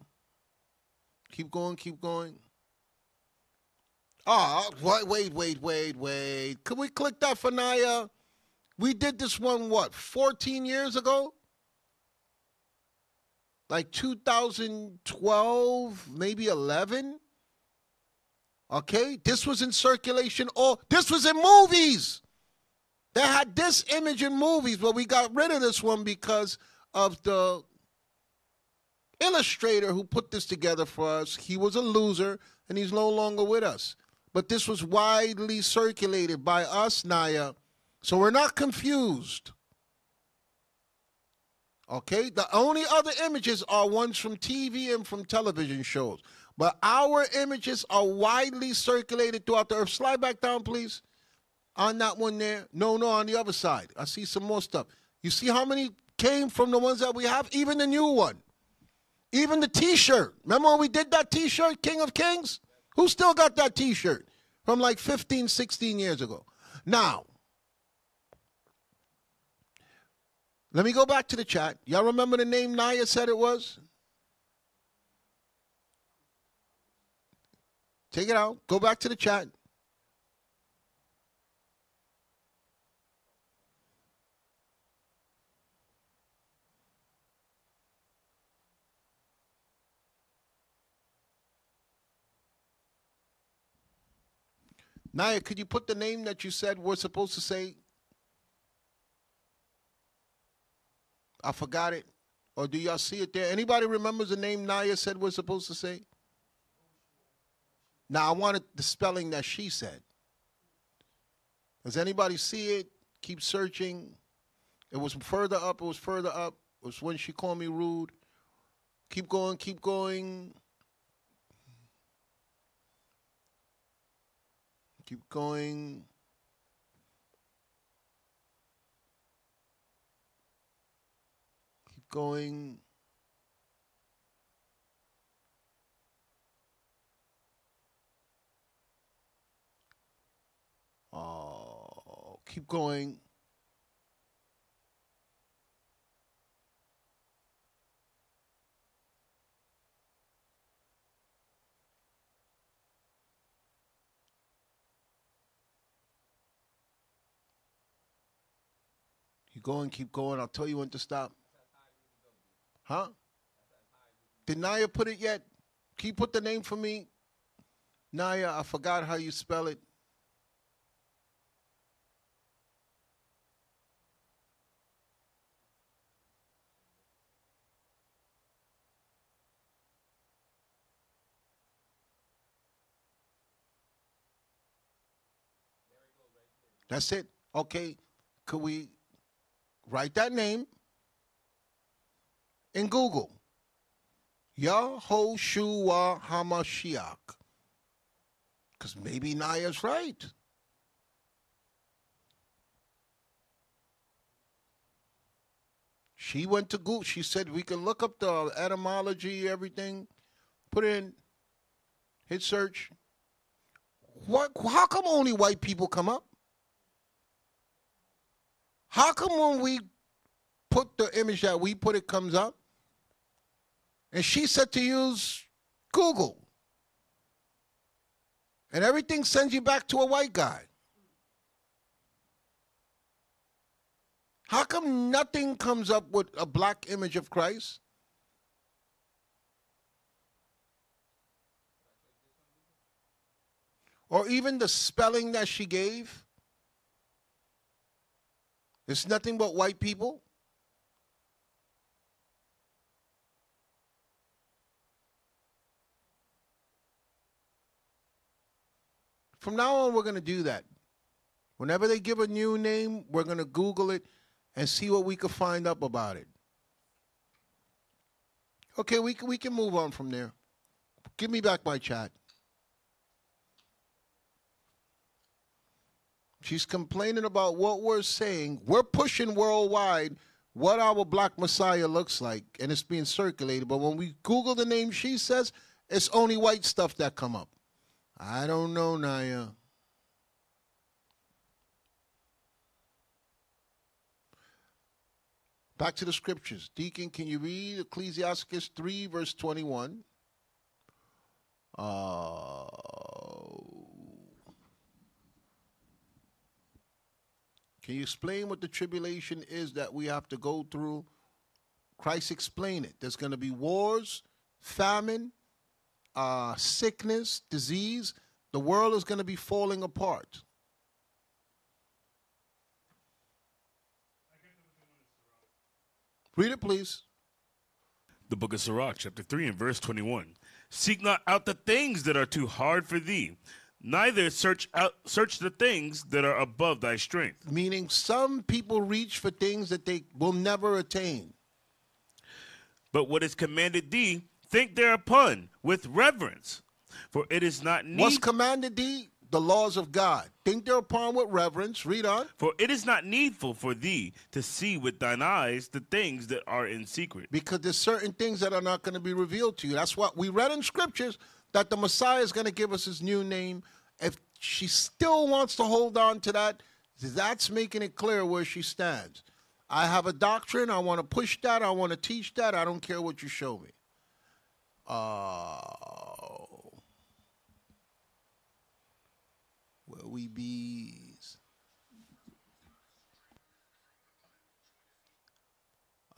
Keep going, keep going. Ah, wait, wait, wait, wait, wait. Could we click that for Naya? We did this one, what, 14 years ago? Like 2012, maybe 11? Okay, this was in circulation. Oh, this was in movies. They had this image in movies, but we got rid of this one because of the illustrator who put this together for us. He was a loser and he's no longer with us. But this was widely circulated by us, Naya. So we're not confused. Okay? The only other images are ones from TV and from television shows. But our images are widely circulated throughout the earth. Slide back down, please. On that one there. No, no, on the other side. I see some more stuff. You see how many came from the ones that we have? Even the new one. Even the T-shirt. Remember when we did that T-shirt, King of Kings? Who still got that T-shirt from like 15, 16 years ago? Now, let me go back to the chat. Y'all remember the name Naya said it was? Take it out. Go back to the chat. Naya, could you put the name that you said we're supposed to say? I forgot it. Or do y'all see it there? Anybody remembers the name Naya said we're supposed to say? Now, I wanted the spelling that she said. Does anybody see it? Keep searching. It was further up. It was further up. It was when she called me rude. Keep going. Keep going. Keep going. Keep going. Uh, keep going. You going, keep going. I'll tell you when to stop. Huh? Did Naya put it yet? Can you put the name for me? Naya, I forgot how you spell it. That's it. Okay. Could we write that name in Google? Yahoshua Hamashiach. Because maybe Naya's right. She went to Google. She said we can look up the etymology, everything, put in, hit search. What? How come only white people come up? How come when we put the image that we put, it comes up? And she said to use Google. And everything sends you back to a white guy. How come nothing comes up with a black image of Christ? Or even the spelling that she gave? It's nothing but white people? From now on, we're going to do that. Whenever they give a new name, we're going to Google it and see what we can find up about it. Okay, we can, we can move on from there. Give me back my chat. She's complaining about what we're saying. We're pushing worldwide what our black messiah looks like, and it's being circulated. But when we Google the name she says, it's only white stuff that come up. I don't know, Naya. Back to the scriptures. Deacon, can you read Ecclesiasticus 3, verse 21? Uh, can you explain what the tribulation is that we have to go through? Christ explained it. There's going to be wars, famine, uh, sickness, disease. The world is going to be falling apart. Read it, please. The book of Sirach, chapter 3, and verse 21. Seek not out the things that are too hard for thee, neither search out search the things that are above thy strength. Meaning, some people reach for things that they will never attain. But what is commanded thee, think thereupon with reverence, for it is not What's need, commanded thee? The laws of God. Think thereupon with reverence. Read on. for it is not needful for thee to see with thine eyes the things that are in secret. Because there's certain things that are not going to be revealed to you. That's what we read in scriptures that the Messiah is going to give us his new name. If she still wants to hold on to that, that's making it clear where she stands. I have a doctrine. I want to push that. I want to teach that. I don't care what you show me. Uh, oh. Where we bees.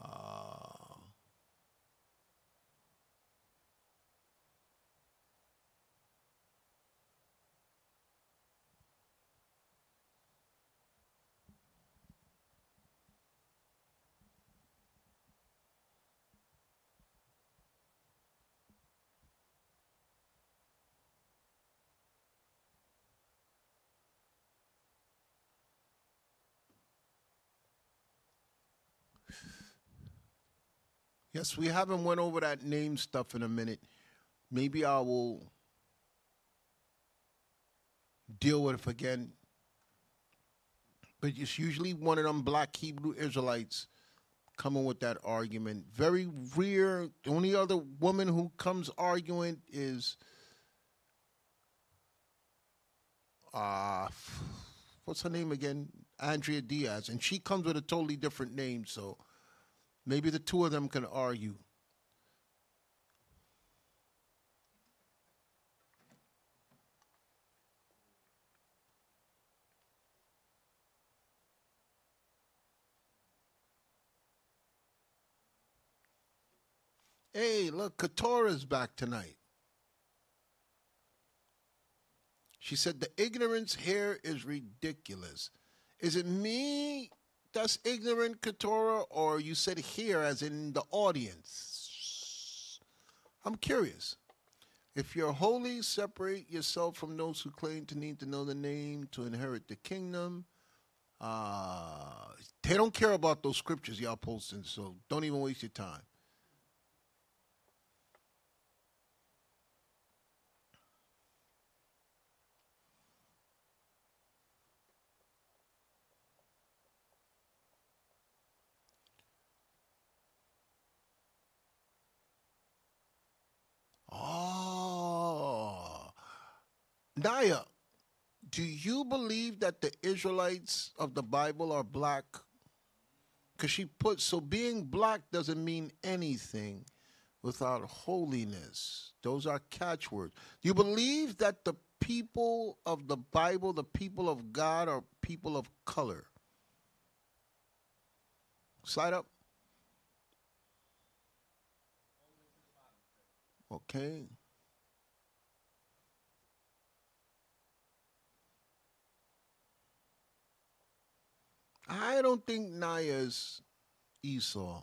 Uh, Yes, we haven't went over that name stuff in a minute. Maybe I will deal with it again. But it's usually one of them black Hebrew Israelites coming with that argument. Very rare. The only other woman who comes arguing is uh what's her name again? Andrea Diaz. And she comes with a totally different name, so Maybe the two of them can argue. Hey, look, Katora's back tonight. She said, The ignorance here is ridiculous. Is it me that's ignorant, Katora, or you said here as in the audience? I'm curious. If you're holy, separate yourself from those who claim to need to know the name to inherit the kingdom. Uh, they don't care about those scriptures y'all posting, so don't even waste your time. Oh. Naya, do you believe that the Israelites of the Bible are black? Because she put, so being black doesn't mean anything without holiness. Those are catchwords. Do you believe that the people of the Bible, the people of God, are people of color? Slide up. Okay. I don't think Naya's Esau.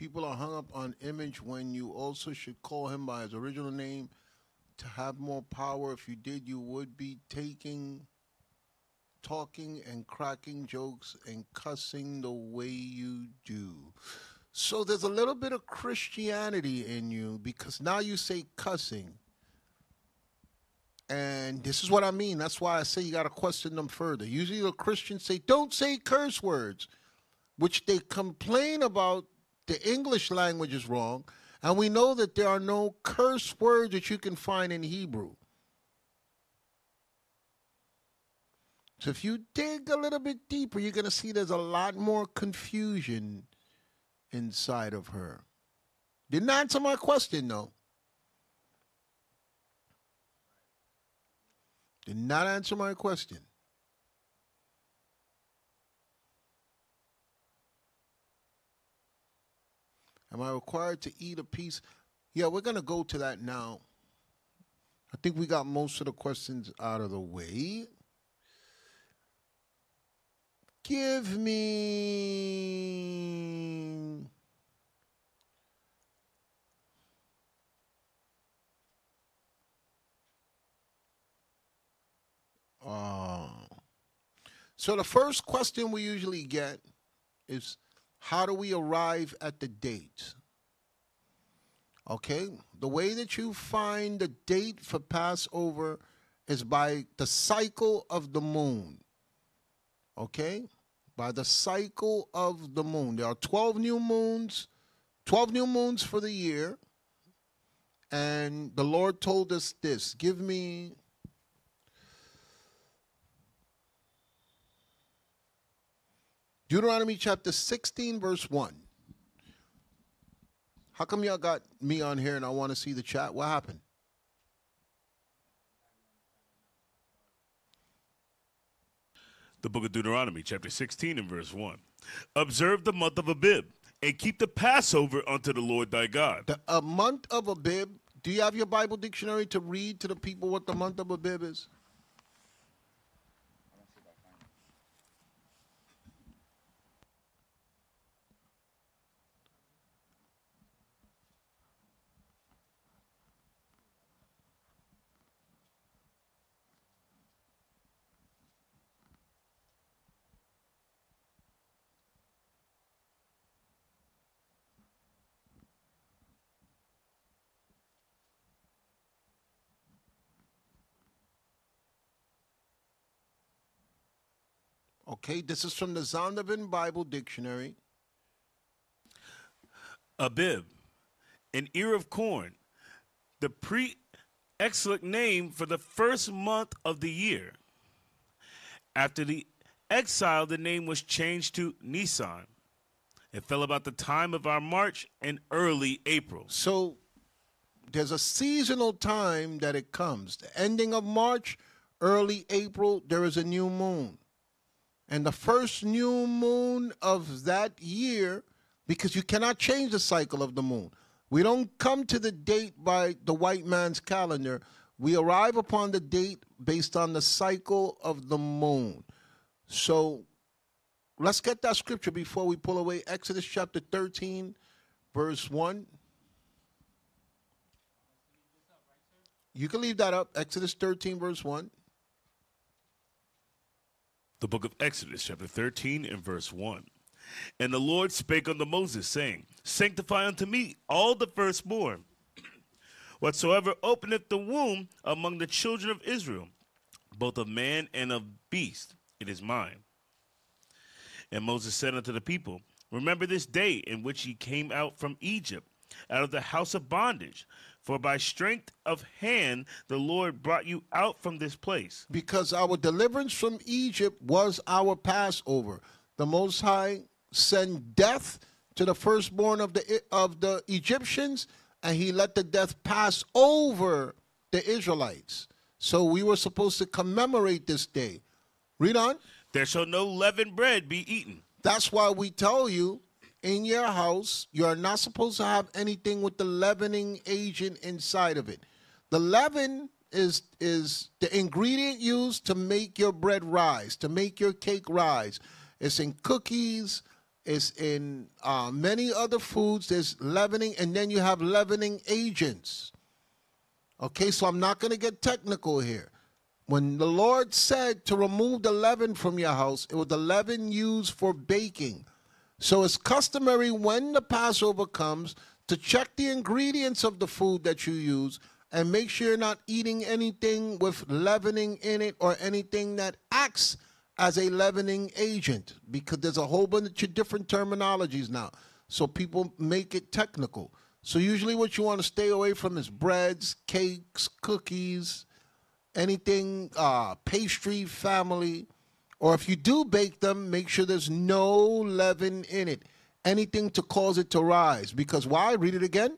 People are hung up on image when you also should call him by his original name to have more power. If you did, you would be taking, talking, and cracking jokes and cussing the way you do. So there's a little bit of Christianity in you because now you say cussing. And this is what I mean. That's why I say you got to question them further. Usually the Christians say, don't say curse words, which they complain about the English language is wrong, and we know that there are no curse words that you can find in Hebrew. So if you dig a little bit deeper, you're going to see there's a lot more confusion inside of her. Didn't answer my question, though. Did not answer my question. Am I required to eat a piece? Yeah, we're going to go to that now. I think we got most of the questions out of the way. Give me. Uh, so the first question we usually get is how do we arrive at the date? Okay, the way that you find the date for Passover is by the cycle of the moon. Okay, by the cycle of the moon. There are 12 new moons, 12 new moons for the year. And the Lord told us this give me Deuteronomy chapter 16, verse 1. How come y'all got me on here and I want to see the chat? What happened? The book of Deuteronomy, chapter 16 and verse 1. Observe the month of Abib and keep the Passover unto the Lord thy God. The a month of Abib. Do you have your Bible dictionary to read to the people what the month of Abib is? Okay, this is from the Zondervan Bible Dictionary. Abib, an ear of corn, the pre exilic name for the first month of the year. After the exile, the name was changed to Nisan. It fell about the time of our march in early April. So there's a seasonal time that it comes. The ending of March, early April, there is a new moon. And the first new moon of that year, because you cannot change the cycle of the moon. We don't come to the date by the white man's calendar. We arrive upon the date based on the cycle of the moon. So let's get that scripture before we pull away. Exodus chapter 13, verse 1. You can leave that up. Exodus 13, verse 1. The book of Exodus, chapter 13, and verse 1. And the Lord spake unto Moses, saying, Sanctify unto me all the firstborn, whatsoever openeth the womb among the children of Israel, both of man and of beast, it is mine. And Moses said unto the people, Remember this day in which ye came out from Egypt, out of the house of bondage. For by strength of hand the Lord brought you out from this place. Because our deliverance from Egypt was our Passover. The Most High sent death to the firstborn of the of the Egyptians, and he let the death pass over the Israelites. So we were supposed to commemorate this day. Read on. There shall no leavened bread be eaten. That's why we tell you in your house, you are not supposed to have anything with the leavening agent inside of it. The leaven is is the ingredient used to make your bread rise, to make your cake rise. It's in cookies, it's in uh, many other foods. There's leavening, and then you have leavening agents. Okay, so I'm not going to get technical here. When the Lord said to remove the leaven from your house, it was the leaven used for baking. So it's customary when the Passover comes to check the ingredients of the food that you use and make sure you're not eating anything with leavening in it or anything that acts as a leavening agent because there's a whole bunch of different terminologies now. So people make it technical. So usually what you want to stay away from is breads, cakes, cookies, anything uh, pastry family, or if you do bake them, make sure there's no leaven in it. Anything to cause it to rise. Because why? Read it again.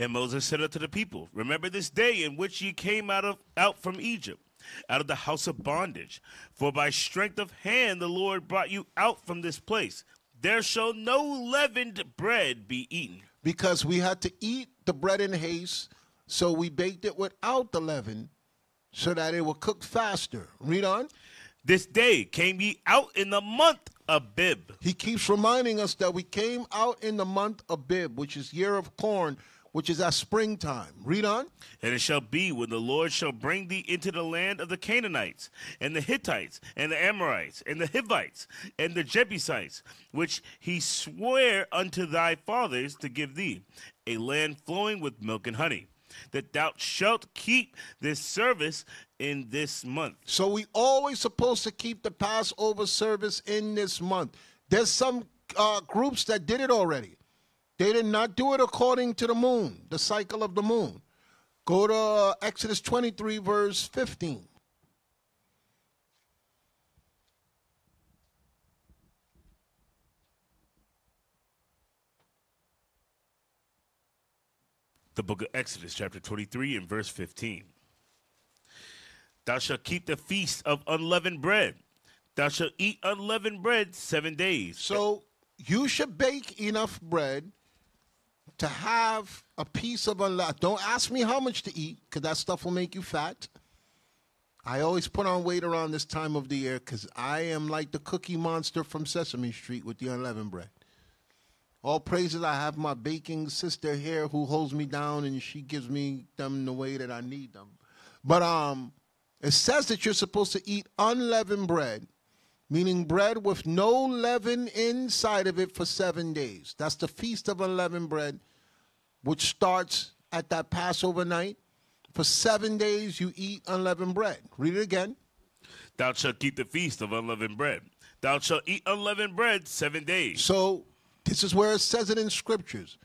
And Moses said unto the people, Remember this day in which ye came out of out from Egypt, out of the house of bondage. For by strength of hand the Lord brought you out from this place. There shall no leavened bread be eaten. Because we had to eat the bread in haste, so we baked it without the leaven so that it will cook faster. Read on. This day came ye out in the month of Abib. He keeps reminding us that we came out in the month of Abib, which is year of corn, which is at springtime. Read on. And it shall be when the Lord shall bring thee into the land of the Canaanites, and the Hittites, and the Amorites, and the Hivites, and the Jebusites, which he sware unto thy fathers to give thee, a land flowing with milk and honey, that thou shalt keep this service in this month. So we always supposed to keep the Passover service in this month. There's some uh, groups that did it already. They did not do it according to the moon, the cycle of the moon. Go to uh, Exodus 23, verse 15. The book of Exodus, chapter 23, and verse 15. Thou shalt keep the feast of unleavened bread. Thou shalt eat unleavened bread seven days. So you should bake enough bread to have a piece of unleavened. Don't ask me how much to eat, because that stuff will make you fat. I always put on weight around this time of the year because I am like the cookie monster from Sesame Street with the unleavened bread. All praises, I have my baking sister here who holds me down and she gives me them the way that I need them. But um, it says that you're supposed to eat unleavened bread, meaning bread with no leaven inside of it for seven days. That's the Feast of Unleavened Bread, which starts at that Passover night. For seven days, you eat unleavened bread. Read it again. Thou shalt keep the feast of unleavened bread. Thou shalt eat unleavened bread seven days. So, this is where it says it in scriptures.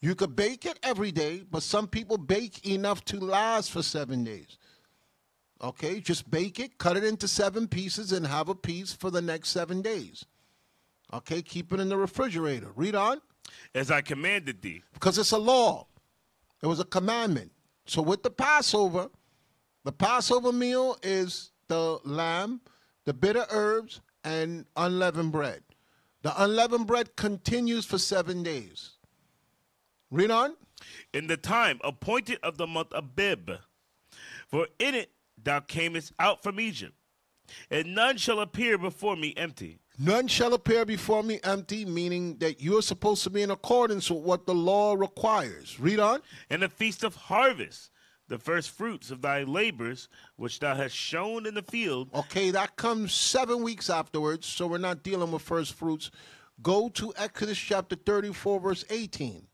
You could bake it every day, but some people bake enough to last for seven days. Okay, just bake it, cut it into seven pieces, and have a piece for the next seven days. Okay, keep it in the refrigerator. Read on. As I commanded thee. Because it's a law, it was a commandment. So with the Passover, the Passover meal is the lamb, the bitter herbs, and unleavened bread. The unleavened bread continues for seven days. Read on. In the time appointed of the month Abib, for in it thou camest out from Egypt, and none shall appear before me empty. None shall appear before me empty, meaning that you're supposed to be in accordance with what the law requires. Read on. And the feast of harvest, the first fruits of thy labors, which thou hast shown in the field. Okay, that comes seven weeks afterwards, so we're not dealing with first fruits. Go to Exodus chapter 34, verse 18.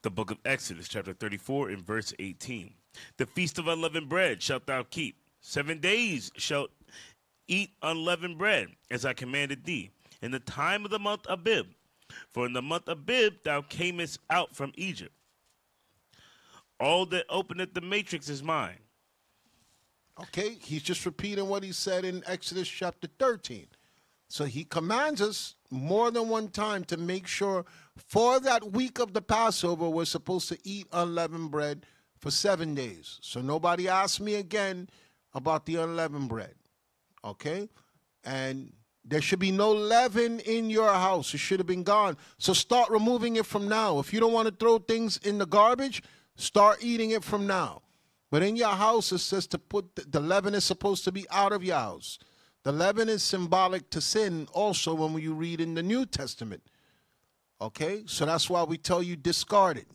The book of Exodus, chapter 34, in verse 18. The feast of unleavened bread shalt thou keep. Seven days shalt eat unleavened bread, as I commanded thee, in the time of the month Abib. For in the month of Abib thou camest out from Egypt. All that openeth the matrix is mine. Okay, he's just repeating what he said in Exodus chapter 13. So he commands us more than one time to make sure for that week of the Passover, we're supposed to eat unleavened bread for seven days. So nobody asked me again about the unleavened bread. Okay? And there should be no leaven in your house. It should have been gone. So start removing it from now. If you don't want to throw things in the garbage, start eating it from now. But in your house, it says to put the, the leaven is supposed to be out of your house. The leaven is symbolic to sin also when you read in the New Testament. Okay? So that's why we tell you discard it.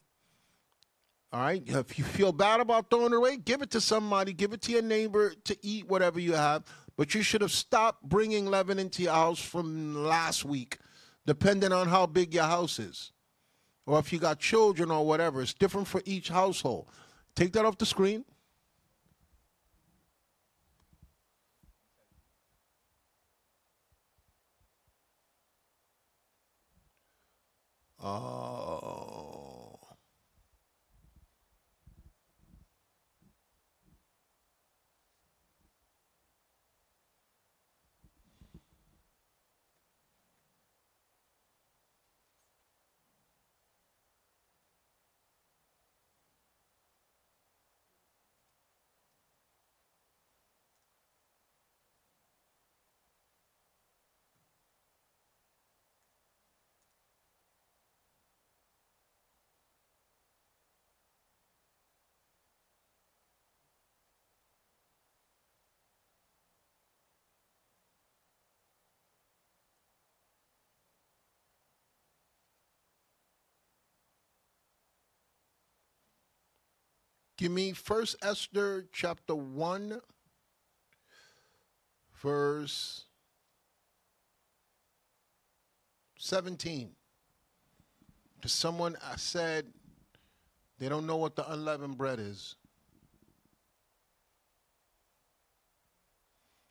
All right? If you feel bad about throwing it away, give it to somebody, give it to your neighbor to eat whatever you have. But you should have stopped bringing leaven into your house from last week, depending on how big your house is. Or if you got children or whatever. It's different for each household. Take that off the screen. Oh. Give me First Esther chapter 1, verse 17. To someone I said they don't know what the unleavened bread is.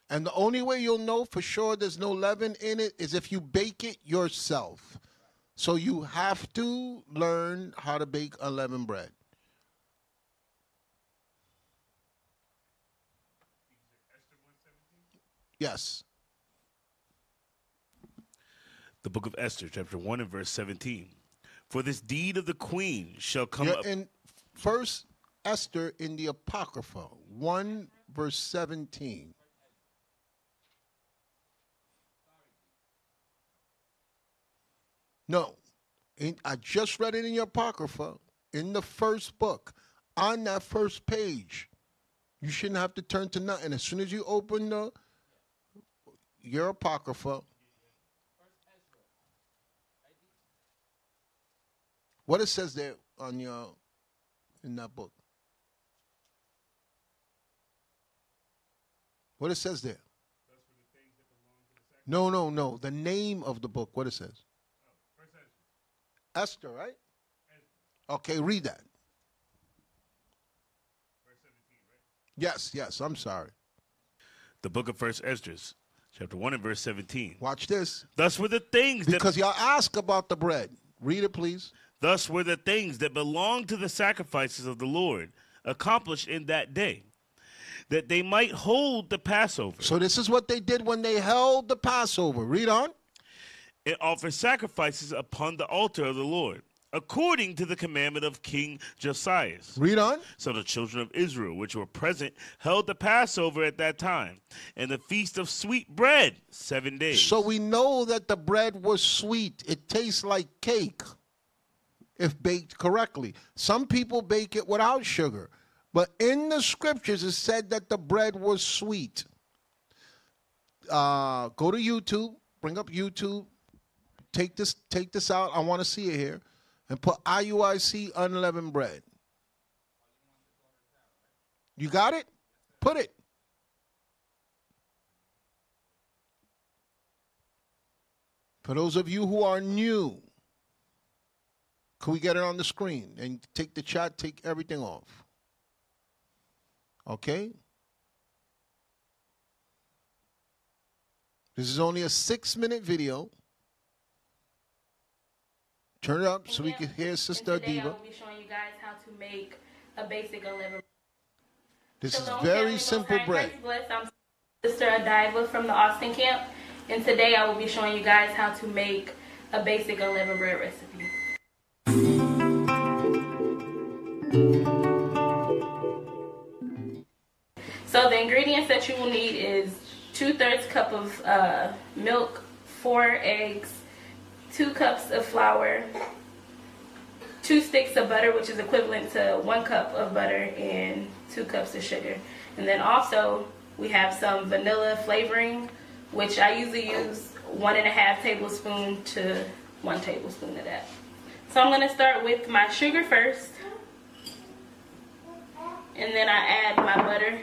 And the only way you'll know for sure there's no leaven in it is if you bake it yourself. So you have to learn how to bake unleavened bread. Yes. The book of Esther, chapter 1 and verse 17. For this deed of the queen shall come You're up. in First Esther in the Apocrypha, 1 verse 17. No, in, I just read it in your Apocrypha, in the first book, on that first page. You shouldn't have to turn to nothing. As soon as you open the your Apocrypha, what it says there on your in that book. What it says there? No, no, no. The name of the book. What it says? Esther, right? Okay, read that. Right? Yes, yes. I'm sorry. The book of First Esdras. Chapter 1 and verse 17. Watch this. Thus were the things that Because y'all ask about the bread. Read it, please. thus were the things that belonged to the sacrifices of the Lord accomplished in that day, that they might hold the Passover So this is what they did when they held the Passover. Read on. and offer sacrifices upon the altar of the Lord, according to the commandment of King Josias. Read on. So the children of Israel, which were present, held the Passover at that time, and the feast of sweet bread seven days. So we know that the bread was sweet. It tastes like cake if baked correctly. Some people bake it without sugar. But in the scriptures, it said that the bread was sweet. Uh, go to YouTube, bring up YouTube, take this, take this out. I want to see it here, and put IUIC unleavened bread. You got it? Put it. For those of you who are new, can we get it on the screen and take the chat, take everything off? Okay? This is only a six minute video. Turn it up so we can hear Sister and today I Diva. will be showing you guys how to make a basic unleavened. This is very simple bread. I'm Sister Adiva from the Austin camp, and today I will be showing you guys how to make a basic unleavened bread recipe. So the ingredients that you will need is two thirds cup of uh, milk, four eggs, two cups of flour, two sticks of butter, which is equivalent to one cup of butter, and two cups of sugar. And then also we have some vanilla flavoring, which I usually use one and a half tablespoon to one tablespoon of that. So I'm gonna start with my sugar first, and then I add my butter.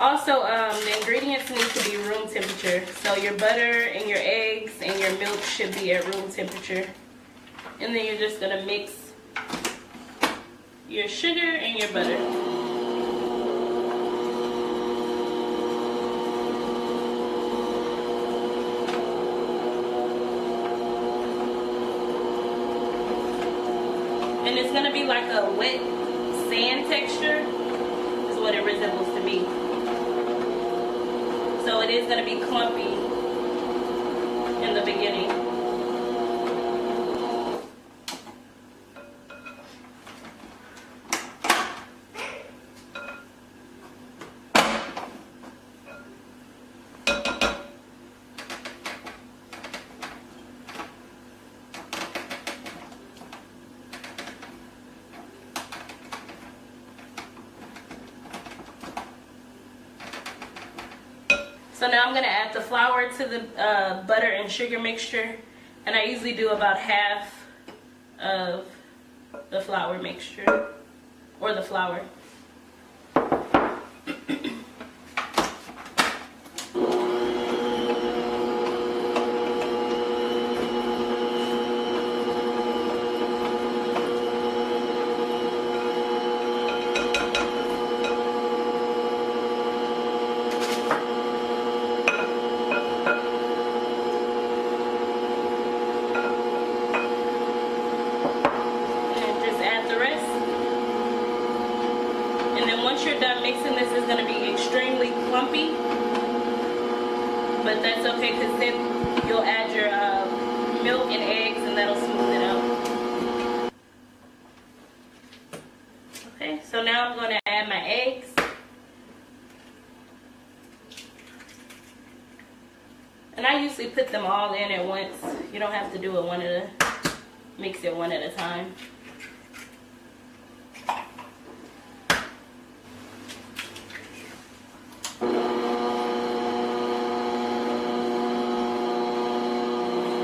Also, um, the ingredients need to be room temperature. So your butter and your eggs and your milk should be at room temperature. And then you're just gonna mix your sugar and your butter. And it's gonna be like a wet sand texture, is what it resembles to me. So it is gonna be clumpy in the beginning. So now I'm gonna add the the uh, butter and sugar mixture, and I usually do about half of the flour mixture or the flour. and just add the rest. And then once you're done mixing this, is going to be extremely clumpy. But that's okay because then you'll add your uh, milk and eggs and that'll smooth it out. Okay, so now I'm going to add my eggs. And I usually put them all in at once. You don't have to do it one at a mix it one at a time.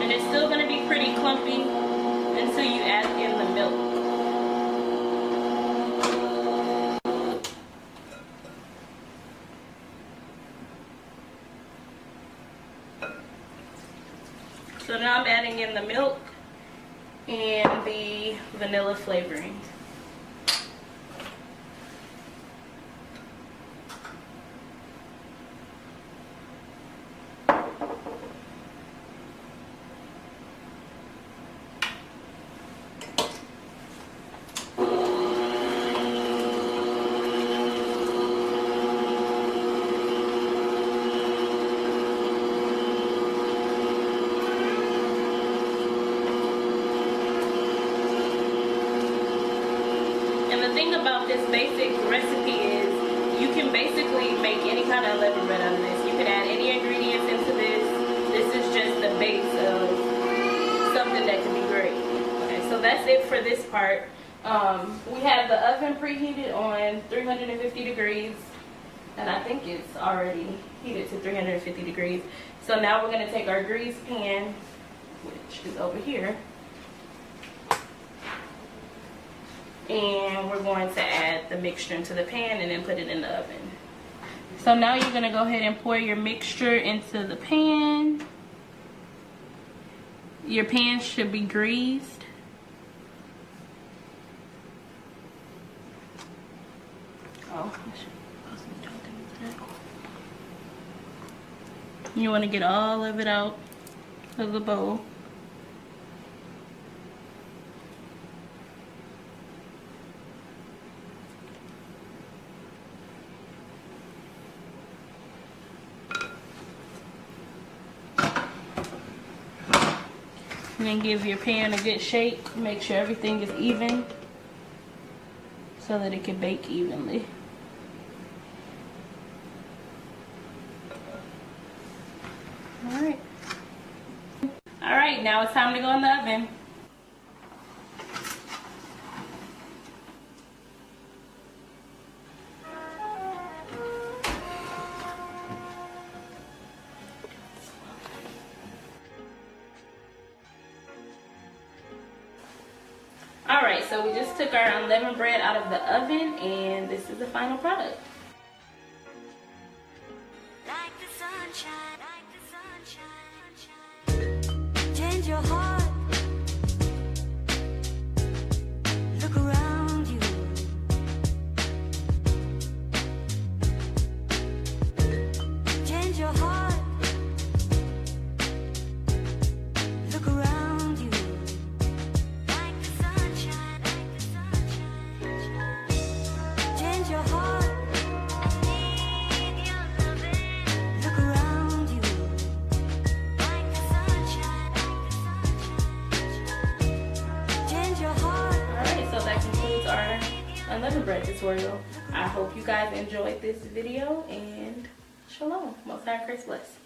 And it's still going to be pretty clumpy until you add in the milk. So now I'm adding the milk and the vanilla flavoring. thing about this basic recipe is you can basically this. You can add any ingredients into this. This is just the base of something that can be great. Okay, so that's it for this part. Um, we have the oven preheated on 350 degrees, and I think it's already heated to 350 degrees. So now we're gonna take our grease pan, which is over here, and we're going to add the mixture into the pan and then put it in the oven. So now you're gonna go ahead and pour your mixture into the pan. Your pan should be greased. Oh. You want to get all of it out of the bowl. And then give your pan a good shake. Make sure everything is even so that it can bake evenly. Alright. Alright, now it's time to go in the oven. Is the final product. Guys enjoyed this video and shalom. Most high Christ bless.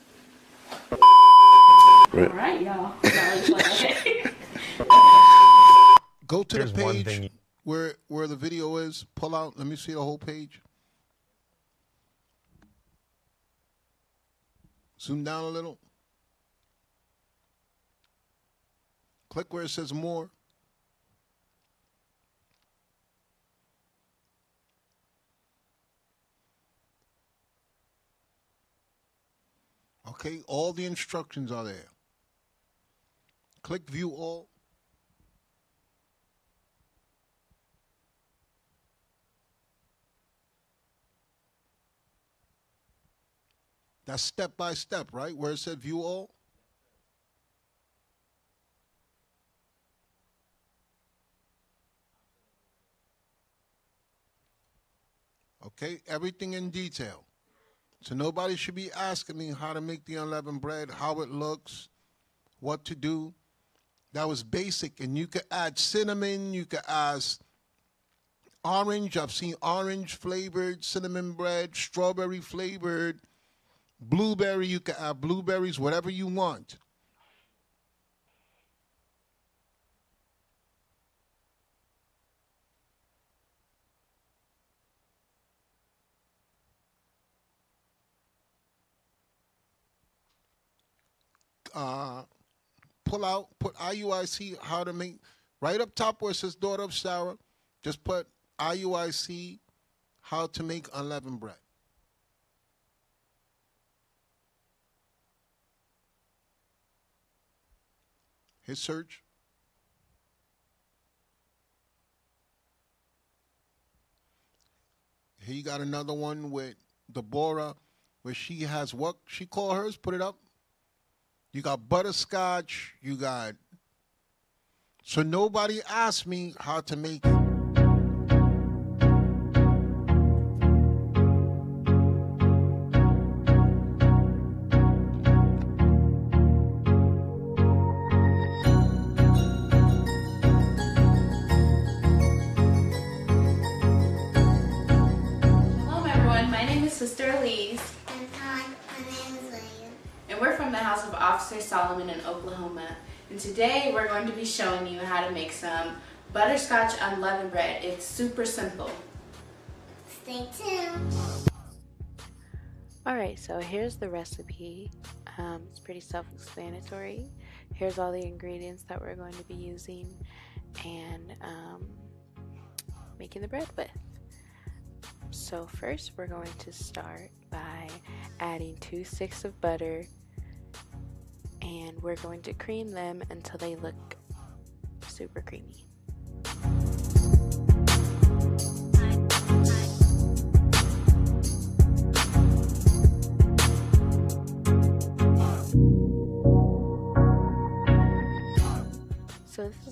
Alright, y'all. Go to Here's the page where where the video is. Pull out. Let me see the whole page. Zoom down a little. Click where it says more. Okay, all the instructions are there. Click view all. That's step by step, right? Where it said view all. Okay, everything in detail. So nobody should be asking me how to make the unleavened bread, how it looks, what to do. That was basic, and you could add cinnamon. You could add orange. I've seen orange flavored cinnamon bread, strawberry flavored, blueberry. You could add blueberries, whatever you want. Uh, pull out, put IUIC, how to make, right up top where it says daughter of Sarah, just put IUIC, how to make unleavened bread. Hit search. You got another one with Deborah, where she has what she call hers. Put it up. You got butterscotch. You got. So nobody asked me how to make butterscotch unleavened bread. It's super simple. Stay tuned. Alright, so here's the recipe. Um, it's pretty self explanatory. Here's all the ingredients that we're going to be using and um, making the bread with. So, first, we're going to start by adding two sticks of butter and we're going to cream them until they look super creamy.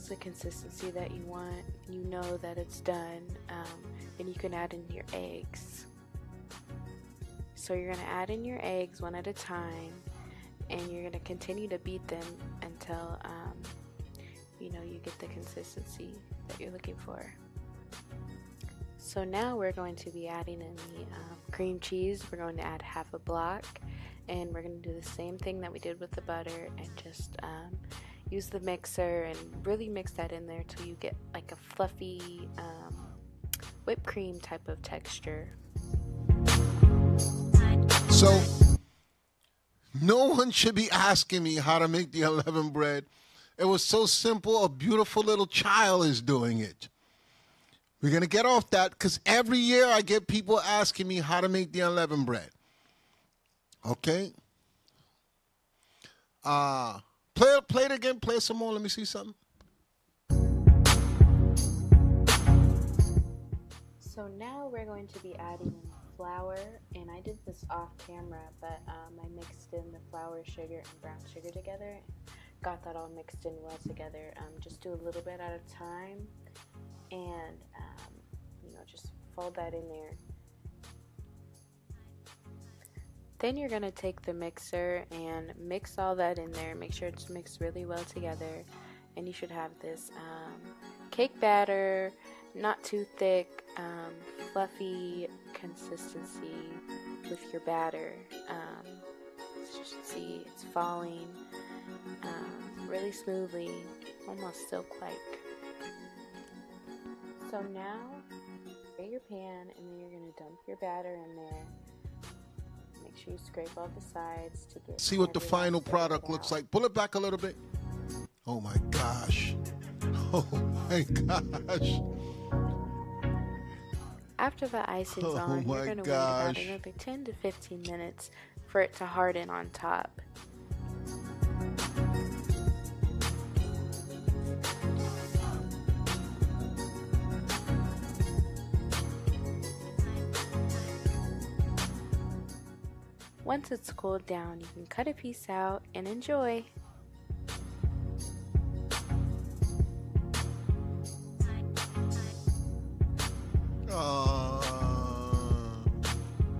The consistency that you want. You know that it's done, um, and you can add in your eggs. So you're gonna add in your eggs one at a time, and you're gonna continue to beat them until um, you know you get the consistency that you're looking for. So now we're going to be adding in the um, cream cheese. We're going to add half a block, and we're going to do the same thing that we did with the butter, and just um, use the mixer and really mix that in there till you get like a fluffy um, whipped cream type of texture. So, no one should be asking me how to make the unleavened bread. It was so simple. A beautiful little child is doing it. We're going to get off that because every year I get people asking me how to make the unleavened bread. Okay? Uh, play, play it again. Play some more. Let me see something. So now we're going to be adding flour, and I did this off camera, but um, I mixed in the flour, sugar, and brown sugar together. Got that all mixed in well together. Um, just do a little bit at a time, and um, you know just fold that in there. Then you're gonna take the mixer and mix all that in there. Make sure it's mixed really well together, and you should have this um, cake batter not too thick, um, fluffy consistency with your batter. Um, you should see, it's falling um, really smoothly, almost silk-like. So now, get your pan, and then you're gonna dump your batter in there. You scrape all the sides to get. See what the final product looks like. Pull it back a little bit. Oh my gosh. Oh my gosh. After the icing's Oh on, you're going to wait about another 10 to 15 minutes for it to harden on top. Once it's cooled down, you can cut a piece out and enjoy.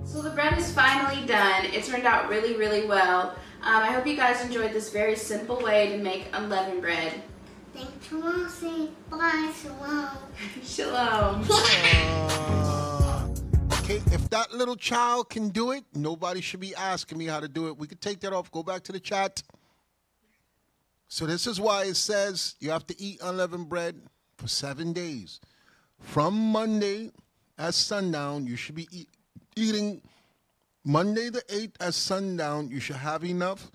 So the bread is finally done. It turned out really, really well. Um, I hope you guys enjoyed this very simple way to make unleavened bread. Thanks for watching. Bye, shalom. Shalom. If that little child can do it, nobody should be asking me how to do it. We could take that off. Go back to the chat. So this is why it says you have to eat unleavened bread for seven days. From Monday at sundown, you should be eat, eating Monday the 8th at sundown. You should have enough.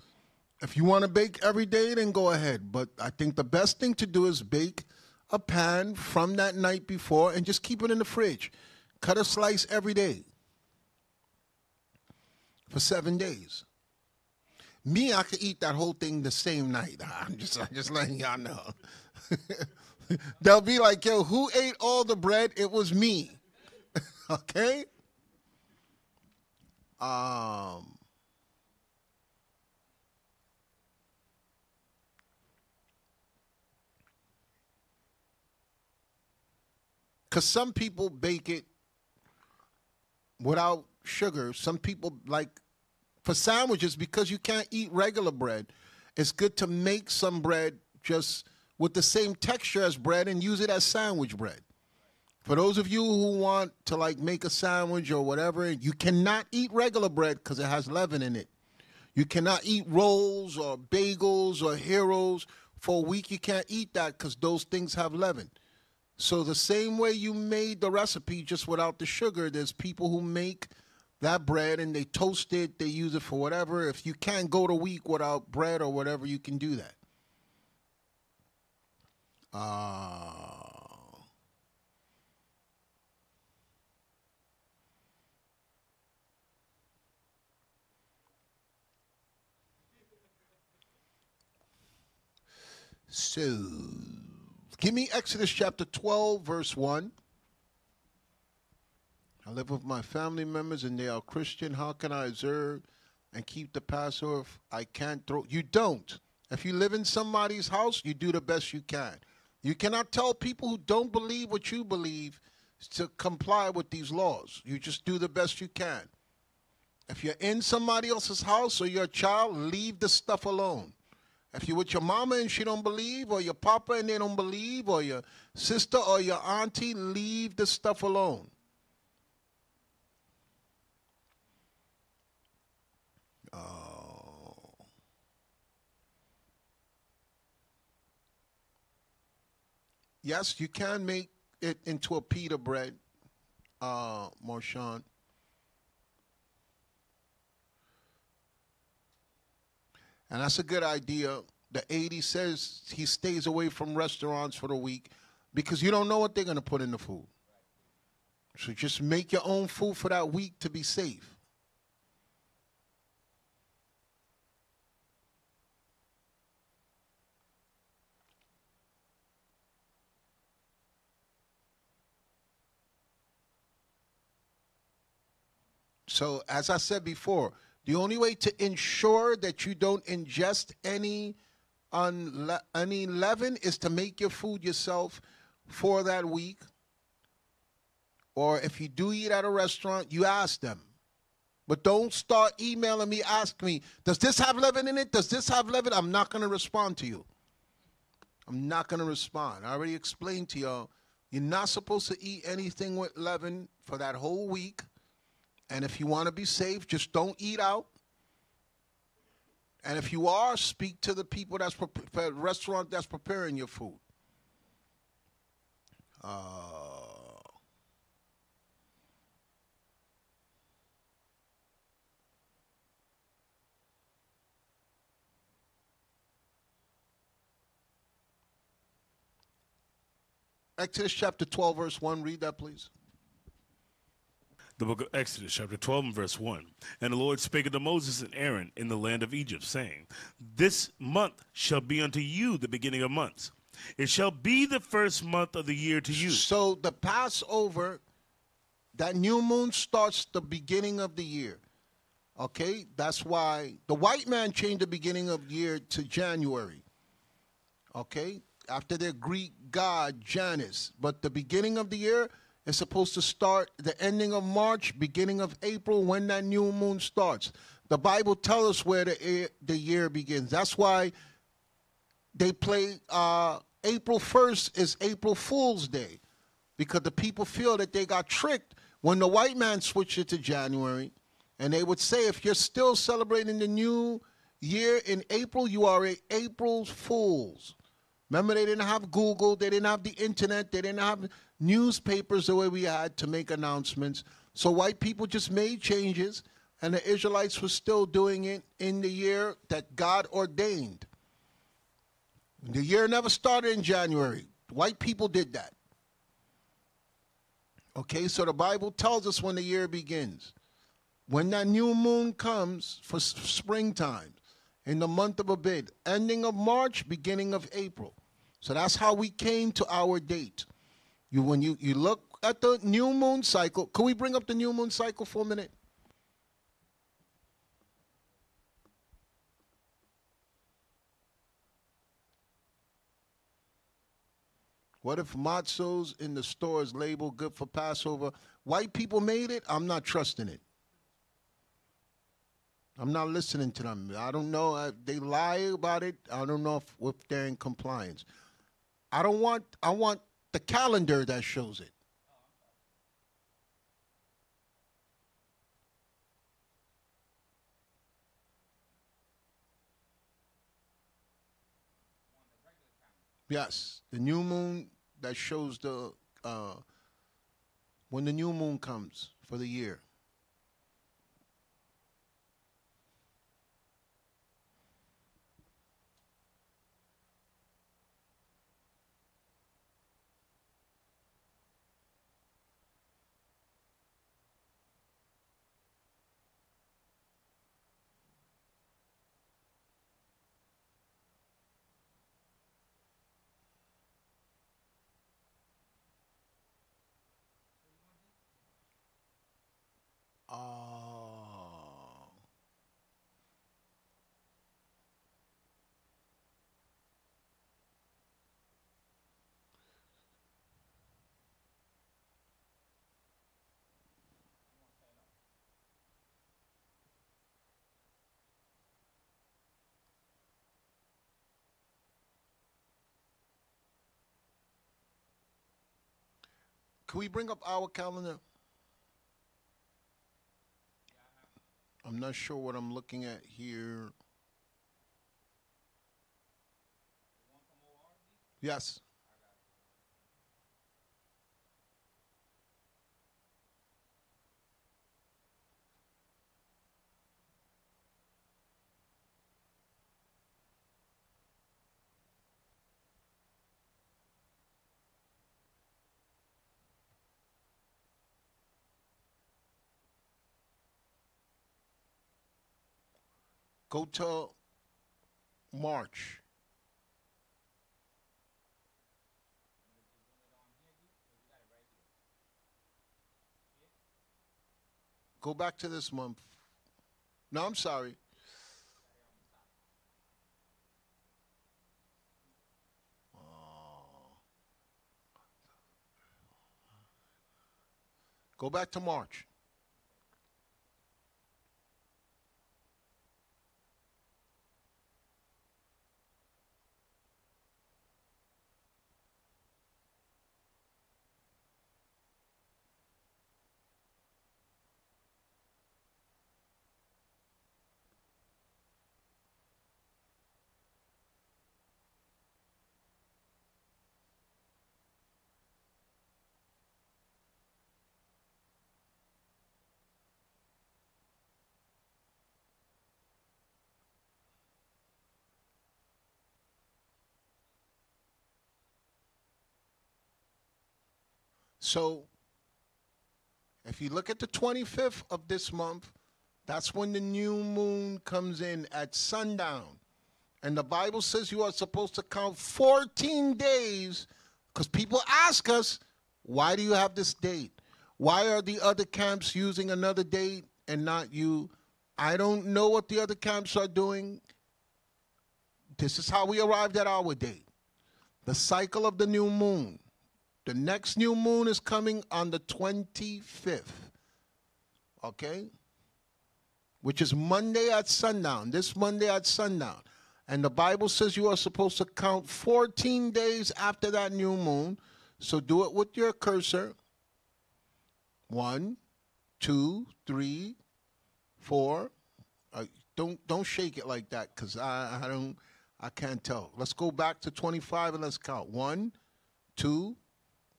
If you want to bake every day, then go ahead. But I think the best thing to do is bake a pan from that night before and just keep it in the fridge. Cut a slice every day for seven days. Me, I could eat that whole thing the same night. I'm just, I'm just letting y'all know. They'll be like, "Yo, who ate all the bread? It was me." okay. Um. Because some people bake it without sugar. Some people like for sandwiches because you can't eat regular bread. It's good to make some bread just with the same texture as bread and use it as sandwich bread. For those of you who want to like make a sandwich or whatever, you cannot eat regular bread because it has leaven in it. You cannot eat rolls or bagels or heroes for a week. You can't eat that because those things have leaven. So the same way you made the recipe just without the sugar, there's people who make that bread and they toast it, they use it for whatever. If you can't go the week without bread or whatever, you can do that. Uh, so, give me Exodus chapter 12, verse 1. I live with my family members and they are Christian. How can I observe and keep the Passover if I can't throw? You don't. If you live in somebody's house, you do the best you can. You cannot tell people who don't believe what you believe to comply with these laws. You just do the best you can. If you're in somebody else's house or you're a child, leave the stuff alone. If you're with your mama and she don't believe, or your papa and they don't believe, or your sister or your auntie, leave the stuff alone. Oh. Yes, you can make it into a pita bread, uh, Marshawn. And that's a good idea. The 80 says he stays away from restaurants for the week because you don't know what they're going to put in the food. So just make your own food for that week to be safe. So, as I said before, the only way to ensure that you don't ingest any unle- any leaven is to make your food yourself for that week. Or if you do eat at a restaurant, you ask them. But don't start emailing me, ask me, does this have leaven in it? Does this have leaven? I'm not going to respond to you. I'm not going to respond. I already explained to y'all, you're not supposed to eat anything with leaven for that whole week. And if you want to be safe, just don't eat out. And if you are, speak to the people that's pre- restaurant that's preparing your food. Uh, Exodus chapter 12, verse 1. Read that, please. The book of Exodus, chapter 12, and verse 1. And the Lord spake unto Moses and Aaron in the land of Egypt, saying, This month shall be unto you the beginning of months. It shall be the first month of the year to you. So the Passover, that new moon starts the beginning of the year. Okay? That's why the white man changed the beginning of the year to January. Okay? After their Greek god Janus. But the beginning of the year is supposed to start the ending of March, beginning of April, when that new moon starts. The Bible tells us where the, the year begins. That's why they play uh, April 1st is April Fool's Day because the people feel that they got tricked when the white man switched it to January. And they would say, if you're still celebrating the new year in April, you are a April Fools. Remember, they didn't have Google, they didn't have the internet, they didn't have newspapers the way we had to make announcements. So white people just made changes, and the Israelites were still doing it in the year that God ordained. The year never started in January. White people did that. Okay, so the Bible tells us when the year begins. When that new moon comes for springtime, in the month of Abib, ending of March, beginning of April. So that's how we came to our date. You when you, you look at the new moon cycle, can we bring up the new moon cycle for a minute? What if matzos in the store is labeled good for Passover? White people made it. I'm not trusting it. I'm not listening to them. I don't know. Uh, they lie about it. I don't know if, if they're in compliance. I don't want I want the calendar that shows it. Yes, the new moon that shows the uh, when the new moon comes for the year. Can we bring up our calendar? I'm not sure what I'm looking at here. Yes. Go to March. Go back to this month. No, I'm sorry. Oh. Go back to March. So, if you look at the 25th of this month, that's when the new moon comes in at sundown. And the Bible says you are supposed to count 14 days because people ask us, why do you have this date? Why are the other camps using another date and not you? I don't know what the other camps are doing. This is how we arrived at our date. The cycle of the new moon. The next new moon is coming on the 25th. Okay? Which is Monday at sundown. This Monday at sundown. And the Bible says you are supposed to count 14 days after that new moon. So do it with your cursor. One, two, three, four. Uh, don't don't shake it like that, cause I I don't I can't tell. Let's go back to 25 and let's count. One, two,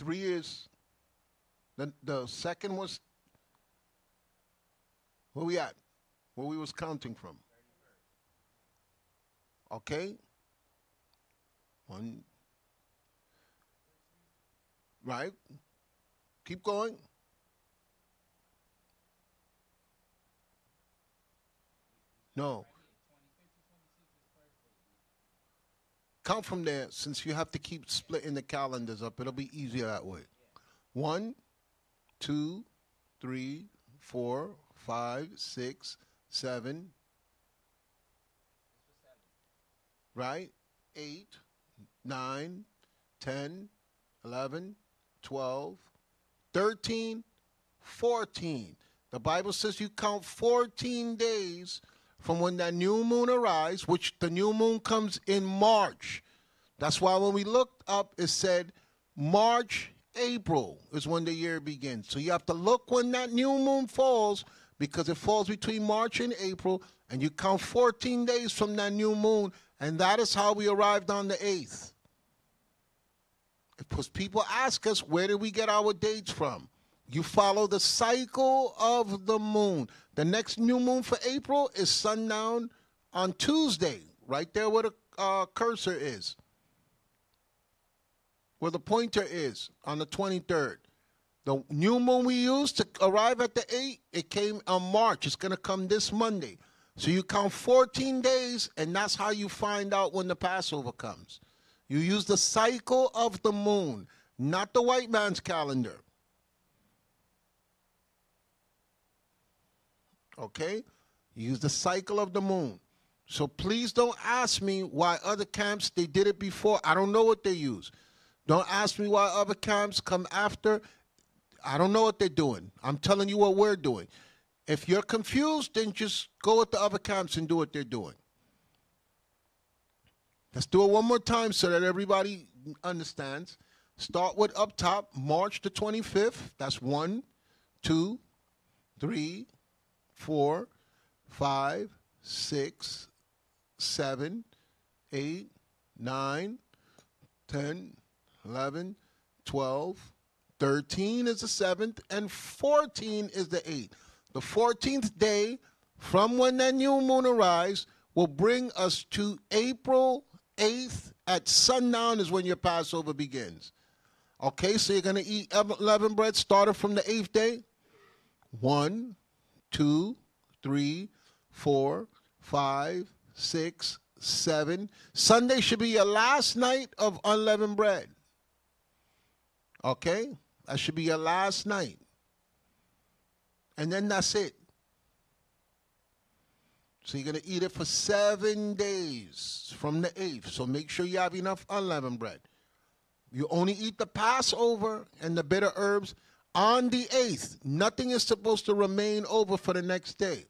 Three is, the, the second was, where we at? Where we was counting from? Okay? One. Right? Keep going. No. come from there since you have to keep splitting the calendars up. It'll be easier that way. One, two, three, four, five, six, seven. Right? Eight, nine, ten, eleven, twelve, thirteen, fourteen. The Bible says you count 14 days from when that new moon arrives, which the new moon comes in March. That's why when we looked up, it said March, April is when the year begins. So you have to look when that new moon falls because it falls between March and April, and you count 14 days from that new moon, and that is how we arrived on the 8th. Because people ask us, where did we get our dates from? You follow the cycle of the moon. The next new moon for April is sundown on Tuesday, right there where the uh, cursor is, where the pointer is on the 23rd. The new moon we used to arrive at the 8th, it came on March. It's going to come this Monday. So you count 14 days, and that's how you find out when the Passover comes. You use the cycle of the moon, not the white man's calendar. Okay? Use the cycle of the moon. So please don't ask me why other camps they did it before. I don't know what they use. Don't ask me why other camps come after. I don't know what they're doing. I'm telling you what we're doing. If you're confused, then just go with the other camps and do what they're doing. Let's do it one more time so that everybody understands. Start with up top, March the 25th. That's one, two, three, four, five, six, seven, eight, nine, 10, 11, 12, 13 is the seventh, and 14 is the eighth. The 14th day from when that new moon arrives will bring us to April 8th at sundown is when your Passover begins. Okay, so you're going to eat leavened bread started from the eighth day. One, two, three, four, five, six, seven. Sunday should be your last night of unleavened bread. Okay? That should be your last night. And then that's it. So you're going to eat it for seven days from the eighth. So make sure you have enough unleavened bread. You only eat the Passover and the bitter herbs on the eighth. Nothing is supposed to remain over for the next day.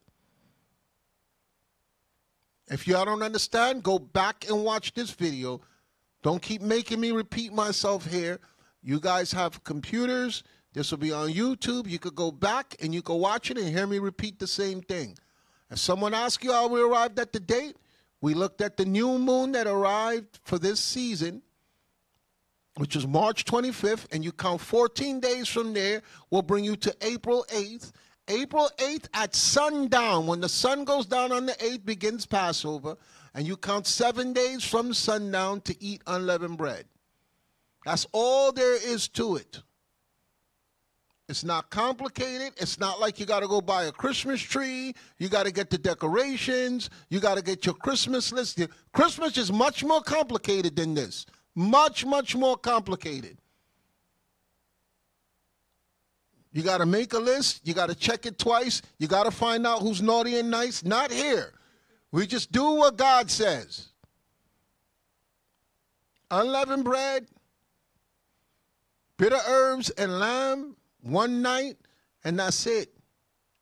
If y'all don't understand, go back and watch this video. Don't keep making me repeat myself here. You guys have computers. This will be on YouTube. You could go back and you could watch it and hear me repeat the same thing. If someone asks you how we arrived at the date, we looked at the new moon that arrived for this season, which is March 25th, and you count 14 days from there, will bring you to April 8th. April 8th at sundown, when the sun goes down on the 8th, begins Passover, and you count seven days from sundown to eat unleavened bread. That's all there is to it. It's not complicated. It's not like you got to go buy a Christmas tree. You got to get the decorations. You got to get your Christmas list. Christmas is much more complicated than this. Much, much more complicated. You got to make a list. You got to check it twice. You got to find out who's naughty and nice. Not here. We just do what God says. Unleavened bread, bitter herbs, and lamb one night, and that's it.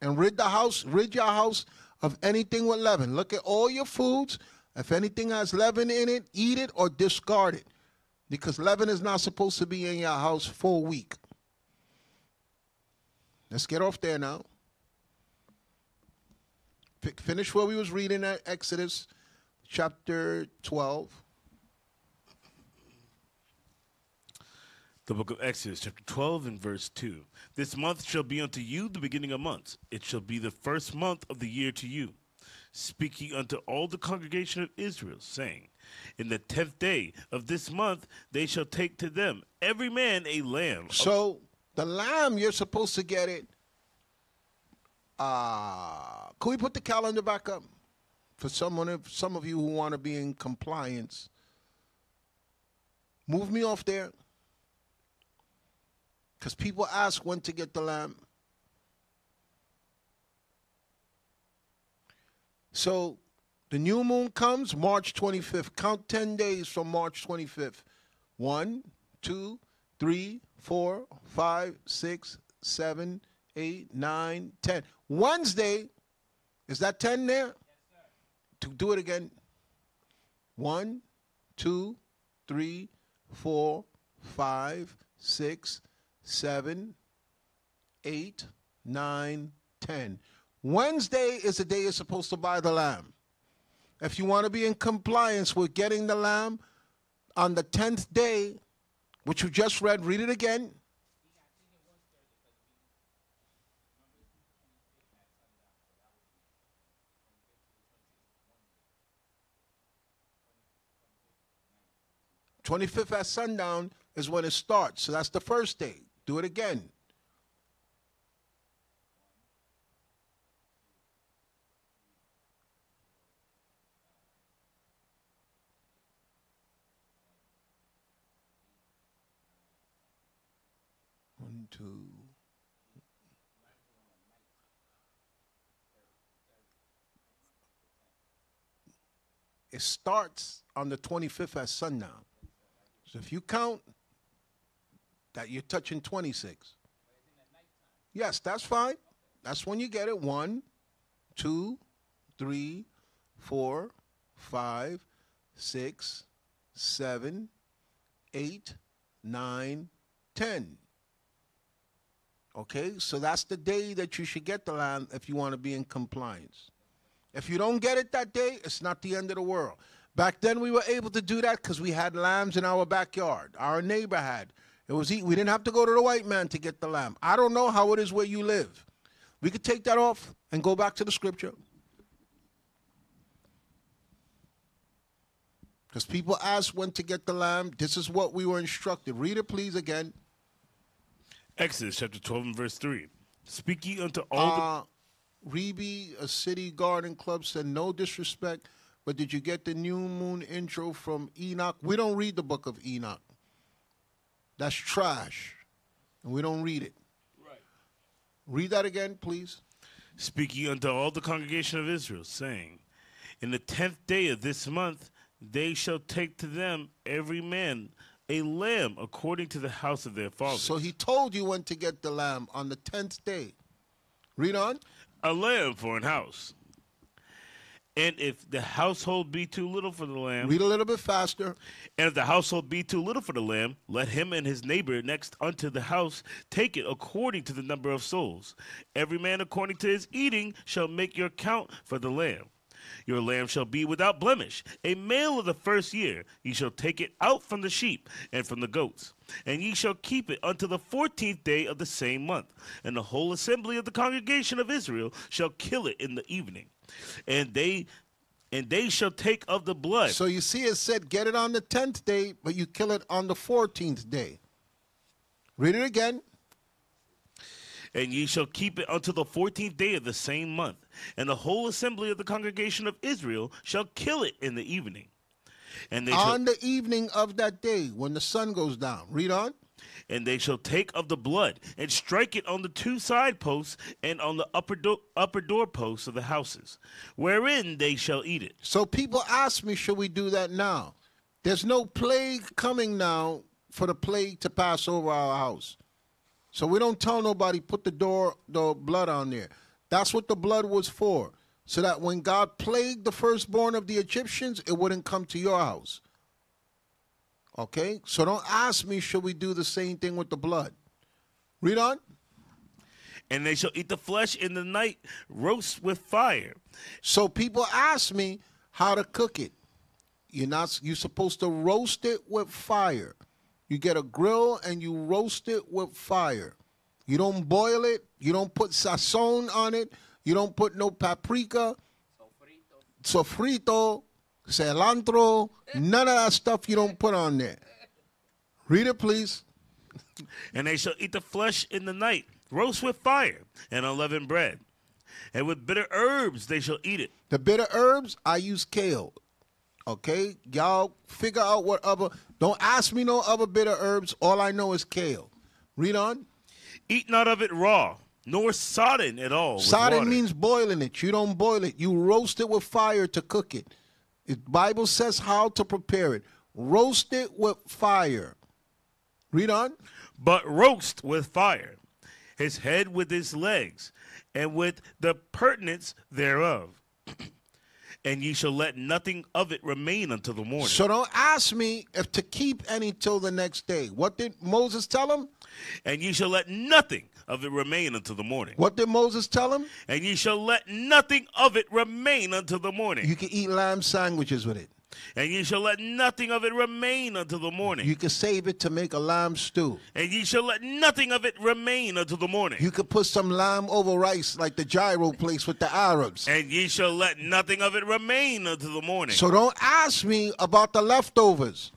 And rid the house, rid your house of anything with leaven. Look at all your foods. If anything has leaven in it, eat it or discard it. Because leaven is not supposed to be in your house for a week. Let's get off there now. Fi- Finish where we was reading at Exodus chapter 12. The book of Exodus, chapter 12, and verse 2. This month shall be unto you the beginning of months. It shall be the first month of the year to you. Speaking unto all the congregation of Israel, saying, In the tenth day of this month they shall take to them every man a lamb. So the lamb, you're supposed to get it. Uh, can we put the calendar back up for someone, some of you who want to be in compliance? Move me off there, because people ask when to get the lamb. So The new moon comes March 25th. Count 10 days from March 25th. One, two, three, four, five, six, seven, eight, nine, ten. Wednesday, is that 10 there? To do it again. One, two, three, four, five, six, seven, eight, nine, ten. Wednesday is the day you're supposed to buy the lamb. If you want to be in compliance with getting the lamb on the tenth day, which you just read, read it again. Twenty-fifth at sundown is when it starts. So that's the first day. Do it again. Two. It starts on the 25th at sundown. So if you count that you're touching 26. Yes, that's fine. That's when you get it. One, two, three, four, five, six, seven, eight, nine, ten. Okay, so that's the day that you should get the lamb if you want to be in compliance. If you don't get it that day, it's not the end of the world. Back then, we were able to do that because we had lambs in our backyard. Our neighbor had. It was. We didn't have to go to the white man to get the lamb. I don't know how it is where you live. We could take that off and go back to the scripture. Because people ask when to get the lamb. This is what we were instructed. Read it, please, again. Exodus chapter 12 and verse 3. Speak ye unto all Uh, Reby, a city garden club, said no disrespect, but did you get the new moon intro from Enoch? We don't read the book of Enoch. That's trash, and we don't read it. Right. Read that again, please. the speak ye unto all the congregation of Israel, saying, In the tenth day of this month they shall take to them every man a lamb according to the house of their fathers. So he told you when to get the lamb on the tenth day. Read on. a lamb for an house. And if the household be too little for the lamb, Read a little bit faster. and if the household be too little for the lamb, let him and his neighbor next unto the house take it according to the number of souls. Every man according to his eating shall make your count for the lamb. Your lamb shall be without blemish, a male of the first year. Ye shall take it out from the sheep and from the goats, and ye shall keep it until the fourteenth day of the same month. And the whole assembly of the congregation of Israel shall kill it in the evening, and they and they shall take of the blood. So you see, it said get it on the tenth day, but you kill it on the fourteenth day. Read it again. And ye shall keep it until the fourteenth day of the same month. And the whole assembly of the congregation of Israel shall kill it in the evening. And they shall, on the evening of that day when the sun goes down. Read on. and they shall take of the blood and strike it on the two side posts and on the upper do- upper door posts of the houses, wherein they shall eat it. So people ask me, should we do that now? There's no plague coming now for the plague to pass over our house. So we don't tell nobody put the door the blood on there. That's what the blood was for. So that when God plagued the firstborn of the Egyptians, it wouldn't come to your house. Okay? So don't ask me, should we do the same thing with the blood? Read on. And they shall eat the flesh in the night, roast with fire. So people ask me how to cook it. You're not you're supposed to roast it with fire. You get a grill and you roast it with fire. You don't boil it, you don't put sazon on it, you don't put no paprika, sofrito, cilantro, none of that stuff you don't put on there. Read it please. And they shall eat the flesh in the night, roast with fire, and unleavened bread. And with bitter herbs they shall eat it. The bitter herbs, I use kale. Okay? Y'all figure out what other don't ask me no other bitter herbs. All I know is kale. Read on. Eat not of it raw, nor sodden at all. Sodden water. means boiling it. You don't boil it. You roast it with fire to cook it. The Bible says how to prepare it. Roast it with fire. Read on. but roast with fire, his head with his legs, and with the purtenance thereof. and ye shall let nothing of it remain until the morning. So don't ask me if to keep any till the next day. What did Moses tell him? and ye shall let nothing of it remain until the morning. What did Moses tell him? And ye shall let nothing of it remain until the morning. You can eat lamb sandwiches with it. And ye shall let nothing of it remain until the morning. You can save it to make a lamb stew. and ye shall let nothing of it remain until the morning. You could put some lamb over rice like the gyro place with the Arabs. and ye shall let nothing of it remain until the morning. So don't ask me about the leftovers.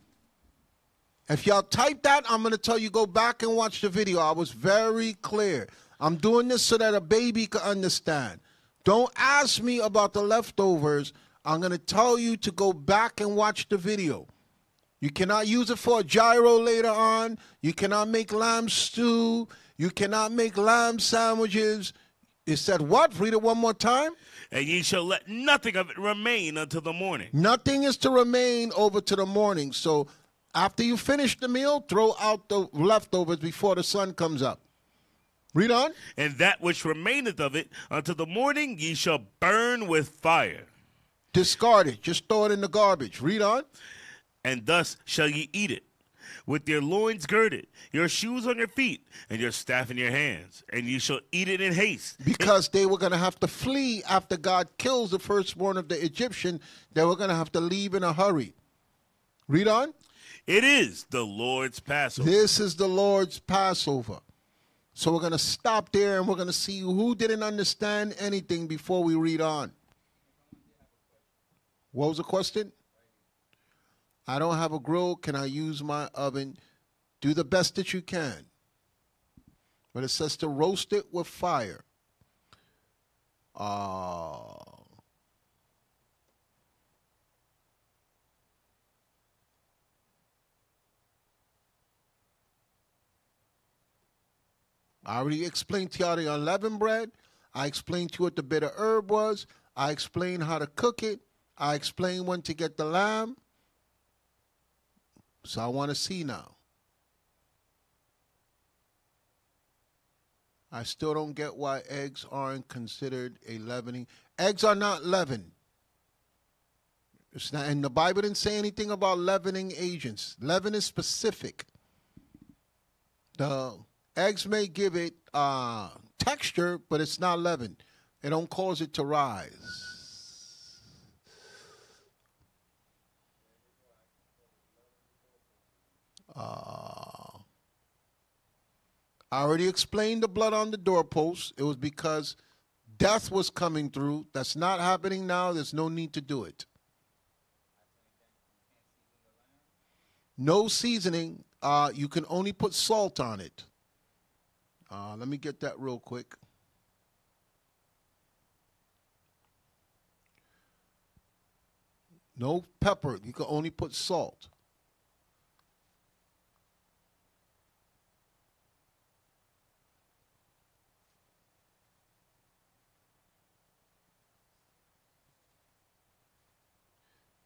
If y'all type that, I'm going to tell you go back and watch the video. I was very clear. I'm doing this so that a baby can understand. Don't ask me about the leftovers. I'm going to tell you to go back and watch the video. You cannot use it for a gyro later on. You cannot make lamb stew. You cannot make lamb sandwiches. It said what? Read it one more time. and ye shall let nothing of it remain until the morning. Nothing is to remain over to the morning. So after you finish the meal, throw out the leftovers before the sun comes up. Read on. And that which remaineth of it until the morning ye shall burn with fire. Discard it. Just throw it in the garbage. Read on. And thus shall ye eat it, with your loins girded, your shoes on your feet, and your staff in your hands. And ye shall eat it in haste. Because they were going to have to flee after God kills the firstborn of the Egyptian. They were going to have to leave in a hurry. Read on. It is the Lord's Passover. This is the Lord's Passover. So we're going to stop there and we're going to see who didn't understand anything before we read on. What was the question? I don't have a grill. Can I use my oven? Do the best that you can. But it says to roast it with fire. Uh, I already explained to y'all the unleavened bread. I explained to you what the bitter herb was. I explained how to cook it. I explained when to get the lamb. So I want to see now. I still don't get why eggs aren't considered a leavening. Eggs are not leavened. It's not, and the Bible didn't say anything about leavening agents. Leaven is specific. The eggs may give it uh, texture, but it's not leaven. It don't cause it to rise. Uh, I already explained the blood on the doorpost. It was because death was coming through. That's not happening now. There's no need to do it. No seasoning. Uh, you can only put salt on it. Uh, let me get that real quick. No pepper. You can only put salt.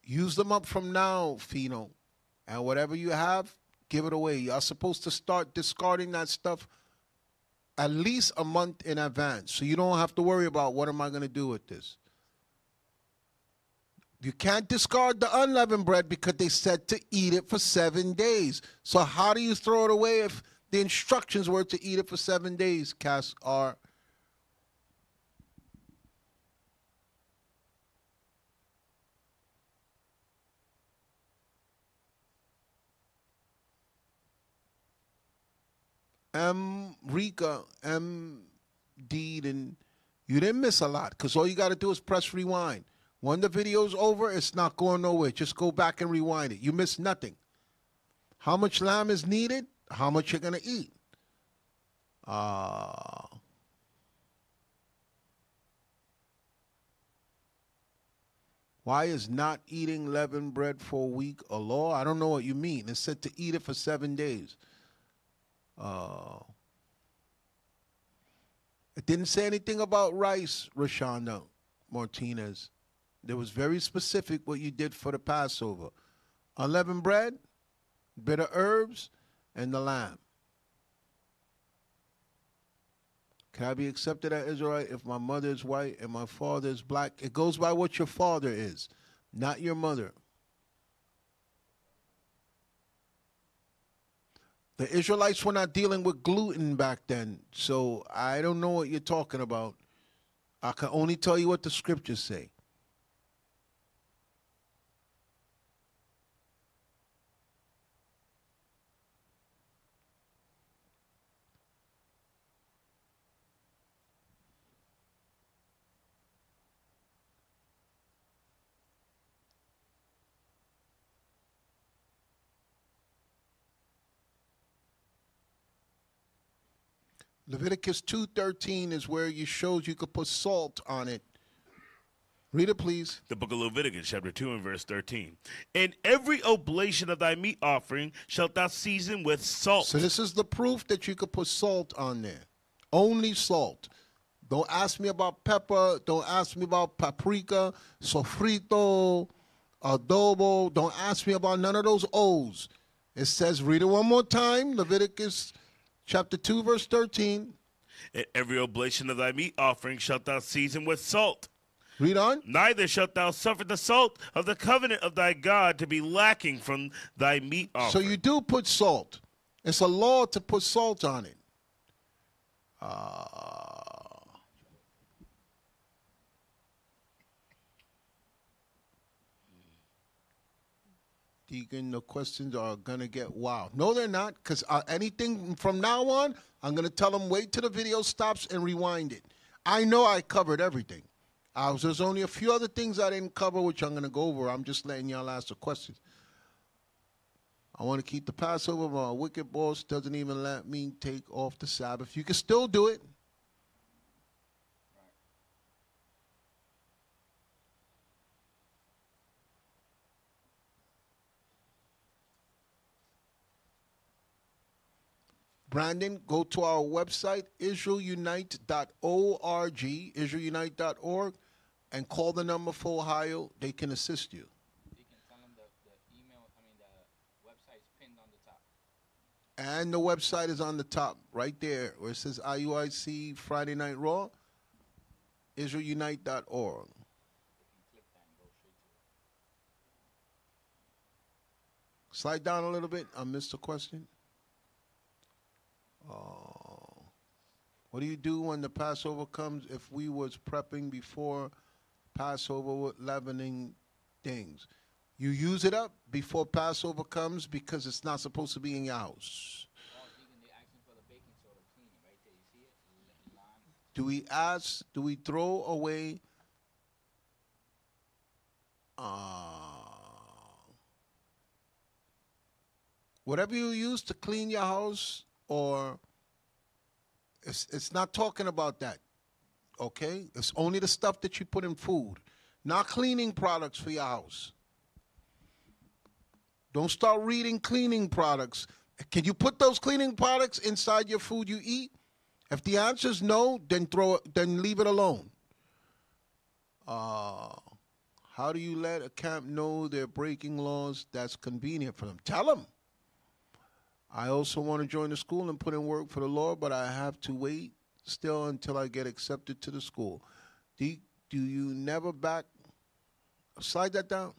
Use them up from now, Fino. And whatever you have, give it away. You're supposed to start discarding that stuff at least a month in advance. So you don't have to worry about what am I going to do with this. You can't discard the unleavened bread because they said to eat it for seven days. So how do you throw it away if the instructions were to eat it for seven days, Cass R? M. Rika, M. Deed, and you didn't miss a lot because all you got to do is press rewind. When the video's over, it's not going nowhere. Just go back and rewind it. You missed nothing. How much lamb is needed? How much you're going to eat? Uh, why is not eating leavened bread for a week a law? I don't know what you mean. It said to eat it for seven days. Uh, It didn't say anything about rice, Rashonda Martinez. There was very specific what you did for the Passover. Unleavened bread, bitter herbs, and the lamb. Can I be accepted as Israelite if my mother is white and my father is black? It goes by what your father is, not your mother. The Israelites were not dealing with gluten back then, so I don't know what you're talking about. I can only tell you what the scriptures say. Leviticus 2:13 is where you shows you could put salt on it. Read it please. The book of Leviticus, chapter 2, and verse 13. And every oblation of thy meat offering shalt thou season with salt. So this is the proof that you could put salt on there. Only salt. Don't ask me about pepper. Don't ask me about paprika, sofrito, adobo. Don't ask me about none of those O's. It says, read it one more time. Leviticus chapter 2, verse 13. And every oblation of thy meat offering shalt thou season with salt. Read on. Neither shalt thou suffer the salt of the covenant of thy God to be lacking from thy meat offering. So you do put salt. It's a law to put salt on it. Uh, Deacon, the questions are gonna get wild. No, they're not, because uh, anything from now on, I'm gonna tell them wait till the video stops and rewind it. I know I covered everything. I was, there's only a few other things I didn't cover, which I'm gonna go over. I'm just letting y'all ask the questions. I want to keep the Passover. but My wicked boss doesn't even let me take off the Sabbath. You can still do it. Brandon, go to our website, israelunite.org, israelunite.org, and call the number for Ohio. They can assist you. And the website is on the top, right there, where it says IUIC Friday Night Raw, IsraelUnite.org. Slide down a little bit. I missed a question. Uh, what do you do when the Passover comes if we was prepping before Passover with leavening things? You use it up before Passover comes because it's not supposed to be in your house. Do we ask, do we throw away uh, whatever you use to clean your house or it's, it's not talking about that, okay? It's only the stuff that you put in food, not cleaning products for your house. Don't start reading cleaning products. Can you put those cleaning products inside your food you eat? If the answer is no, then throw it, then leave it alone. Uh, how do you let a camp know they're breaking laws that's convenient for them? Tell them. I also want to join the school and put in work for the Lord, but I have to wait still until I get accepted to the school. Do you, do you never back? Slide that down.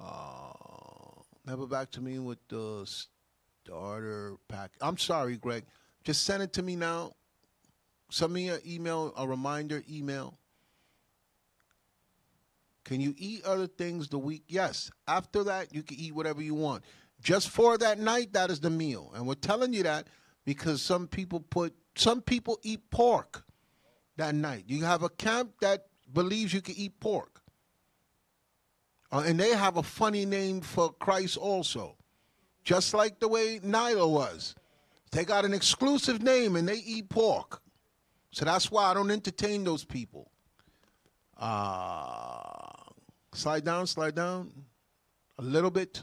Uh, never back to me with the starter pack. I'm sorry, Greg. Just send it to me now. Send me an email, a reminder email. Can you eat other things the week? Yes. After that, you can eat whatever you want. Just for that night, that is the meal. And we're telling you that because some people put some people eat pork that night. You have a camp that believes you can eat pork. Uh, and they have a funny name for Christ also. Just like the way Nyla was. They got an exclusive name and they eat pork. So that's why I don't entertain those people. Uh, slide down, slide down. A little bit.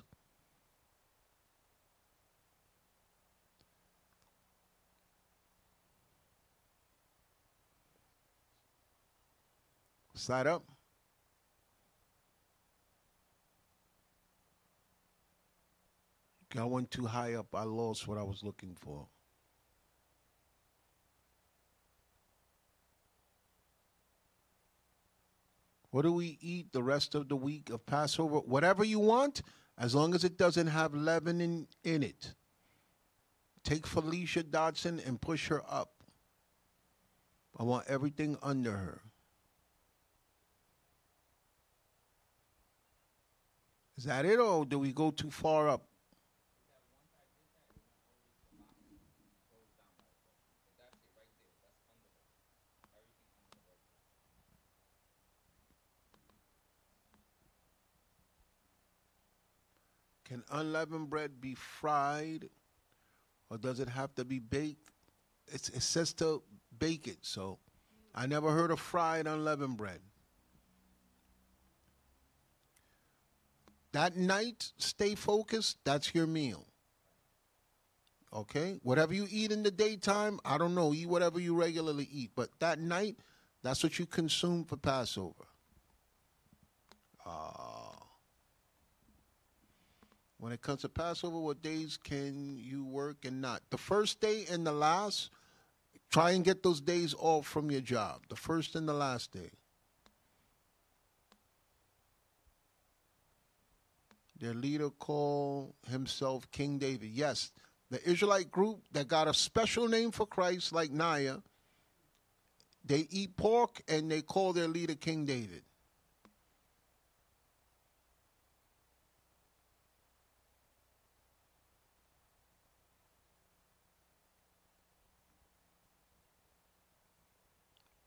Side up. I went too high up. I lost what I was looking for. What do we eat the rest of the week of Passover? Whatever you want, as long as it doesn't have leaven in, in it. Take Felicia Dodson and push her up. I want everything under her. Is that it, or do we go too far up? Can unleavened bread be fried, or does it have to be baked? It's, it says to bake it, so I never heard of fried unleavened bread. That night, stay focused. That's your meal. Okay? Whatever you eat in the daytime, I don't know. Eat whatever you regularly eat. But that night, that's what you consume for Passover. Uh, when it comes to Passover, what days can you work and not? The first day and the last, try and get those days off from your job. The first and the last day. Their leader called himself King David. Yes, the Israelite group that got a special name for Christ, like Naya, they eat pork and they call their leader King David.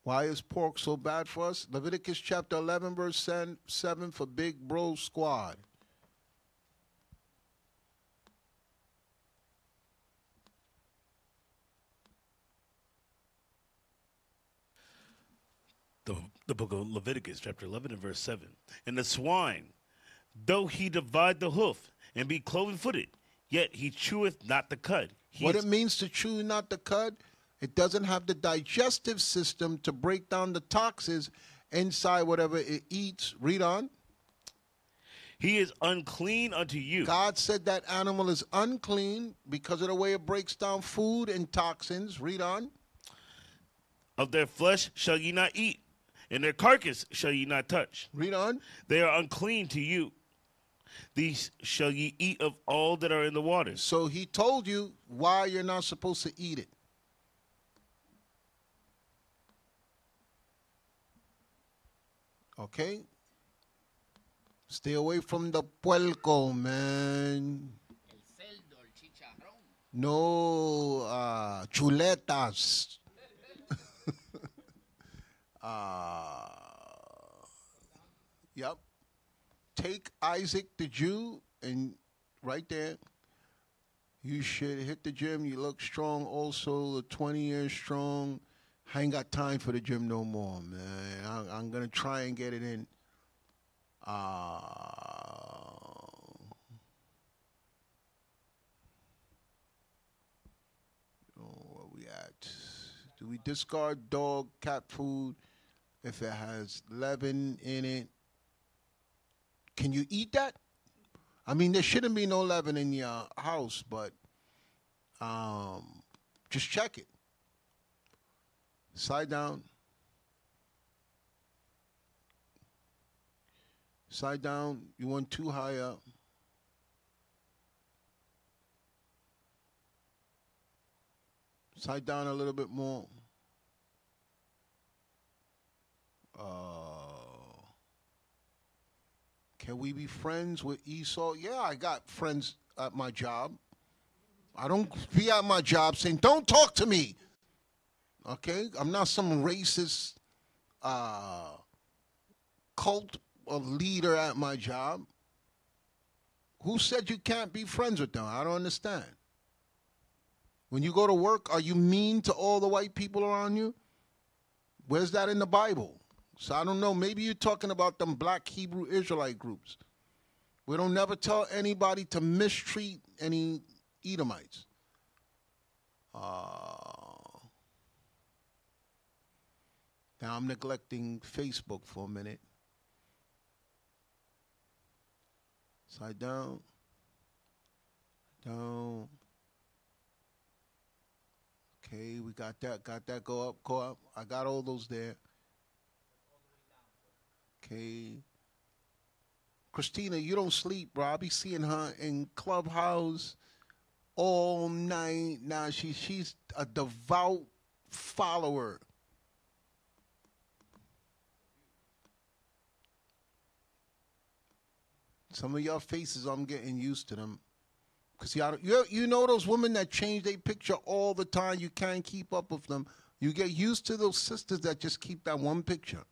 Why is pork so bad for us? Leviticus chapter 11, verse 7 for Big Bro Squad. The, book of Leviticus, chapter 11 and verse 7. And the swine, though he divide the hoof and be cloven footed, yet he cheweth not the cud. He what it means to chew, not the cud? it doesn't have the digestive system to break down the toxins inside whatever it eats. Read on. he is unclean unto you. God said that animal is unclean because of the way it breaks down food and toxins. Read on. Of their flesh shall ye not eat, and their carcass shall ye not touch. Read on. They are unclean to you. These shall ye eat of all that are in the waters. So he told you why you're not supposed to eat it. Okay? Stay away from the puerco, man. No uh, chuletas. Uh, yep. Take Isaac the Jew and right there. You should hit the gym. You look strong. Also, 20 years strong. I ain't got time for the gym no more, man. I, I'm gonna try and get it in. Uh, oh, where we at? Do we discard dog, cat food if it has leaven in it? Can you eat that? I mean, there shouldn't be no leaven in your house, but um, just check it. Side down. Side down. You want too high up. Side down a little bit more. Uh, can we be friends with Esau? Yeah, I got friends at my job. I don't be at my job saying, don't talk to me. Okay? I'm not some racist uh, cult or leader at my job. Who said you can't be friends with them? I don't understand. When you go to work, are you mean to all the white people around you? Where's that in the Bible? So I don't know. Maybe you're talking about them black Hebrew Israelite groups. We don't never tell anybody to mistreat any Edomites. Uh, Now I'm neglecting Facebook for a minute. Side down. Down. Okay, we got that. Got that. Go up. Go up. I got all those there. Okay. Christina, you don't sleep, bro. I be seeing her in Clubhouse all night. Now she she's a devout follower. Some of your faces, I'm getting used to them. Cause y'all, you you know those women that change their picture all the time. You can't keep up with them. You get used to those sisters that just keep that one picture.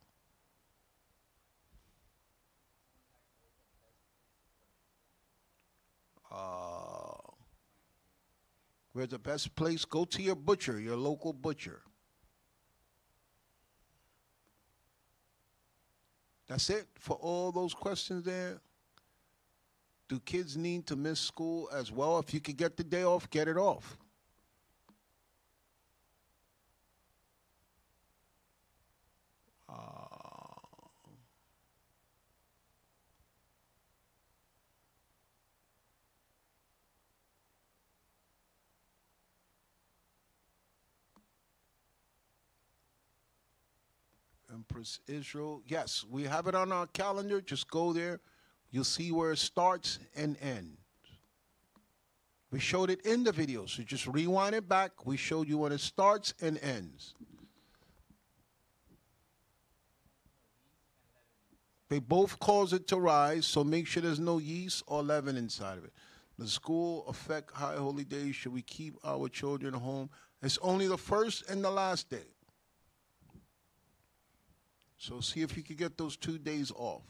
Where's the best place? Go to your butcher, your local butcher. That's it for all those questions there. Do kids need to miss school as well? If you could get the day off, get it off. Uh, Empress Israel. Yes, we have it on our calendar. Just go there. You'll see where it starts and ends. We showed it in the video, so just rewind it back. We showed you when it starts and ends. They both cause it to rise, so make sure there's no yeast or leaven inside of it. The school affect high holy days. Should we keep our children home? It's only the first and the last day. So see if you could get those two days off.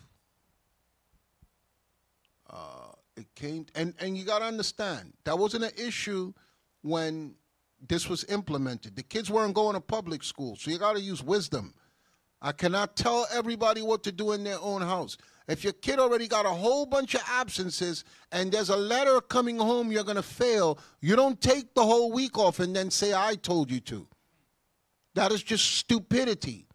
Uh, it came, and, and you got to understand, that wasn't an issue when this was implemented. The kids weren't going to public school, so you got to use wisdom. I cannot tell everybody what to do in their own house. If your kid already got a whole bunch of absences and there's a letter coming home you're going to fail, you don't take the whole week off and then say, I told you to. That is just stupidity.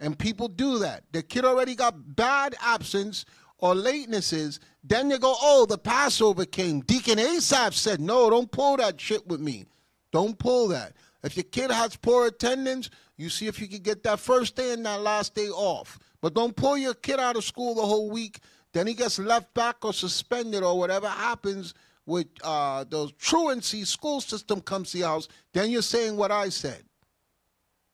And people do that. The kid already got bad absence or latenesses. Then you go, oh, the Passover came. Deacon Asaph said, no, don't pull that shit with me. Don't pull that. If your kid has poor attendance, you see if you can get that first day and that last day off. But don't pull your kid out of school the whole week. Then he gets left back or suspended or whatever happens with uh, the truancy school system comes to your house. Then you're saying what I said.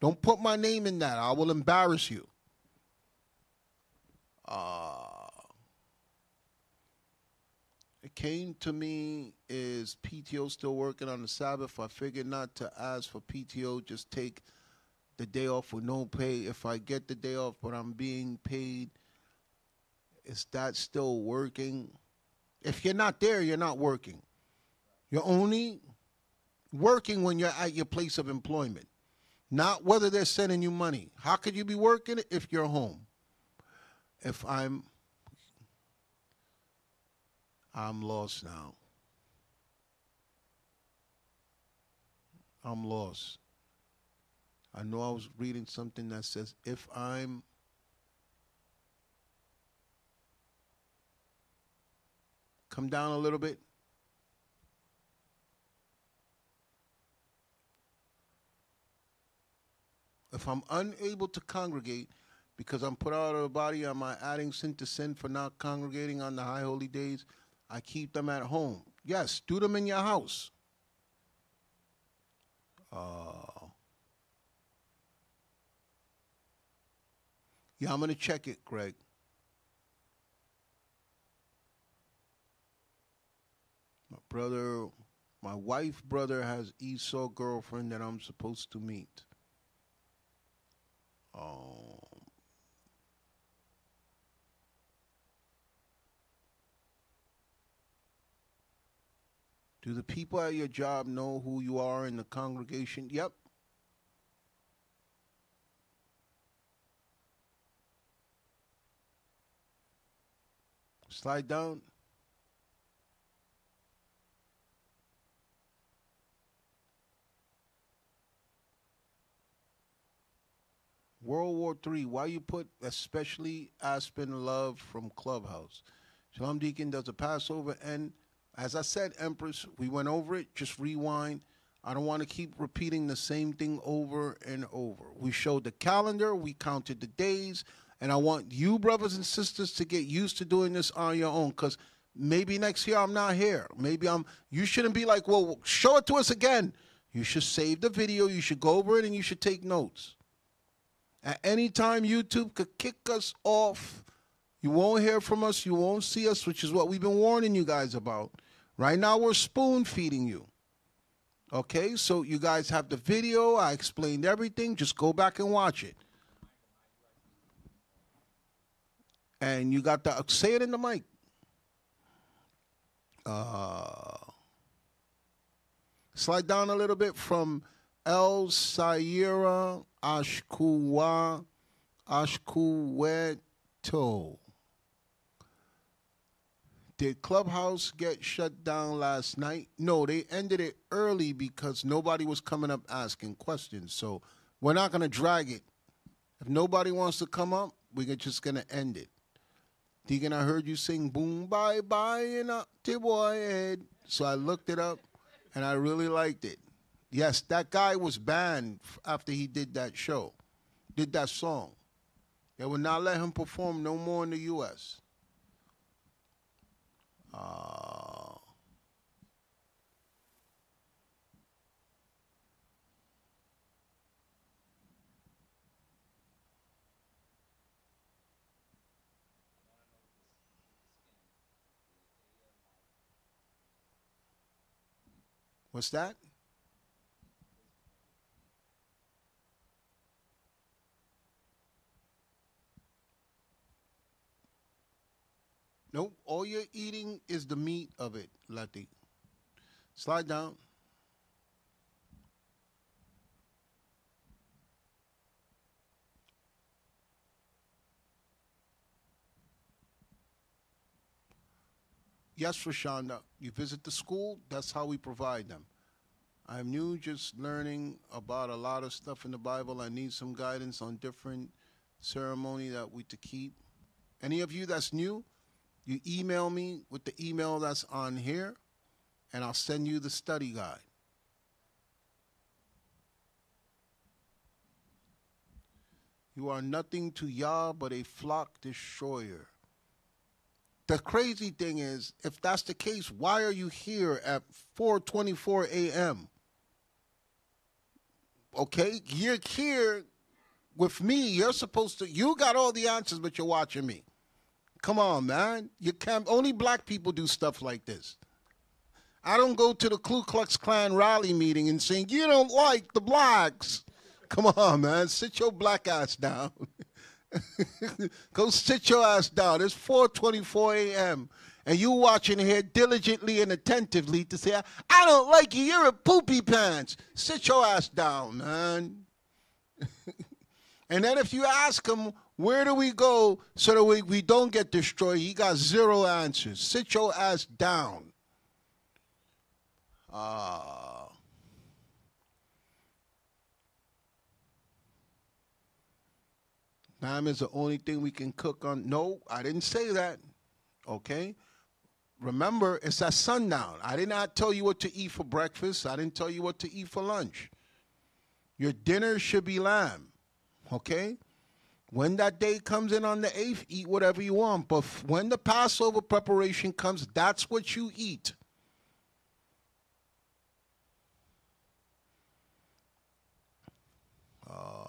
Don't put my name in that. I will embarrass you. Uh, it came to me is PTO still working on the Sabbath? I figured not to ask for PTO, just take the day off with no pay. If I get the day off but I'm being paid, is that still working? If you're not there, you're not working. You're only working when you're at your place of employment, not whether they're sending you money. How could you be working if you're home? If I'm I'm lost now. I'm lost. I know I was reading something that says if I'm come down a little bit. If I'm unable to congregate because I'm put out of the body, am I adding sin to sin for not congregating on the high holy days? I keep them at home. Yes, do them in your house. Uh, yeah, I'm going to check it, Greg. My brother, my wife brother has Esau girlfriend that I'm supposed to meet. Um, Do the people at your job know who you are in the congregation? Yep. Slide down. World War Three. Why you put especially Aspen Love from Clubhouse? Shalom Deacon does a Passover, and as I said, Empress, we went over it. Just rewind. I don't want to keep repeating the same thing over and over. We showed the calendar, we counted the days, and I want you, brothers and sisters, to get used to doing this on your own because maybe next year I'm not here. Maybe I'm, you shouldn't be like, well, show it to us again. You should save the video, you should go over it, and you should take notes. At any time, YouTube could kick us off. You won't hear from us, you won't see us, which is what we've been warning you guys about. Right now, we're spoon feeding you. Okay, so you guys have the video. I explained everything. Just go back and watch it. And you got the say it in the mic. Uh, slide down a little bit from El Sayira Ashkuwa Ashkuweto. Did Clubhouse get shut down last night? No, they ended it early because nobody was coming up asking questions. So we're not going to drag it. If nobody wants to come up, we're just going to end it. Deacon, I heard you sing Boom Bye Bye in a boy head. So I looked it up and I really liked it. Yes, that guy was banned after he did that show, did that song. They would not let him perform no more in the U.S. Uh, what's that? Nope. All you're eating is the meat of it, Lati. Slide down. Yes, Rashonda. You visit the school, that's how we provide them. I'm new, just learning about a lot of stuff in the Bible. I need some guidance on different ceremony that we to keep. Any of you that's new, you email me with the email that's on here, and I'll send you the study guide. You are nothing to Yah but a flock destroyer. The crazy thing is, if that's the case, why are you here at 4:24 a.m.? Okay, you're here with me. You're supposed to. You got all the answers, but you're watching me. Come on, man. You can't. Only black people do stuff like this. I don't go to the Ku Klux Klan rally meeting and saying you don't like the blacks. Come on, man. Sit your black ass down. Go sit your ass down. It's 4:24 a.m. and you watching here diligently and attentively to say, "I don't like you. You're a poopy pants." Sit your ass down, man. and then if you ask him, "Where do we go so that we, we don't get destroyed?" He got zero answers. Sit your ass down. Ah. Lamb is the only thing we can cook on. No, I didn't say that. Okay? Remember, it's at sundown. I did not tell you what to eat for breakfast. I didn't tell you what to eat for lunch. Your dinner should be lamb. Okay? When that day comes in on the 8th, eat whatever you want. But when the Passover preparation comes, that's what you eat. Uh,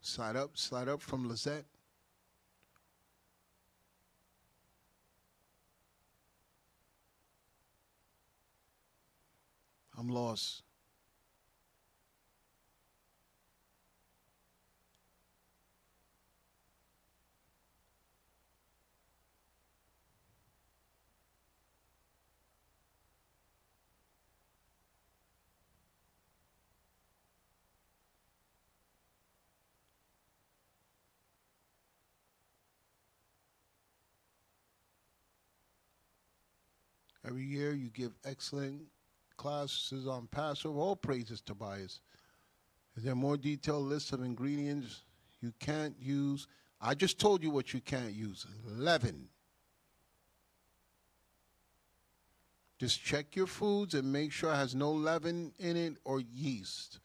Slide up, slide up from Lizette. I'm lost. Every year you give excellent classes on Passover. All praises, Tobias. Is there more detailed list of ingredients you can't use? I just told you what you can't use. Leaven. Just check your foods and make sure it has no leaven in it or yeast.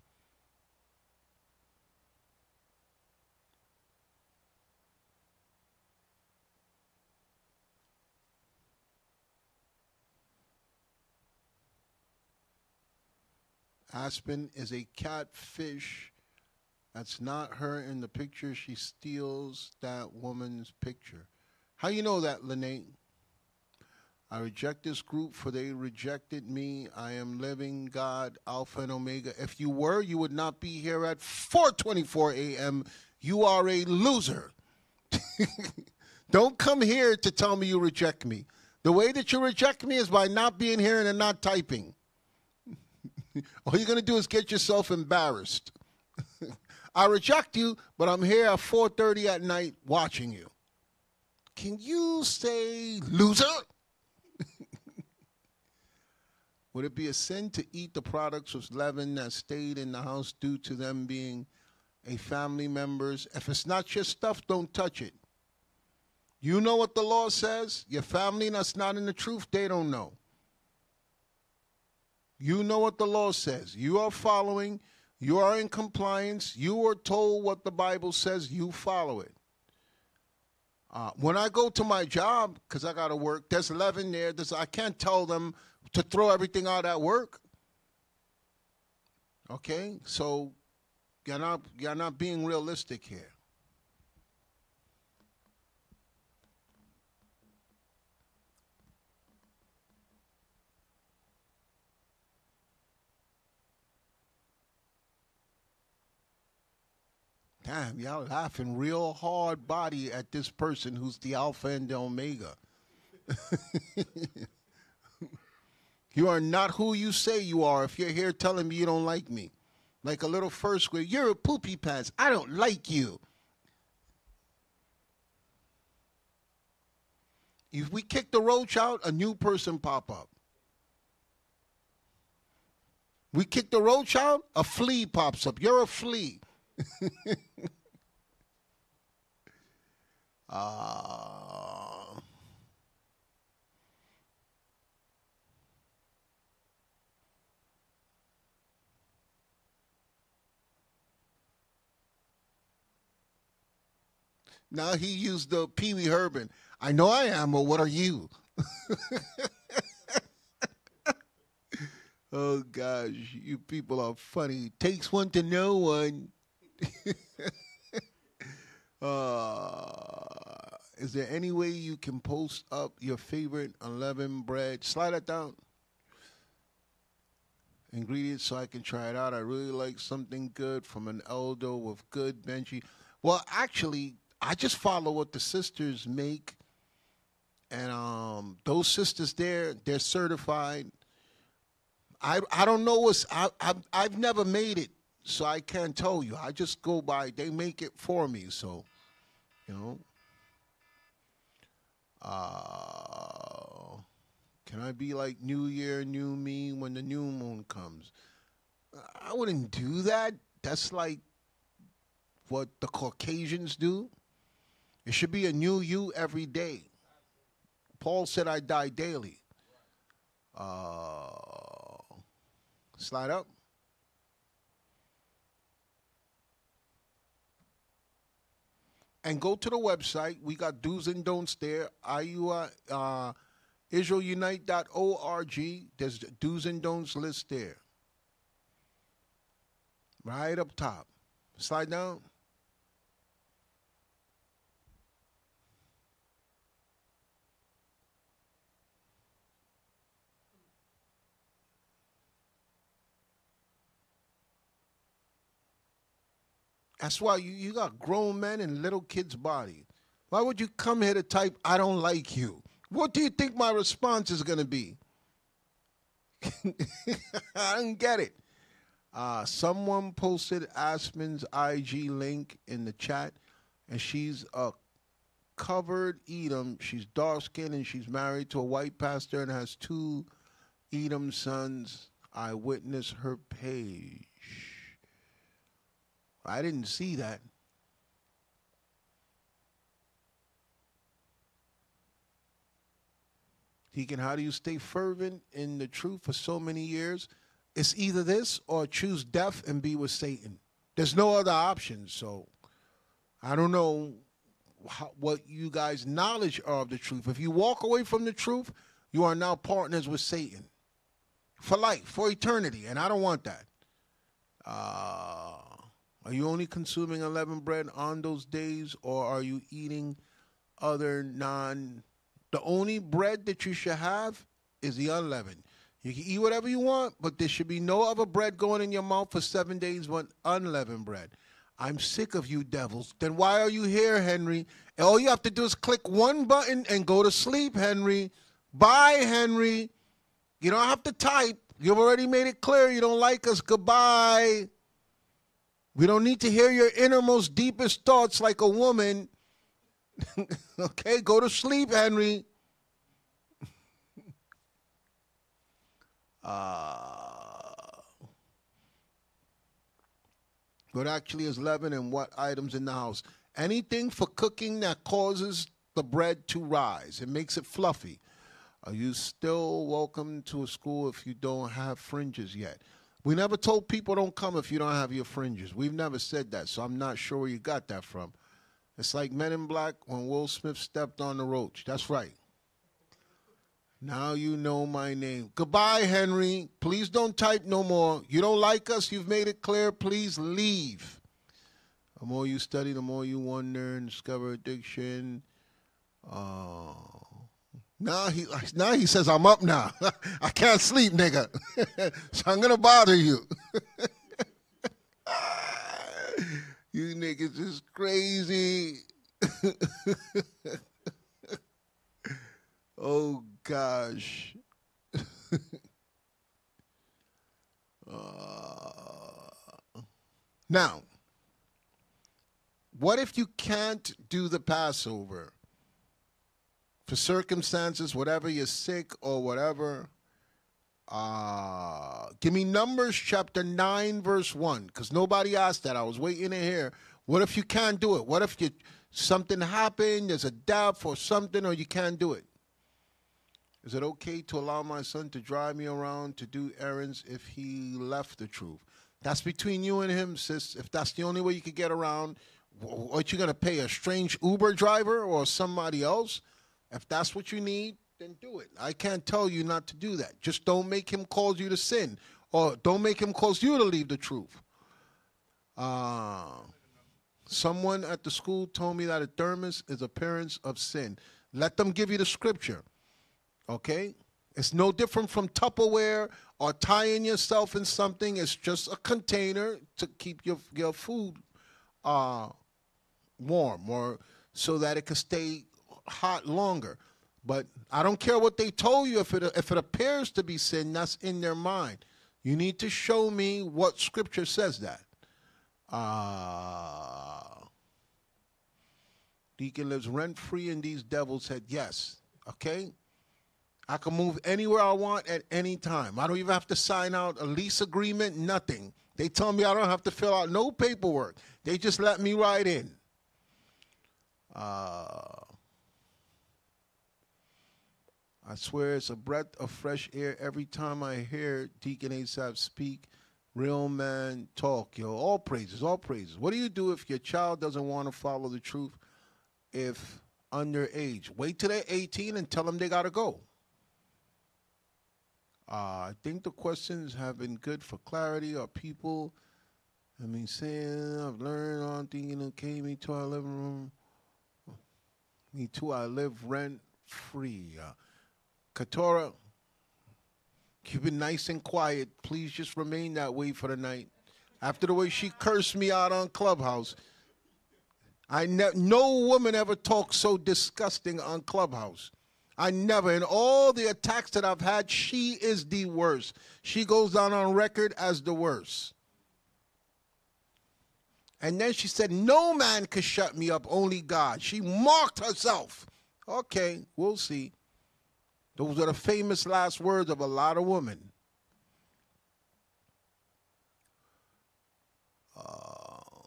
Aspen is a catfish. That's not her in the picture. She steals that woman's picture. How you know that, Lene? I reject this group for they rejected me. I am living God, Alpha and Omega. If you were, you would not be here at 4:24 a.m. You are a loser. Don't come here to tell me you reject me. The way that you reject me is by not being here and not typing. All you're going to do is get yourself embarrassed. I reject you, but I'm here at 4:30 at night watching you. Can you say loser? Would it be a sin to eat the products of leaven that stayed in the house due to them being a family members? If it's not your stuff, don't touch it. You know what the law says? Your family that's not in the truth, they don't know. You know what the law says. You are following, you are in compliance, you are told what the Bible says, you follow it. Uh, when I go to my job, because I got to work, there's 11 there. There's, I can't tell them to throw everything out at work. Okay? So you're not, you're not being realistic here. Damn, y'all laughing real hard body at this person who's the Alpha and the Omega. you are not who you say you are if you're here telling me you don't like me. Like a little first grade, you're a poopy pants. I don't like you. If we kick the roach out, a new person pop up. We kick the roach out, a flea pops up. You're a flea. Uh, now he used the Pee Wee Herman. I know I am, but what are you? oh gosh, you people are funny. Takes one to know one. uh, is there any way you can post up your favorite unleavened bread? Slide it down. Ingredients so I can try it out. I really like something good from an elder with good Benji. Well, actually, I just follow what the sisters make, and um, those sisters there, they're certified. I I don't know what's I I've, I've never made it so I can't tell you. I just go by. They make it for me, so you know. Uh, can I be like New Year, New Me when the new moon comes? I wouldn't do that. That's like what the Caucasians do. It should be a new you every day. Paul said, "I die daily." Uh, slide up. And go to the website. We got do's and don'ts there. IUI, uh, IsraelUnite.org. There's the do's and don'ts list there. Right up top. Slide down. That's why you, you got grown men and little kids' body. Why would you come here to type, I don't like you? What do you think my response is going to be? I don't get it. Uh, someone posted Aspen's IG link in the chat, and she's a covered Edom. She's dark skinned and she's married to a white pastor and has two Edom sons. I witnessed her page. I didn't see that. Deacon, how do you stay fervent in the truth for so many years? It's either this or choose death and be with Satan. There's no other option. So I don't know how, what you guys' knowledge are of the truth. If you walk away from the truth, you are now partners with Satan for life, for eternity, and I don't want that. Uh, are you only consuming unleavened bread on those days, or are you eating other non? The only bread that you should have is the unleavened. You can eat whatever you want, but there should be no other bread going in your mouth for seven days but unleavened bread. I'm sick of you devils. Then why are you here, Henry? All you have to do is click one button and go to sleep, Henry. Bye, Henry. You don't have to type. You've already made it clear you don't like us. Goodbye. We don't need to hear your innermost, deepest thoughts like a woman. okay, go to sleep, Henry. Uh, what actually is leaven and what items in the house? Anything for cooking that causes the bread to rise. It makes it fluffy. Are you still welcome to a school if you don't have fringes yet? We never told people don't come if you don't have your fringes. We've never said that, so I'm not sure where you got that from. It's like Men in Black when Will Smith stepped on the roach. That's right. Now you know my name. Goodbye, Henry. Please don't type no more. You don't like us. You've made it clear. Please leave. The more you study, the more you wonder and discover addiction. Uh, now he now he says I'm up now. I can't sleep, nigga. so I'm gonna bother you. you niggas is crazy. oh gosh. Uh, now, what if you can't do the Passover? For circumstances, whatever you're sick or whatever. Uh, give me Numbers chapter 9, verse 1, because nobody asked that. I was waiting to hear. What if you can't do it? What if you something happened, there's a death or something, or you can't do it? Is it okay to allow my son to drive me around to do errands if he left the truth? That's between you and him, sis. If that's the only way you could get around, wh- what you gonna pay a strange Uber driver or somebody else? If that's what you need, then do it. I can't tell you not to do that. Just don't make him cause you to sin, or don't make him cause you to leave the truth. Uh, someone at the school told me that a thermos is appearance of sin. Let them give you the scripture. Okay? It's no different from Tupperware or tying yourself in something. It's just a container to keep your your food uh, warm or so that it can stay hot longer. But I don't care what they told you. If it if it appears to be sin, that's in their mind. You need to show me what scripture says that. Uh, Deacon lives rent free in these devils' head. Yes. Okay. I can move anywhere I want at any time. I don't even have to sign out a lease agreement, nothing. They tell me I don't have to fill out no paperwork. They just let me right in. Uh, I swear it's a breath of fresh air every time I hear Deacon Asaph speak. Real man talk, yo. All praises, all praises. What do you do if your child doesn't want to follow the truth if underage? Wait till they're 18 and tell them they got to go. Uh, I think the questions have been good for clarity. Are people, I mean, saying I've learned on thinking okay, me too, I live room. Me too, I live rent free. Uh, Katora, keep it nice and quiet. Please just remain that way for the night. After the way she cursed me out on Clubhouse, I ne- no woman ever talked so disgusting on Clubhouse. I never, in all the attacks that I've had, she is the worst. She goes down on record as the worst. And then she said, No man could shut me up, only God. She marked herself. Okay, we'll see. Those are the famous last words of a lot of women. Uh,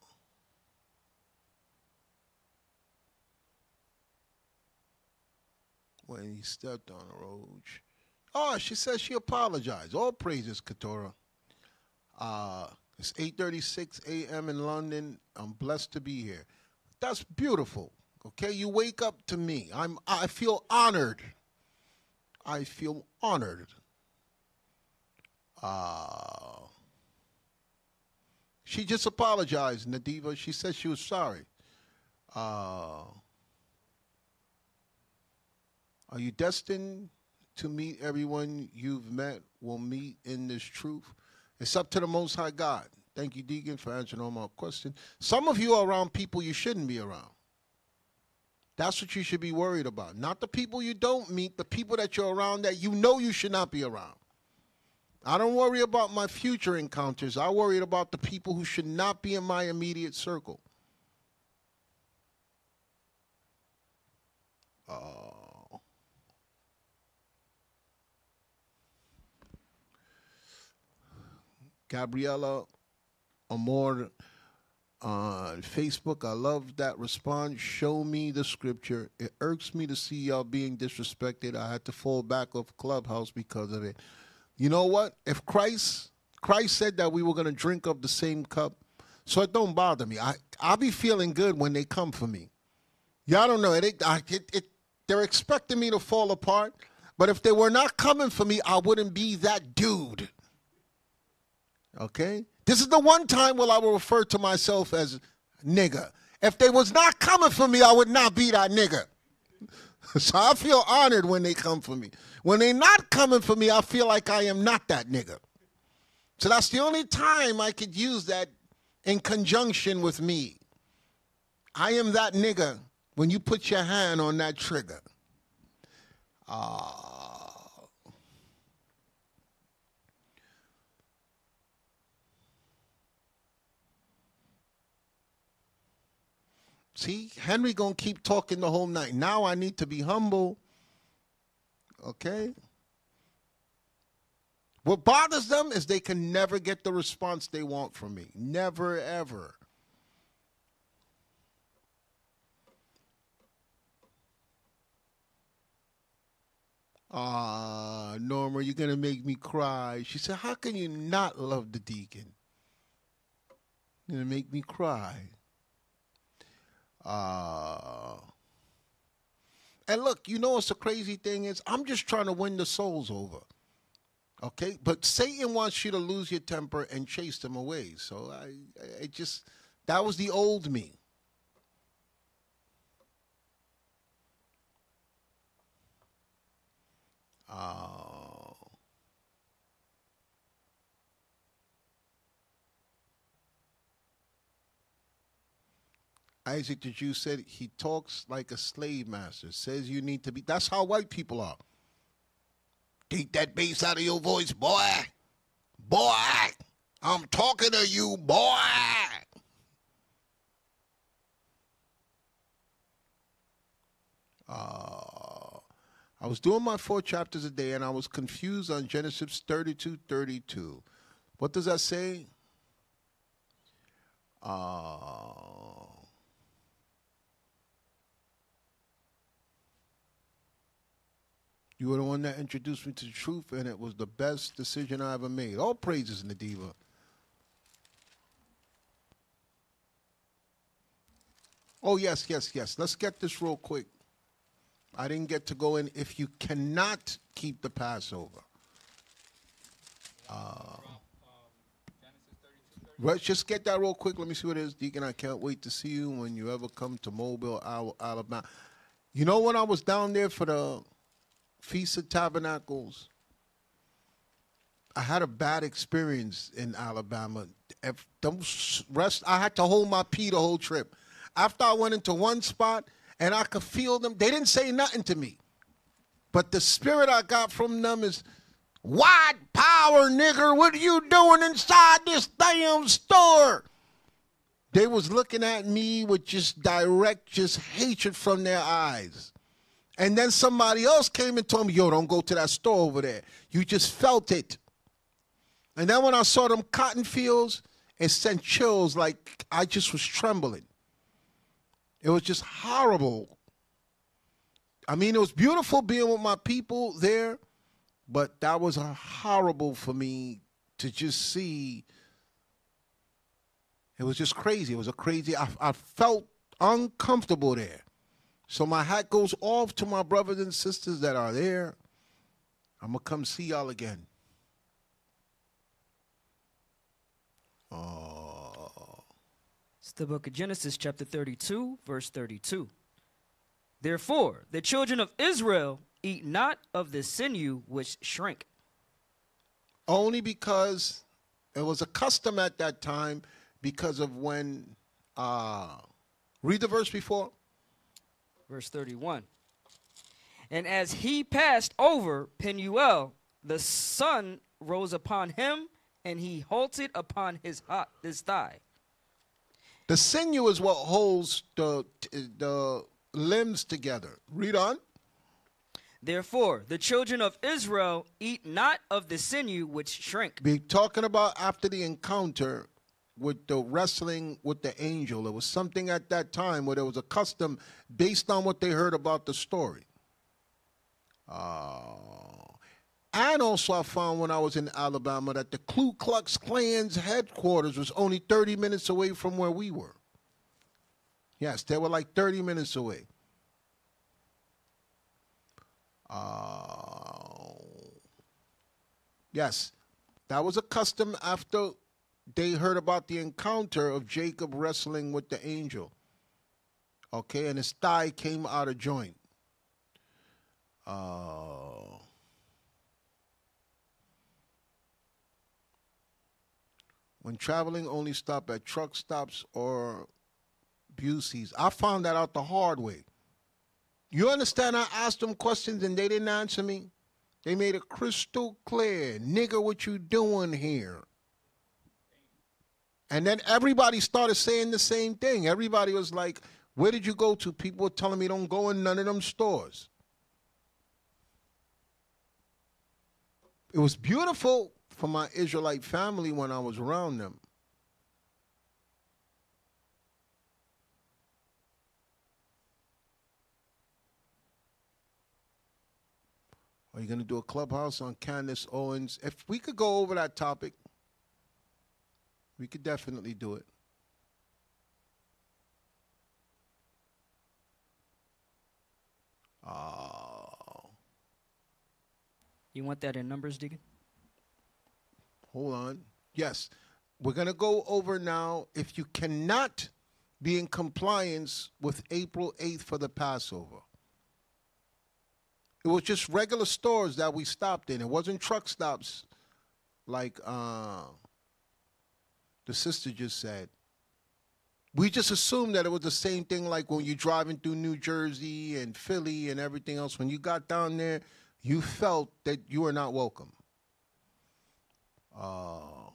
when he stepped on a road. Oh, she says she apologized. All praises, Katora. Uh, it's 8:36 a.m. in London. I'm blessed to be here. That's beautiful. Okay, you wake up to me. I'm. I feel honored. I feel honored. Uh, she just apologized, Nadiva. She said she was sorry. Uh, are you destined to meet everyone you've met will meet in this truth? It's up to the Most High God. Thank you, Deacon, for answering all my questions. Some of you are around people you shouldn't be around. That's what you should be worried about. Not the people you don't meet, the people that you're around that you know you should not be around. I don't worry about my future encounters. I worry about the people who should not be in my immediate circle. Uh, Gabriella Amor on Facebook. I love that response. Show me the scripture. It irks me to see y'all being disrespected. I had to fall back off Clubhouse because of it. You know what? If Christ Christ said that we were going to drink of the same cup, so it don't bother me. I I'll be feeling good when they come for me. Y'all don't know it. It, I, it, it. They're expecting me to fall apart, but if they were not coming for me, I wouldn't be that dude. Okay? This is the one time where I will refer to myself as nigger. If they was not coming for me, I would not be that nigger. so I feel honored when they come for me. When they not coming for me, I feel like I am not that nigger. So that's the only time I could use that in conjunction with me. I am that nigger when you put your hand on that trigger. Ah. See, Henry gonna keep talking the whole night. Now I need to be humble. Okay? What bothers them is they can never get the response they want from me. Never, ever. Ah, Norma, you're gonna make me cry. She said, How can you not love the deacon? You're gonna make me cry. Uh, and look, you know what's the crazy thing is? I'm just trying to win the souls over. Okay? But Satan wants you to lose your temper and chase them away. So I, I just, that was the old me. Uh, Isaac the Jew said he talks like a slave master. Says you need to be. That's how white people are. Take that bass out of your voice, boy. Boy, I'm talking to you, boy. Uh, I was doing my four chapters a day and I was confused on Genesis 32 32. What does that say? Uh, You were the one that introduced me to the truth, and it was the best decision I ever made. All praises, Nadiva. Oh, yes, yes, yes. Let's get this real quick. I didn't get to go in. If you cannot keep the Passover, uh, let's just get that real quick. Let me see what it is. Deacon, I can't wait to see you when you ever come to Mobile, Alabama. You know when I was down there for the Feast of Tabernacles, I had a bad experience in Alabama. If those rest, I had to hold my pee the whole trip. After I went into one spot and I could feel them, they didn't say nothing to me. But the spirit I got from them is, white power, nigger, what are you doing inside this damn store? They was looking at me with just direct, just hatred from their eyes. And then somebody else came and told me, yo, don't go to that store over there. You just felt it. And then when I saw them cotton fields, it sent chills like I just was trembling. It was just horrible. I mean, it was beautiful being with my people there, but that was horrible for me to just see. It was just crazy. It was a crazy. I, I felt uncomfortable there. So my hat goes off to my brothers and sisters that are there. I'm gonna come see y'all again. Oh, It's the book of Genesis, chapter 32, verse 32. Therefore, the children of Israel eat not of the sinew which shrink. only because it was a custom at that time because of when. Uh, read the verse before. Verse 31. And as he passed over Penuel, the sun rose upon him, and he halted upon his, hot, his thigh. The sinew is what holds the the limbs together. Read on. Therefore, the children of Israel eat not of the sinew which shrink. Be talking about after the encounter with the wrestling with the angel. It was something at that time where there was a custom based on what they heard about the story. Uh, and also, I found when I was in Alabama that the Ku Klux Klan's headquarters was only 30 minutes away from where we were. Yes, they were like 30 minutes away. Uh, yes, that was a custom after they heard about the encounter of Jacob wrestling with the angel. Okay, and his thigh came out of joint. Uh, when traveling, only stop at truck stops or Buc-ee's. I found that out the hard way. You understand? I asked them questions and they didn't answer me. They made it crystal clear, nigga, what you doing here? And then everybody started saying the same thing. Everybody was like, "Where did you go to?" People were telling me, "Don't go in none of them stores." It was beautiful for my Israelite family when I was around them. Are you going to do a clubhouse on Candace Owens? If we could go over that topic, we could definitely do it. Oh, You want that in numbers, Deacon? hold on. Yes, we're going to go over now. If you cannot be in compliance with April 8th for the Passover, it was just regular stores that we stopped in. It wasn't truck stops like uh, the sister just said. We just assumed that it was the same thing like when you're driving through New Jersey and Philly and everything else. When you got down there, you felt that you were not welcome. Uh,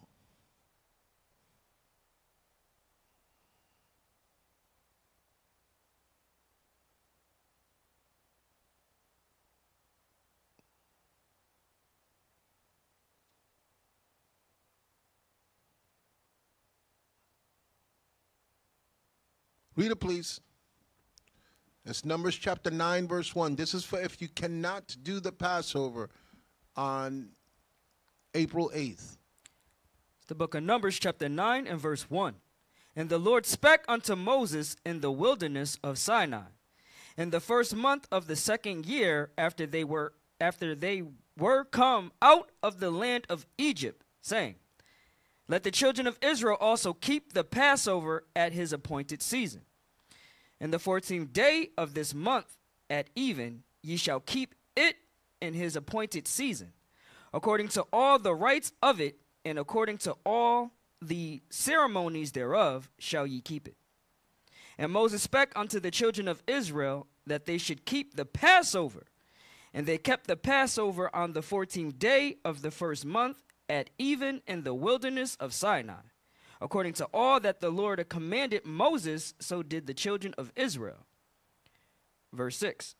Read it, please. It's Numbers chapter 9, verse 1. This is for if you cannot do the Passover on April 8th. It's the book of Numbers, chapter 9, and verse 1. And the Lord spake unto Moses in the wilderness of Sinai, in the first month of the second year after they were after they were come out of the land of Egypt, saying, Let the children of Israel also keep the Passover at his appointed season. And the fourteenth day of this month at even ye shall keep it in his appointed season, according to all the rites of it, and according to all the ceremonies thereof shall ye keep it. And Moses spake unto the children of Israel that they should keep the Passover. And they kept the Passover on the fourteenth day of the first month at even in the wilderness of Sinai, According to all that the Lord commanded Moses, so did the children of Israel. Verse 6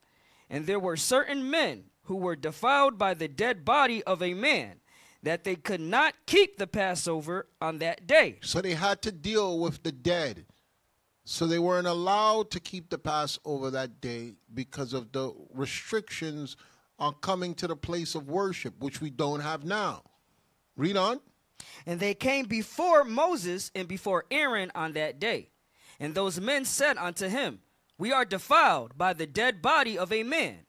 And there were certain men who were defiled by the dead body of a man, that they could not keep the Passover on that day. So they had to deal with the dead. So they weren't allowed to keep the Passover that day because of the restrictions on coming to the place of worship, which we don't have now. Read on. And they came before Moses and before Aaron on that day. And those men said unto him, We are defiled by the dead body of a man.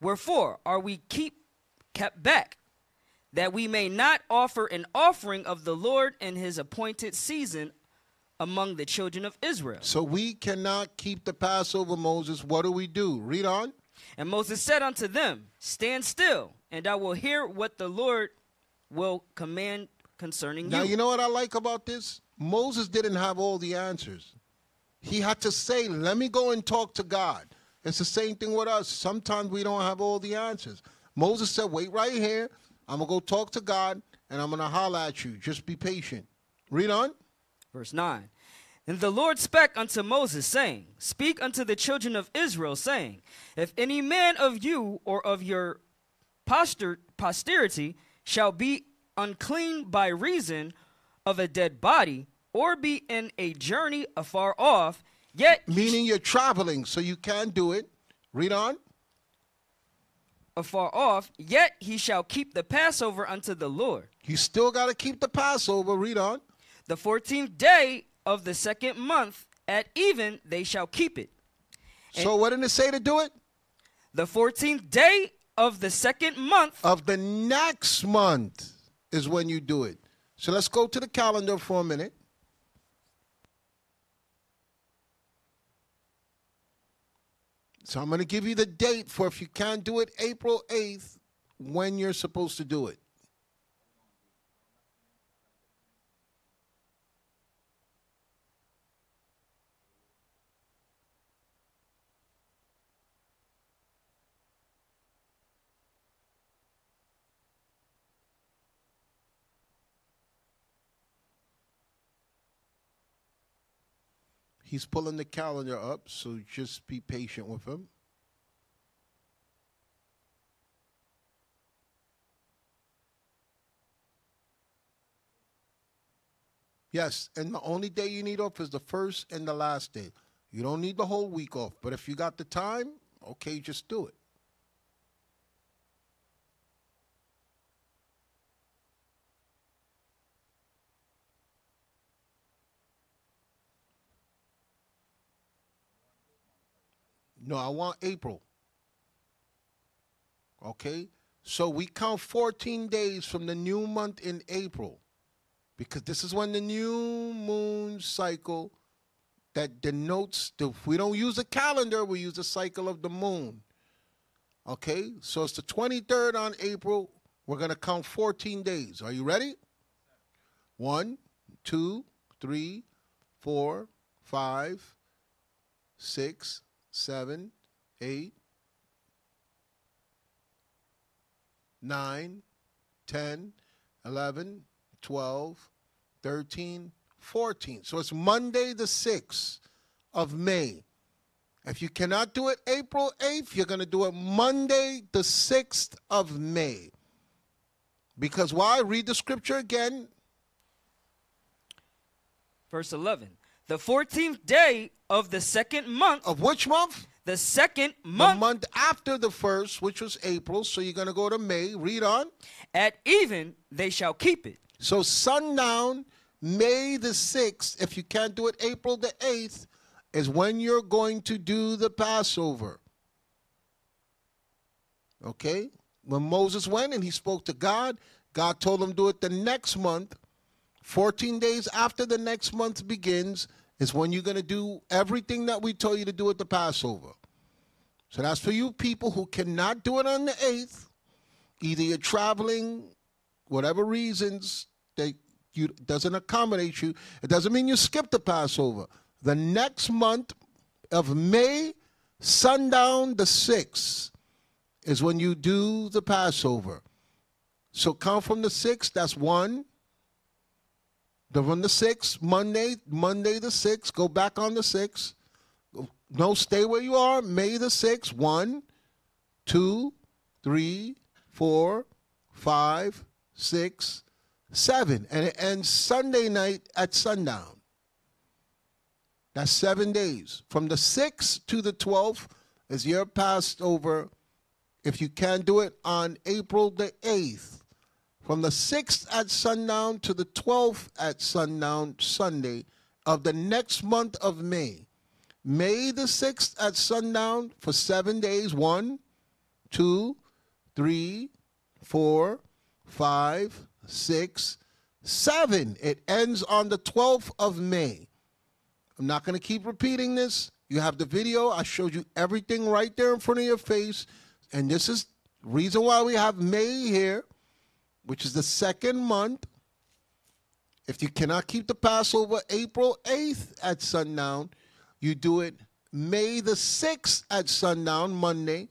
Wherefore are we keep kept back, that we may not offer an offering of the Lord in his appointed season among the children of Israel. So we cannot keep the Passover, Moses. What do we do? Read on. And Moses said unto them, Stand still, and I will hear what the Lord will command concerning Now, you. you know what I like about this? Moses didn't have all the answers. He had to say, Let me go and talk to God. It's the same thing with us. Sometimes we don't have all the answers. Moses said, Wait right here. I'm going to go talk to God and I'm going to holler at you. Just be patient. Read on. Verse 9. And the Lord spake unto Moses, saying, Speak unto the children of Israel, saying, If any man of you or of your poster- posterity shall be unclean by reason of a dead body, or be in a journey afar off, yet Meaning you're traveling, so you can do it. Read on. afar off, yet he shall keep the Passover unto the Lord. You still got to keep the Passover. Read on. The fourteenth day of the second month at even they shall keep it. So, what did it say to do it? The fourteenth day of the second month Of the next month is when you do it. So, let's go to the calendar for a minute. So, I'm going to give you the date for if you can't do it April 8th when you're supposed to do it. He's pulling the calendar up, so just be patient with him. Yes, and the only day you need off is the first and the last day. You don't need the whole week off, but if you got the time, okay, just do it. No, I want April. Okay? So we count 14 days from the new month in April because this is when the new moon cycle that denotes the, we don't use a calendar, we use the cycle of the moon. Okay? So it's the 23rd on April. We're going to count 14 days. Are you ready? One, two, three, four, five, six, seven, eight, nine, ten, eleven, twelve, thirteen, fourteen. So it's Monday the 6th of May. If you cannot do it April 8th, you're going to do it Monday the 6th of May. Because why? Read the scripture again. Verse 11. The 14th day of the second month. Of which month? The second month. The month. after the first, which was April. So you're going to go to May. Read on. At even they shall keep it. So sundown, May the 6th, if you can't do it April the 8th, is when you're going to do the Passover. Okay? When Moses went and he spoke to God, God told him do it the next month. 14 days after the next month begins is when you're going to do everything that we told you to do at the Passover. So that's for you people who cannot do it on the 8th. Either you're traveling, whatever reasons that you doesn't accommodate you. It doesn't mean you skip the Passover. The next month of May, sundown the 6th, is when you do the Passover. So count from the 6th, that's one, The from the sixth, Monday, Monday the sixth. Go back on the sixth. No, stay where you are. May the sixth. One, two, three, four, five, six, seven, and it ends Sunday night at sundown. That's seven days. From the 6th to the 12th is your Passover. If you can do it on April the 8th, from the 6th at sundown to the 12th at sundown Sunday of the next month of May. May the 6th at sundown for seven days. One, two, three, four, five, six, seven. It ends on the 12th of May. I'm not going to keep repeating this. You have the video. I showed you everything right there in front of your face. And this is reason why we have May here, which is the second month. If you cannot keep the Passover April 8th at sundown, you do it May the 6th at sundown, Monday,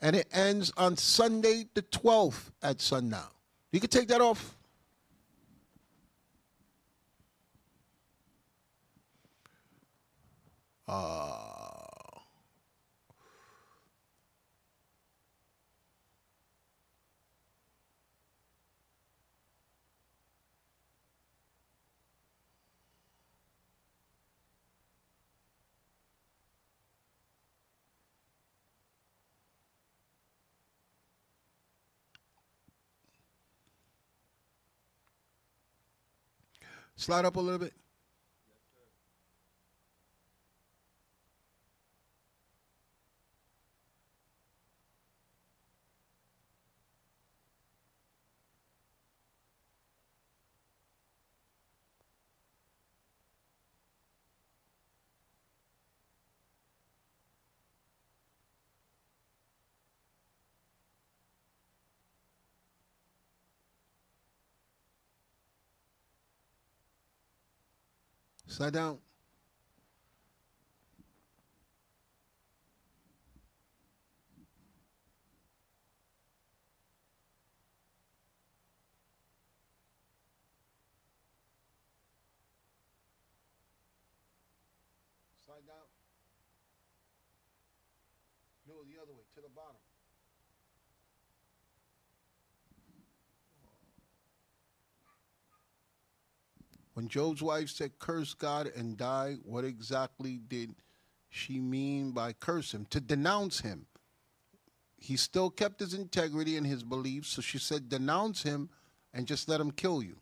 and it ends on Sunday the 12th at sundown. You can take that off. Uh, slide up a little bit. Slide down. Slide down. No, the other way, to the bottom. When Job's wife said, curse God and die, what exactly did she mean by curse him? To denounce him. He still kept his integrity and his beliefs, so she said, denounce him and just let him kill you.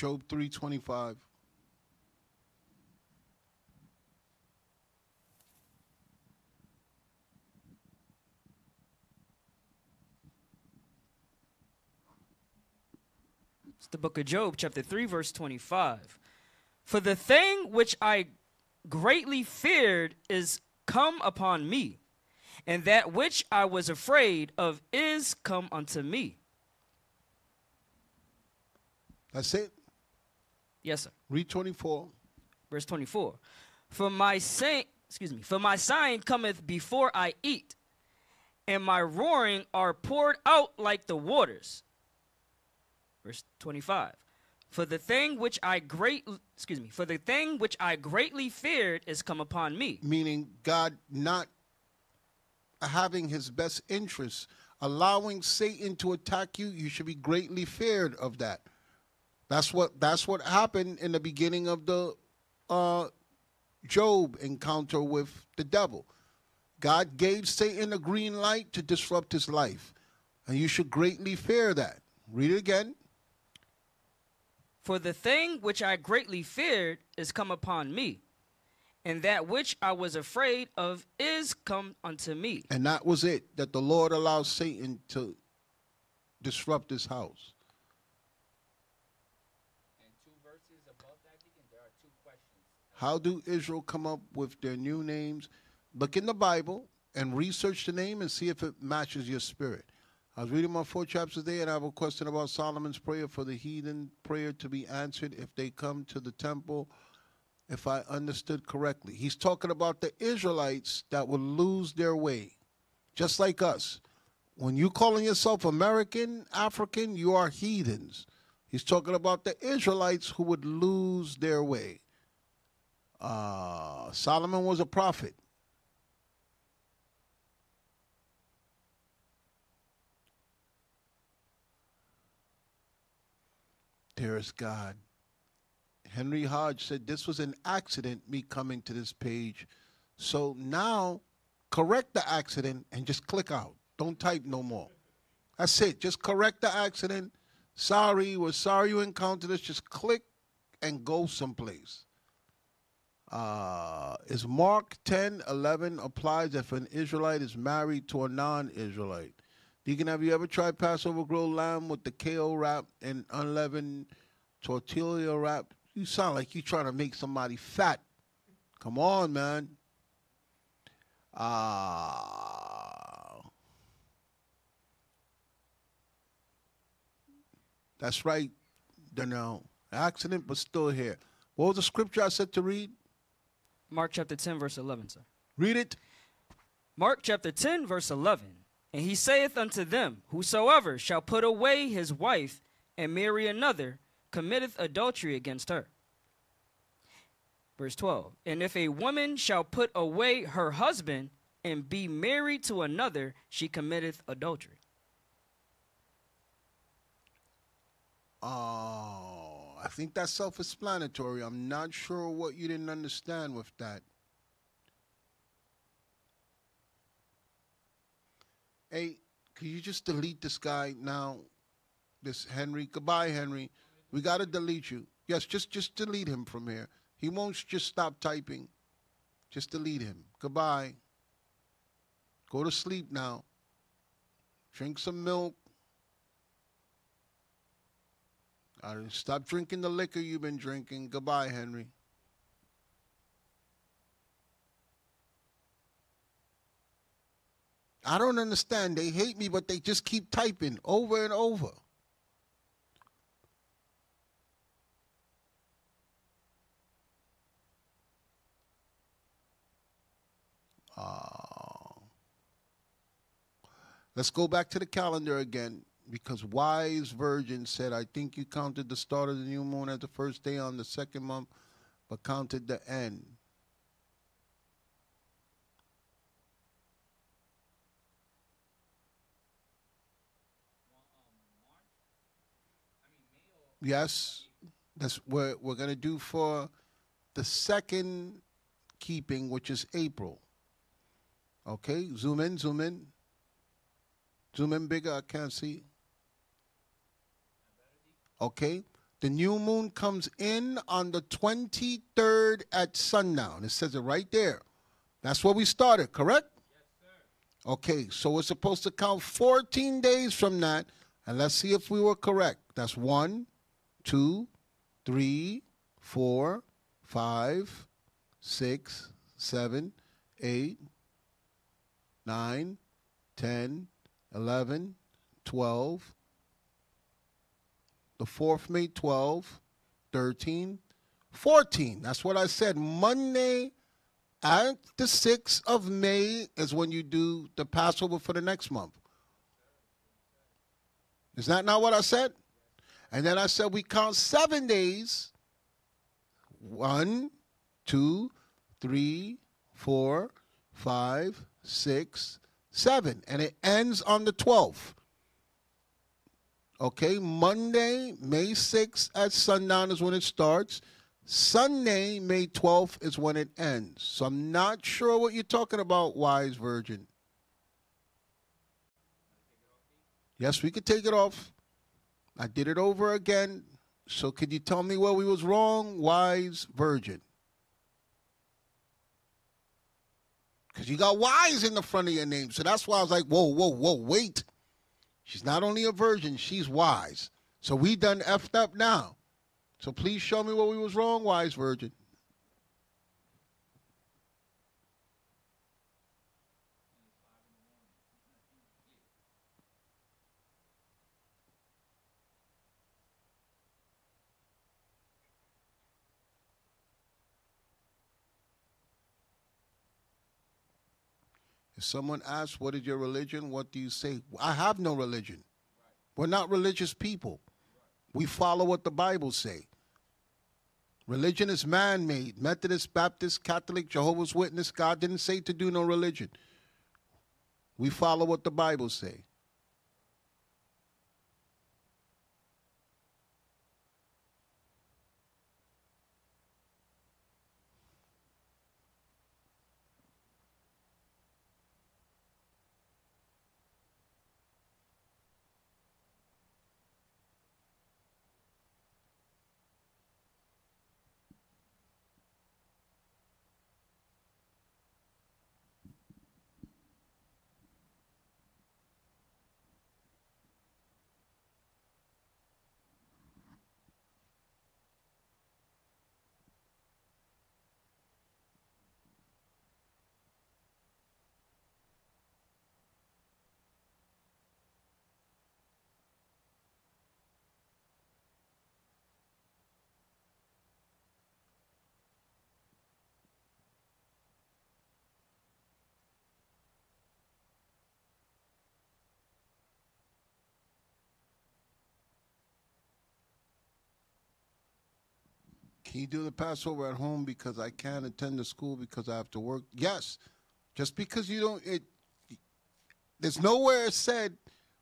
Job 325. It's the book of Job, chapter 3, verse 25. For the thing which I greatly feared is come upon me, and that which I was afraid of is come unto me. That's it. Yes, sir. Read 24. Verse 24. For my sign, excuse me, for my sign cometh before I eat, and my roaring are poured out like the waters. Verse 25. For the thing which I great excuse me, for the thing which I greatly feared is come upon me. meaning God not having his best interests, allowing Satan to attack you, you should be greatly feared of that. That's what that's what happened in the beginning of the uh, Job encounter with the devil. God gave Satan a green light to disrupt his life, and you should greatly fear that. Read it again. For the thing which I greatly feared is come upon me, and that which I was afraid of is come unto me. And that was it, that the Lord allowed Satan to disrupt his house. How do Israel come up with their new names? Look in the Bible and research the name and see if it matches your spirit. I was reading my four chapters today, and I have a question about Solomon's prayer for the heathen prayer to be answered if they come to the temple. If I understood correctly, he's talking about the Israelites that will lose their way, just like us. When you calling yourself American, African, you are heathens. He's talking about the Israelites who would lose their way. Uh, Solomon was a prophet. Is God. Henry Hodge said this was an accident, me coming to this page. So now, correct the accident and just click out. Don't type no more. That's it. Just correct the accident. Sorry, we're sorry you encountered this. Just click and go someplace. Uh, is Mark 10 11 applies if an Israelite is married to a non Israelite? Deacon, have you ever tried Passover grilled lamb with the kale wrap and unleavened tortilla wrap? You sound like you're trying to make somebody fat. Come on, man. Ah. That's right, Donnell. Accident, but still here. What was the scripture I said to read? Mark chapter 10, verse 11, sir. Read it. Mark chapter 10, verse 11. And he saith unto them, Whosoever shall put away his wife and marry another committeth adultery against her. Verse 12. And if a woman shall put away her husband and be married to another, she committeth adultery. Oh, I think that's self explanatory. I'm not sure what you didn't understand with that. Hey, can you just delete this guy now? This Henry. Goodbye, Henry. We gotta delete you. Yes, just just delete him from here. He won't just stop typing. Just delete him. Goodbye. Go to sleep now. Drink some milk. Uh, stop drinking the liquor you've been drinking. Goodbye, Henry. I don't understand. They hate me, but they just keep typing over and over. Uh, let's go back to the calendar again because wise virgin said, I think you counted the start of the new moon as the first day on the second month, but counted the end. Yes, that's what we're gonna do for the second keeping, which is April. Okay, zoom in, zoom in. Zoom in bigger, I can't see. Okay, the new moon comes in on the 23rd at sundown. It says it right there. That's where we started, correct? Yes, sir. Okay, so we're supposed to count 14 days from that, and let's see if we were correct. That's one, two, three, four, five, six, seven, eight, nine, ten, eleven, twelve. The fourth made 12, 13, 14. That's what I said. Monday And the 6th of May is when you do the Passover for the next month. Is that not what I said? And then I said we count seven days. One, two, three, four, five, six, seven. And it ends on the 12th. Okay, Monday, May 6th at sundown is when it starts. Sunday, May 12th is when it ends. So I'm not sure what you're talking about, wise virgin. Yes, we could take it off. I did it over again. So could you tell me where we was wrong, wise virgin? Because you got wise in the front of your name. So that's why I was like, whoa, whoa, whoa, wait. She's not only a virgin, she's wise. So we done effed up now. So please show me where we was wrong, wise virgin. If someone asks, What is your religion? What do you say? I have no religion. We're not religious people. We follow what the Bible say. Religion is man made. Methodist, Baptist, Catholic, Jehovah's Witness, God didn't say to do no religion. We follow what the Bible say. Can you do the Passover at home because I can't attend the school because I have to work? Yes. Just because you don't it there's nowhere it said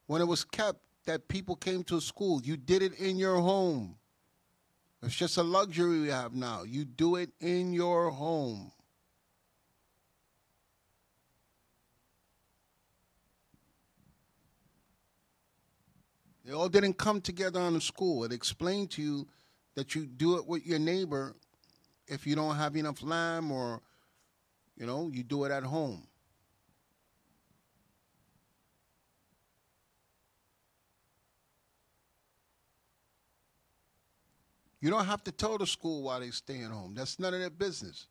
when it was kept that people came to school. You did it in your home. It's just a luxury we have now. You do it in your home. They all didn't come together on the school. It explained to you that you do it with your neighbor if you don't have enough lime or, you know, you do it at home. You don't have to tell the school why they staying home. That's none of their business.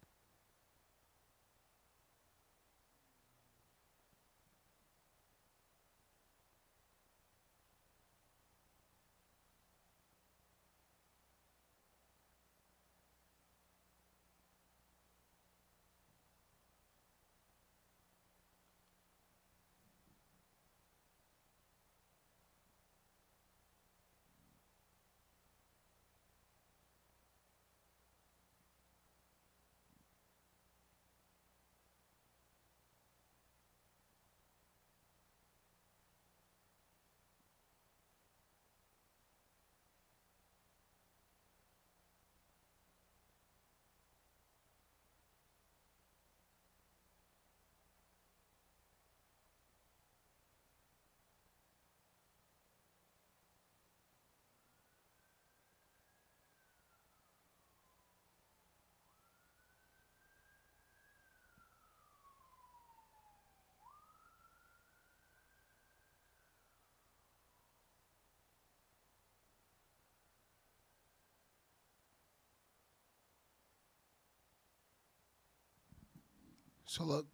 So look,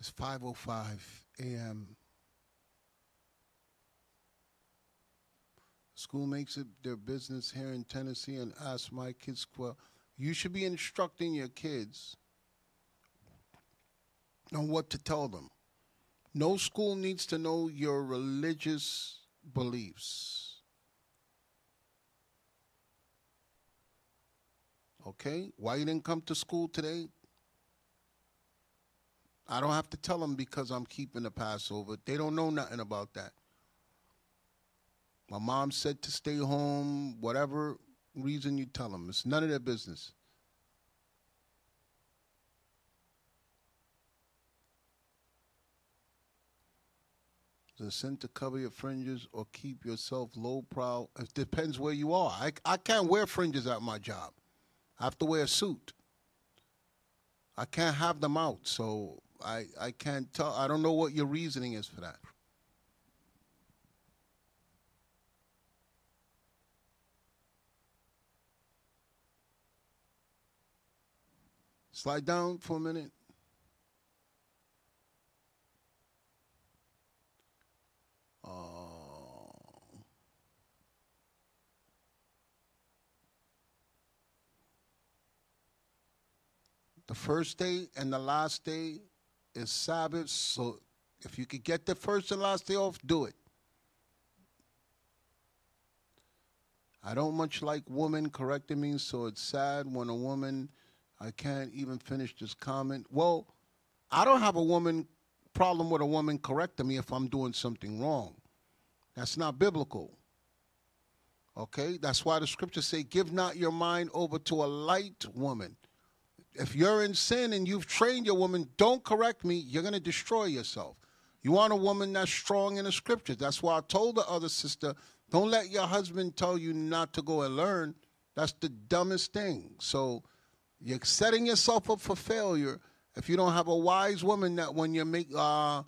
it's 5:05 a.m. School makes it their business here in Tennessee and asks my kids, well, you should be instructing your kids on what to tell them. No school needs to know your religious beliefs. Okay? Why you didn't come to school today? I don't have to tell them because I'm keeping the Passover. They don't know nothing about that. My mom said to stay home, whatever reason you tell them. It's none of their business. Is it sin to cover your fringes or keep yourself low proud? It depends where you are. I, I can't wear fringes at my job. I have to wear a suit. I can't have them out, so I, I can't tell. I don't know what your reasoning is for that. Slide down for a minute. Uh, the first day and the last day is Sabbath, so if you could get the first and last day off, do it. I don't much like women correcting me, so it's sad when a woman, I can't even finish this comment. Well, I don't have a woman problem with a woman correcting me if I'm doing something wrong. That's not biblical. Okay? That's why the scriptures say, give not your mind over to a light woman. If you're in sin and you've trained your woman, don't correct me, you're going to destroy yourself. You want a woman that's strong in the scriptures. That's why I told the other sister, don't let your husband tell you not to go and learn. That's the dumbest thing. So you're setting yourself up for failure if you don't have a wise woman that when you make uh,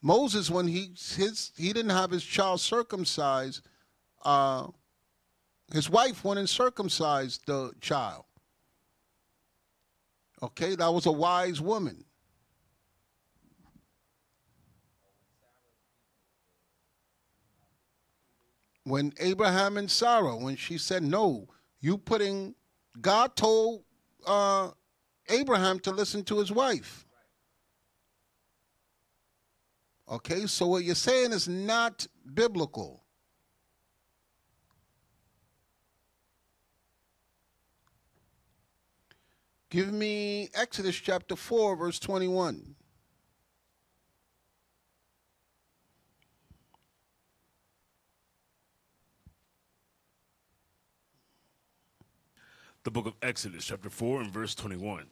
Moses when he his he didn't have his child circumcised, uh, his wife went and circumcised the child. Okay, that was a wise woman. When Abraham and Sarah, when she said no, you putting God told uh, Abraham to listen to his wife. Okay, so what you're saying is not biblical. Give me Exodus chapter 4, verse 21. the book of Exodus, chapter 4, and verse 21.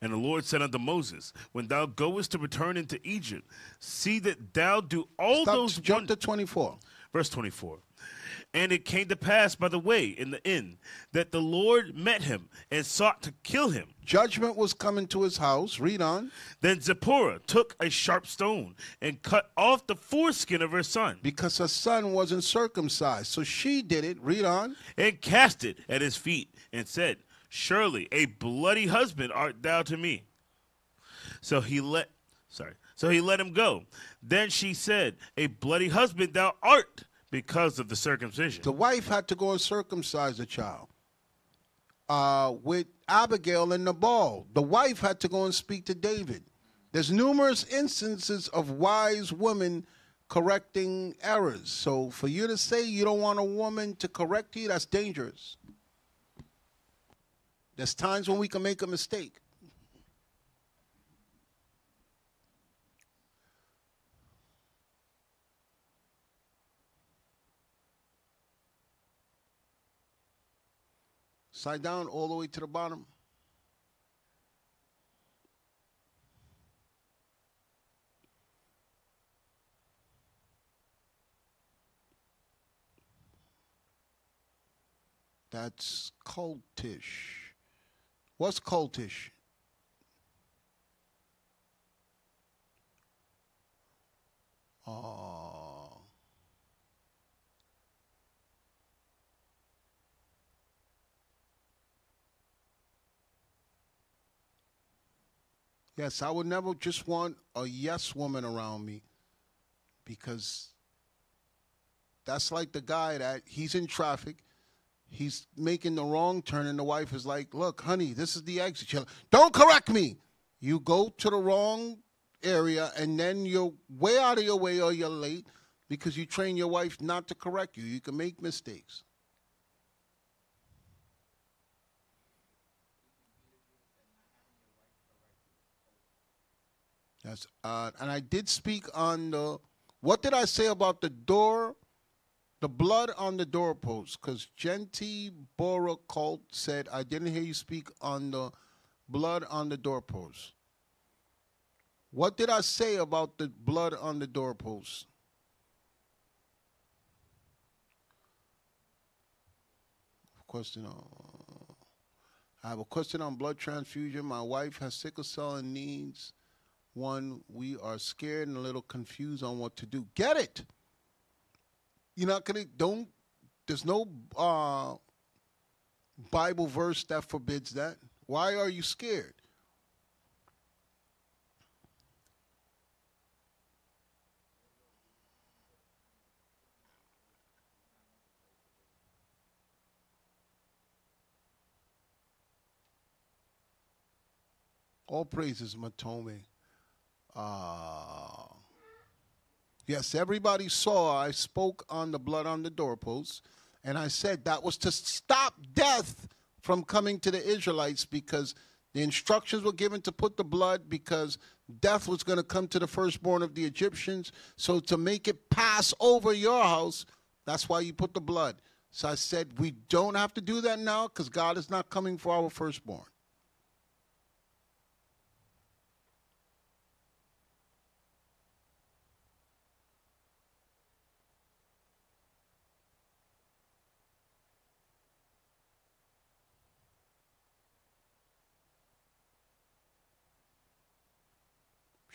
And the Lord said unto Moses, When thou goest to return into Egypt, see that thou do all Stop, those jump to 24. Verse 24. And it came to pass by the way in the inn that the Lord met him and sought to kill him. Judgment was coming to his house. Read on. Then Zipporah took a sharp stone and cut off the foreskin of her son Because her son wasn't circumcised. So she did it. Read on. and cast it at his feet and said, Surely a bloody husband art thou to me. So he let sorry. So he let him go. Then she said, A bloody husband thou art because of the circumcision. The wife had to go and circumcise the child. Uh, with Abigail and Nabal, the wife had to go and speak to David. There's numerous instances of wise women correcting errors. So for you to say you don't want a woman to correct you, that's dangerous. There's times when we can make a mistake. Side down all the way to the bottom. That's cultish. What's cultish? Oh. Yes, I would never just want a yes woman around me because that's like the guy that he's in traffic. he's making the wrong turn, and the wife is like, "Look, honey, this is the exit." Like, Don't correct me. You go to the wrong area, and then you're way out of your way, or you're late because you train your wife not to correct you. You can make mistakes. Yes, uh, and I did speak on the. What did I say about the door, the blood on the doorpost? Because Genti Bora Cult said I didn't hear you speak on the blood on the doorpost. What did I say about the blood on the doorpost? Question. Uh, I have a question on blood transfusion. My wife has sickle cell and needs one. We are scared and a little confused on what to do. Get it. You're not gonna. Don't. There's no uh, Bible verse that forbids that. Why are you scared? All praises, Matome. Uh, yes, everybody saw I spoke on the blood on the doorposts, and I said that was to stop death from coming to the Israelites because the instructions were given to put the blood because death was going to come to the firstborn of the Egyptians. So to make it pass over your house, that's why you put the blood. So I said, we don't have to do that now because God is not coming for our firstborn.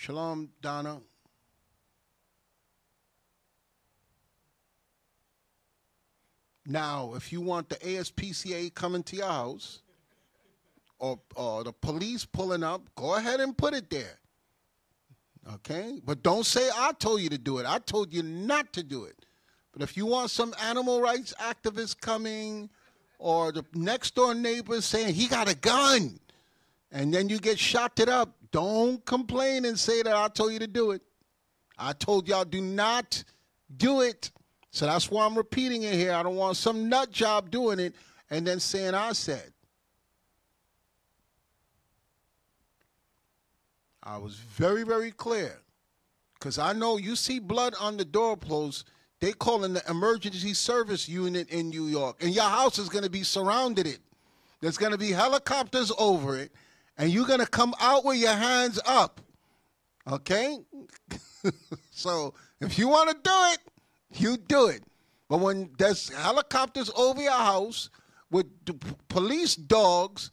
Shalom, Donna. Now, if you want the ASPCA coming to your house or, or the police pulling up, go ahead and put it there. Okay? But don't say I told you to do it. I told you not to do it. But if you want some animal rights activists coming or the next door neighbor saying he got a gun and then you get shot it up, don't complain and say that I told you to do it. I told y'all do not do it. So that's why I'm repeating it here. I don't want some nut job doing it and then saying I said. I was very, very clear. Because I know you see blood on the doorpost, they calling the emergency service unit in New York. And your house is going to be surrounded it. There's going to be helicopters over it. And you're going to come out with your hands up. Okay? so if you want to do it, you do it. But when there's helicopters over your house with police dogs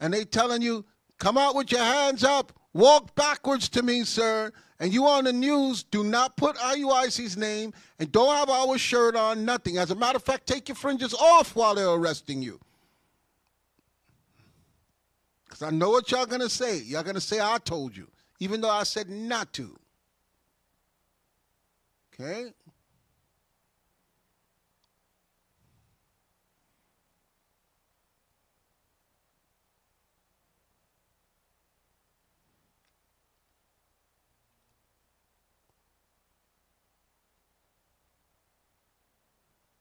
and they telling you, come out with your hands up, walk backwards to me, sir, and you on the news, do not put IUIC's name and don't have our shirt on, nothing. As a matter of fact, take your fringes off while they're arresting you. Because I know what y'all going to say. Y'all going to say, I told you, even though I said not to. Okay?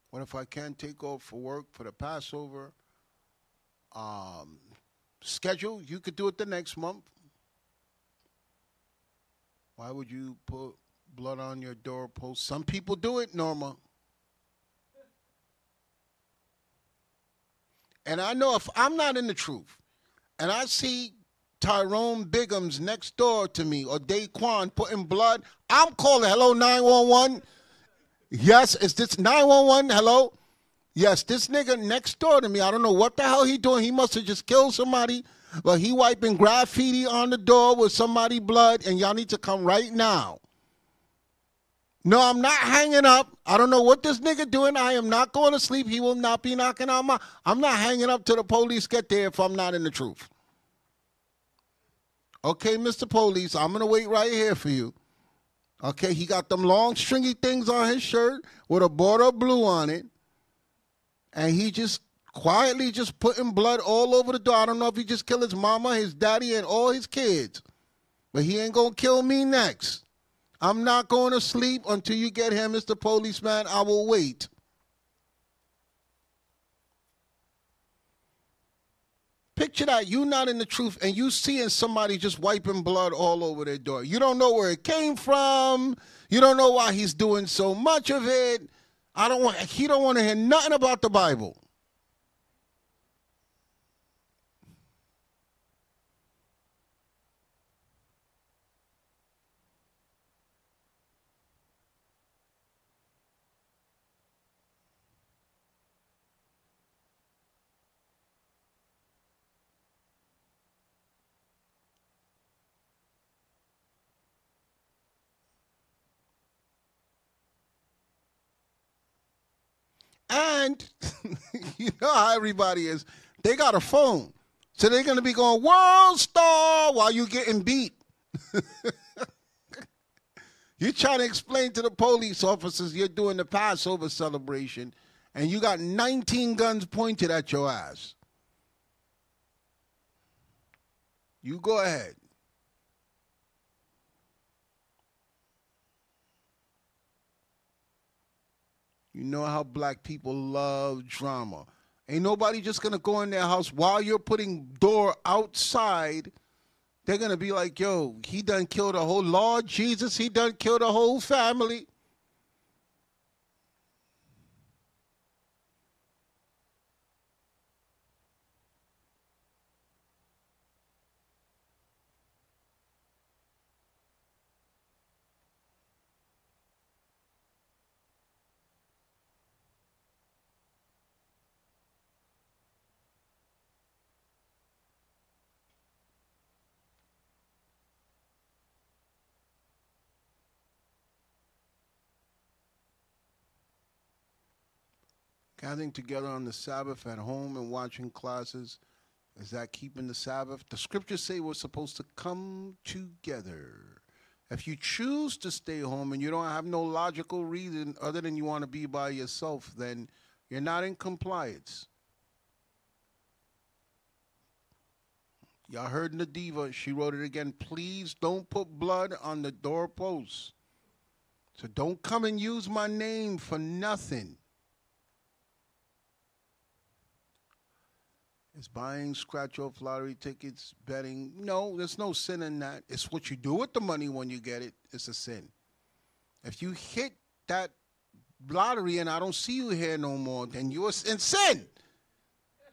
What if I can't take off for work for the Passover um, schedule? You could do it the next month. Why would you put blood on your doorpost? Some people do it, Norma. And I know if I'm not in the truth, and I see Tyrone Bigums next door to me or Daquan putting blood, I'm calling hello 911. Yes, is this 911? Hello? Yes, this nigga next door to me, I don't know what the hell he doing. He must have just killed somebody, but he wiping graffiti on the door with somebody blood, and y'all need to come right now. No, I'm not hanging up. I don't know what this nigga doing. I am not going to sleep. He will not be knocking on my. I'm not hanging up till the police get there if I'm not in the truth. Okay, Mr. Police, I'm gonna wait right here for you. Okay, he got them long stringy things on his shirt with a border blue on it. And he just quietly just putting blood all over the door. I don't know if he just killed his mama, his daddy, and all his kids. But he ain't gonna kill me next. I'm not going to sleep until you get here, Mr. Policeman. I will wait. Picture that you not in the truth and you seeing somebody just wiping blood all over their door. You don't know where it came from. You don't know why he's doing so much of it. I don't want he don't want to hear nothing about the Bible. And you know how everybody is. They got a phone. So they're going to be going, World Star, while you're getting beat. you're trying to explain to the police officers you're doing the Passover celebration, and you got 19 guns pointed at your ass. You go ahead. You know how black people love drama. Ain't nobody just gonna go in their house while you're putting door outside. They're gonna be like, yo, he done killed a whole Lord Jesus, he done killed a whole family. Gathering together on the Sabbath at home and watching classes, is that keeping the Sabbath? The scriptures say we're supposed to come together. If you choose to stay home and you don't have no logical reason other than you want to be by yourself, then you're not in compliance. Y'all heard Nadiva, she wrote it again. Please don't put blood on the doorposts. So don't come and use my name for nothing. Is buying scratch off lottery tickets, betting. No, there's no sin in that. It's what you do with the money when you get it. It's a sin. If you hit that lottery and I don't see you here no more, then you're in sin.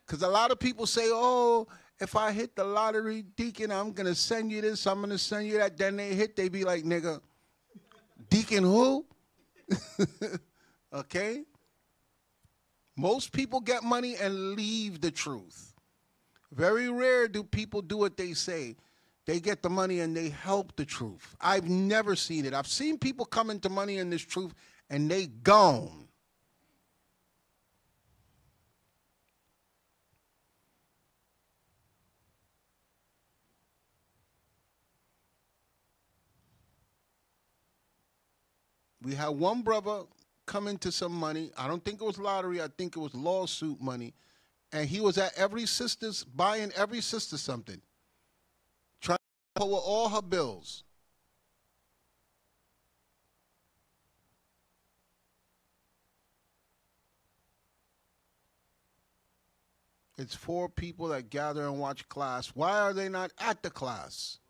Because a lot of people say, oh, if I hit the lottery, Deacon, I'm going to send you this, I'm going to send you that. Then they hit, they be like, nigga, Deacon who? okay? Most people get money and leave the truth. Very rare do people do what they say. They get the money and they help the truth. I've never seen it. I've seen people come into money in this truth and they gone. We had one brother come into some money. I don't think it was lottery. I think it was lawsuit money. And he was at every sister's, buying every sister something. Trying to cover all her bills. It's four people that gather and watch class. Why are they not at the class?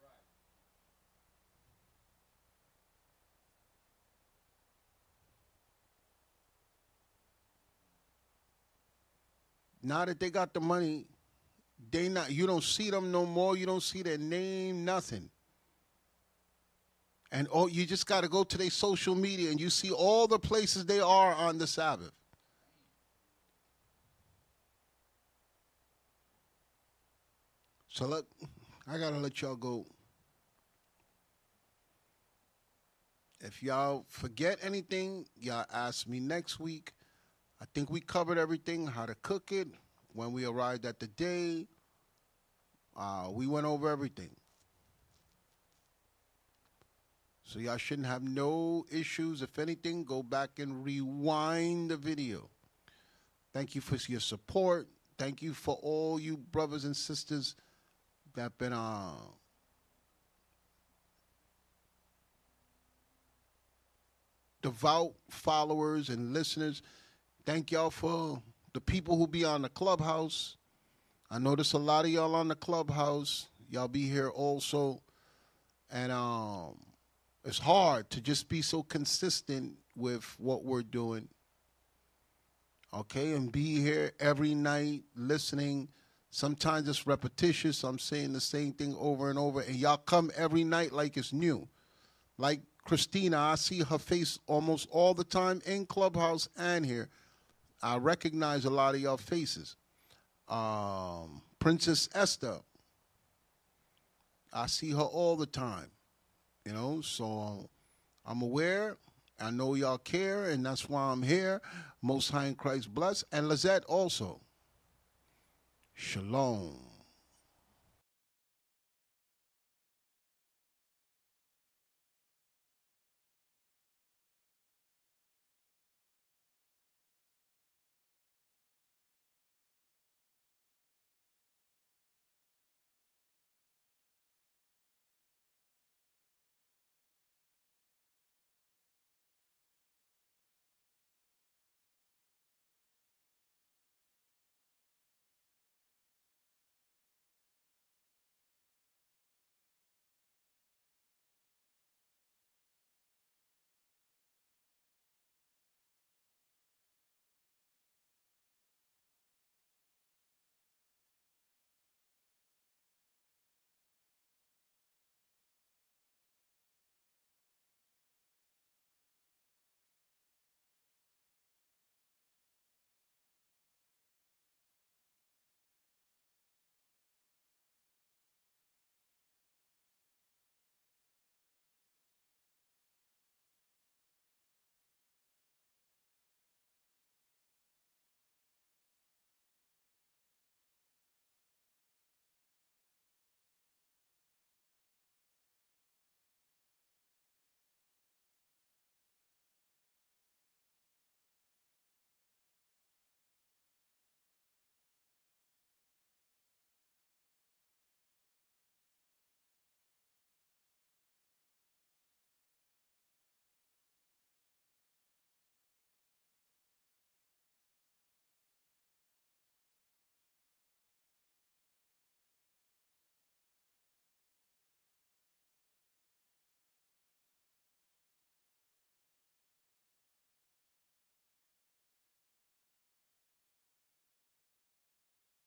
Now that they got the money, they not you don't see them no more. You don't see their name, nothing. And oh, you just got to go to their social media and you see all the places they are on the Sabbath. So look, I gotta let y'all go. If y'all forget anything, y'all ask me next week. I think we covered everything, how to cook it. When we arrived at the day, uh, we went over everything. So y'all shouldn't have no issues. If anything, go back and rewind the video. Thank you for your support. Thank you for all you brothers and sisters that been uh, devout followers and listeners. Thank y'all for the people who be on the clubhouse. I notice a lot of y'all on the clubhouse. Y'all be here also. And um it's hard to just be so consistent with what we're doing. Okay, and be here every night listening. Sometimes it's repetitious. I'm saying the same thing over and over, and y'all come every night like it's new. Like Christina, I see her face almost all the time in Clubhouse and here. I recognize a lot of y'all faces. Um, Princess Esther, I see her all the time. You know, so I'm aware. I know y'all care, and that's why I'm here. Most High in Christ bless. And Lizette also. Shalom.